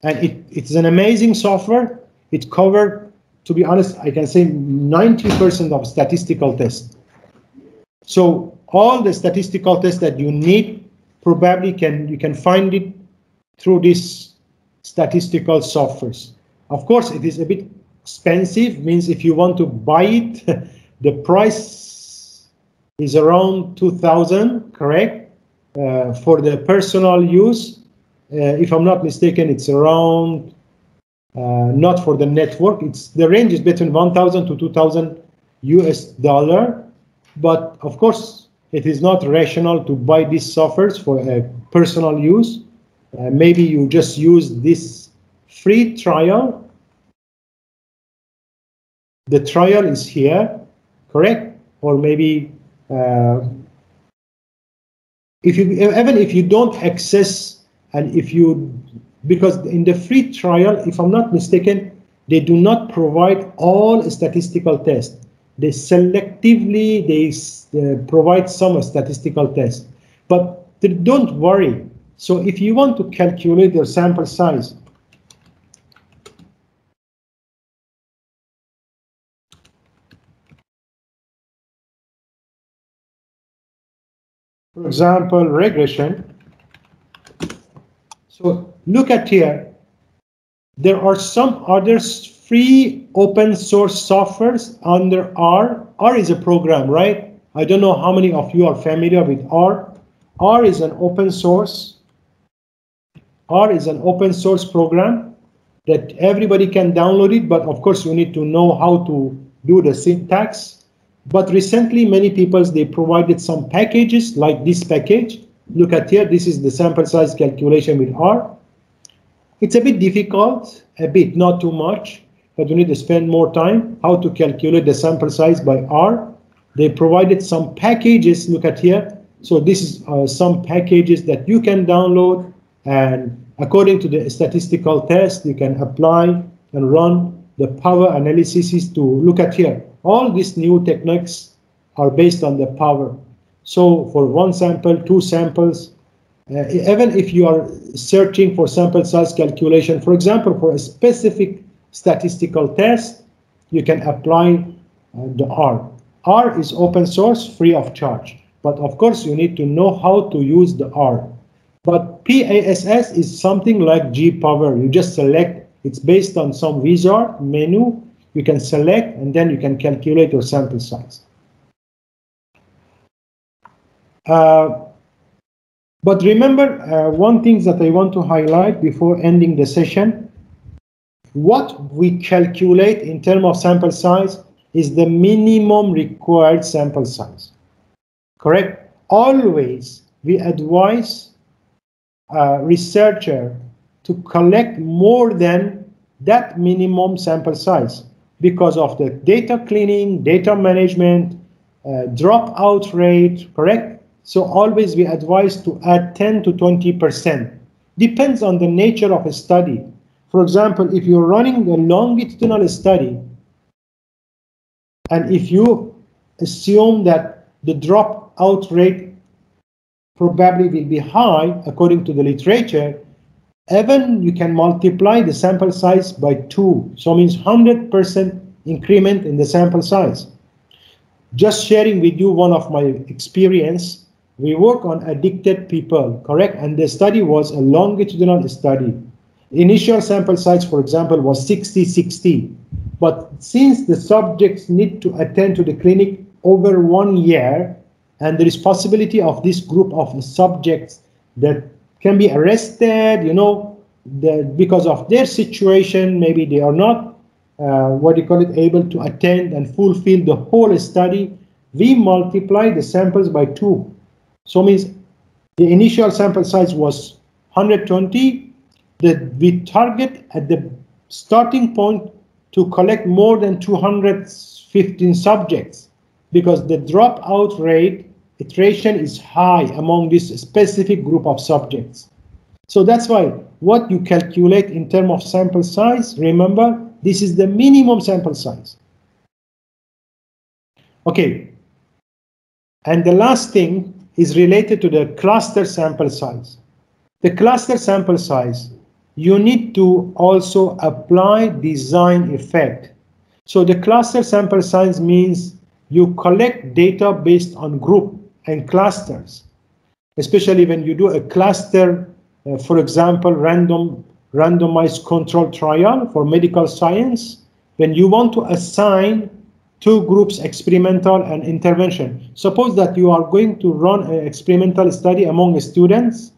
Speaker 1: and it, it's an amazing software. It covered, to be honest, I can say 90% of statistical tests. So all the statistical tests that you need probably can you can find it through these statistical softwares. Of course, it is a bit expensive, means if you want to buy it, the price is around 2000, correct? Uh, for the personal use, uh, if I'm not mistaken, it's around, uh, not for the network, it's the range is between 1000 to 2000 US dollar. But of course, it is not rational to buy these softwares for a personal use. Uh, maybe you just use this free trial. The trial is here, correct? Or maybe uh, if you even if you don't access and if you because in the free trial, if I'm not mistaken, they do not provide all statistical tests. They selectively they uh, provide some statistical tests, but don't worry. So if you want to calculate your sample size, for example, regression. So look at here. There are some other free open source softwares under R. R is a program, right? I don't know how many of you are familiar with R. R is an open source. R is an open source program that everybody can download it, but of course you need to know how to do the syntax but recently, many people, they provided some packages like this package. Look at here, this is the sample size calculation with R. It's a bit difficult, a bit, not too much, but you need to spend more time how to calculate the sample size by R. They provided some packages, look at here. So this is uh, some packages that you can download and according to the statistical test, you can apply and run the power analysis is to look at here. All these new techniques are based on the power. So for one sample, two samples, uh, even if you are searching for sample size calculation, for example, for a specific statistical test, you can apply uh, the R. R is open source, free of charge. But of course, you need to know how to use the R. But PASS is something like G Power. You just select, it's based on some wizard menu, you can select and then you can calculate your sample size. Uh, but remember, uh, one thing that I want to highlight before ending the session, what we calculate in terms of sample size is the minimum required sample size. Correct? Always we advise a researcher to collect more than that minimum sample size. because of the data cleaning, data management, uh, dropout rate, correct? So always we advise to add 10 to 20%. Depends on the nature of a study. For example, if you're running a longitudinal study, and if you assume that the dropout rate probably will be high according to the literature, even you can multiply the sample size by two. So means 100% increment in the sample size. Just sharing with you one of my experience, we work on addicted people, correct? And the study was a longitudinal study. Initial sample size, for example, was 60-60. But since the subjects need to attend to the clinic over one year, and there is possibility of this group of subjects that can be arrested, you know, because of their situation, maybe they are not, uh, what do you call it, able to attend and fulfill the whole study, we multiply the samples by two. So means the initial sample size was 120, that we target at the starting point to collect more than 215 subjects because the dropout rate iteration is high among this specific group of subjects. So that's why what you calculate in terms of sample size, remember, this is the minimum sample size. Okay. And the last thing is related to the cluster sample size. The cluster sample size, you need to also apply design effect. So the cluster sample size means you collect data based on group and clusters, especially when you do a cluster, uh, for example, random randomized control trial for medical science, when you want to assign two groups, experimental and intervention. Suppose that you are going to run an experimental study among students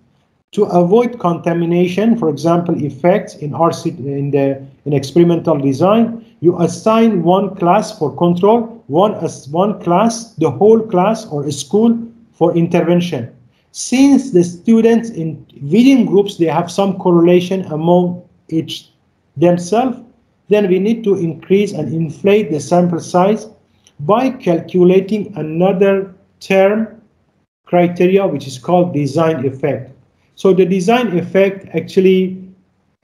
Speaker 1: to avoid contamination, for example, effects in RC in the in experimental design, you assign one class for control, one as one class, the whole class or a school for intervention. Since the students in within groups they have some correlation among each themselves, then we need to increase and inflate the sample size by calculating another term criteria which is called design effect. So the design effect actually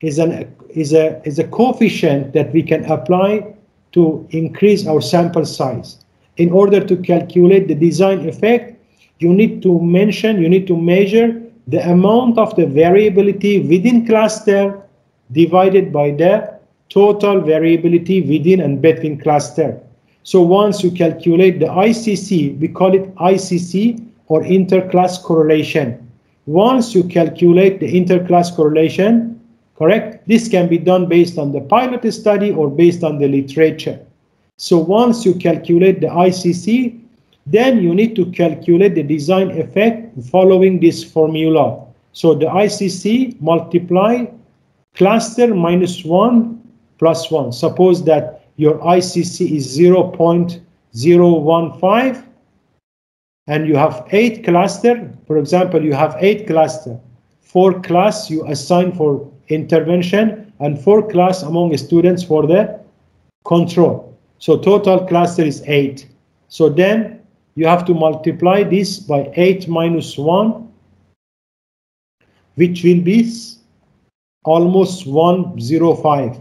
Speaker 1: is an is a is a coefficient that we can apply to increase our sample size. In order to calculate the design effect, you need to mention, you need to measure the amount of the variability within cluster divided by the total variability within and between cluster. So once you calculate the ICC, we call it ICC or interclass correlation. Once you calculate the interclass correlation, correct, this can be done based on the pilot study or based on the literature. So once you calculate the ICC, then you need to calculate the design effect following this formula. So the ICC multiply cluster minus 1 plus 1. Suppose that your ICC is 0 0.015 and you have 8 cluster. For example, you have 8 cluster. 4 class you assign for intervention and 4 class among students for the control. So total cluster is 8. So then you have to multiply this by 8 minus 1, which will be almost 105.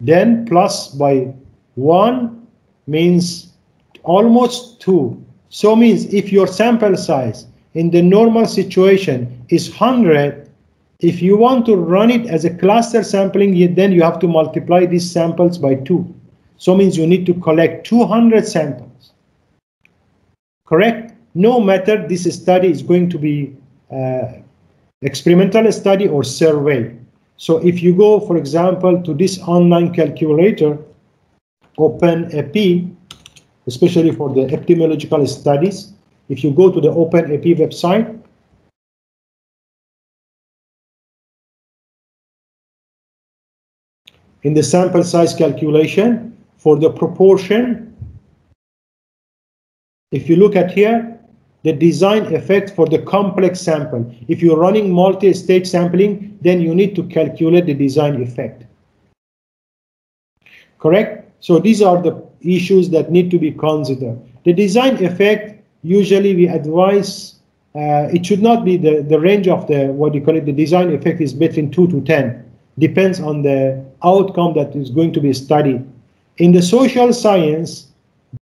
Speaker 1: Then plus by 1 means almost 2. So means if your sample size in the normal situation is 100, if you want to run it as a cluster sampling, then you have to multiply these samples by 2. So means you need to collect 200 samples correct? No matter this study is going to be uh, experimental study or survey. So if you go, for example, to this online calculator, OpenEpi, especially for the epidemiological studies, if you go to the OpenEpi website, in the sample size calculation, for the proportion if you look at here, the design effect for the complex sample. If you're running multi-stage sampling, then you need to calculate the design effect. correct? So these are the issues that need to be considered. The design effect, usually we advise, uh, it should not be the, the range of the, what you call it, the design effect is between 2 to 10. Depends on the outcome that is going to be studied. In the social science,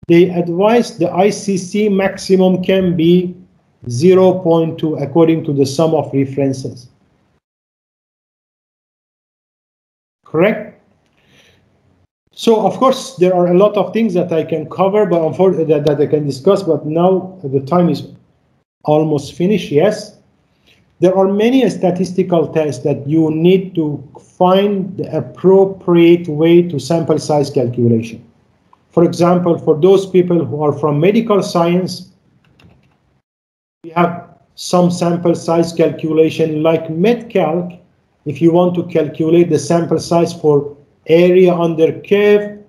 Speaker 1: they advise the ICC maximum can be 0.2 according to the sum of references. Correct? So of course there are a lot of things that I can cover, but that, that I can discuss. But now the time is almost finished. Yes, there are many statistical tests that you need to find the appropriate way to sample size calculation. For example, for those people who are from medical science, we have some sample size calculation like MedCalc. If you want to calculate the sample size for area under curve,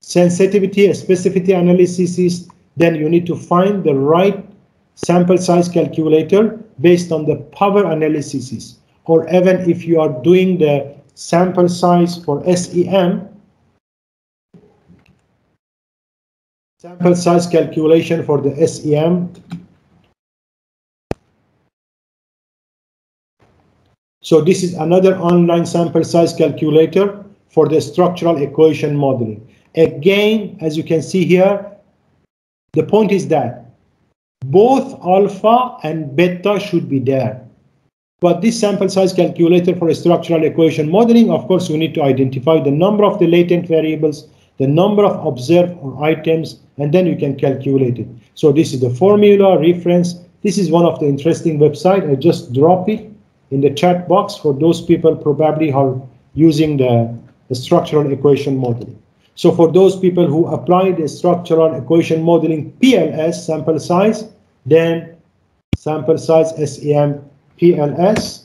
Speaker 1: sensitivity, specificity analysis, then you need to find the right sample size calculator based on the power analysis. Or even if you are doing the sample size for SEM, sample size calculation for the SEM. So this is another online sample size calculator for the structural equation modeling. Again, as you can see here, the point is that both alpha and beta should be there. But this sample size calculator for structural equation modeling, of course, you need to identify the number of the latent variables, the number of observed items, and then you can calculate it. So this is the formula reference. This is one of the interesting website. I just drop it in the chat box for those people probably are using the the structural equation modeling. So for those people who apply the structural equation modeling PLS sample size, then sample size SEM PLS,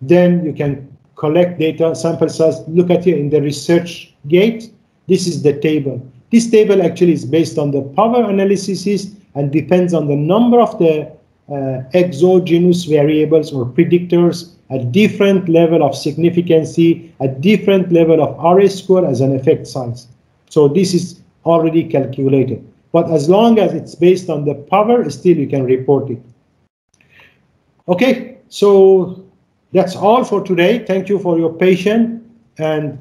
Speaker 1: then you can collect data sample size. Look at here in the research gate. This is the table. This table actually is based on the power analysis and depends on the number of the uh, exogenous variables or predictors a different level of significancy, a different level of R square as an effect size. So this is already calculated. But as long as it's based on the power, still you can report it. Okay, so that's all for today. Thank you for your patience. And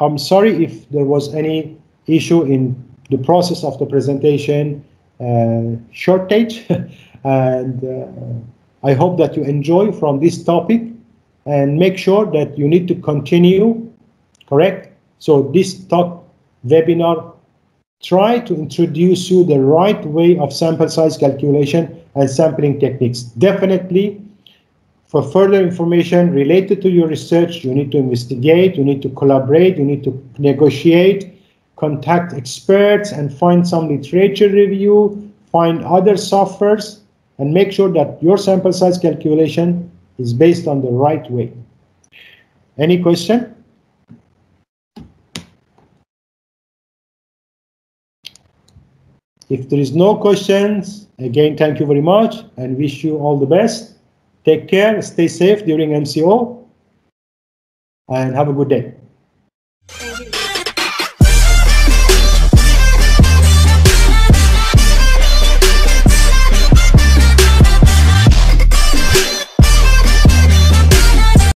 Speaker 1: I'm sorry if there was any issue in the process of the presentation uh, shortage. and uh, I hope that you enjoy from this topic and make sure that you need to continue, correct? So this talk webinar, try to introduce you the right way of sample size calculation and sampling techniques. Definitely, for further information related to your research, you need to investigate, you need to collaborate, you need to negotiate, contact experts and find some literature review, find other softwares, and make sure that your sample size calculation is based on the right way. Any question? If there is no questions, again, thank you very much and wish you all the best. Take care, stay safe during MCO, and have a good day.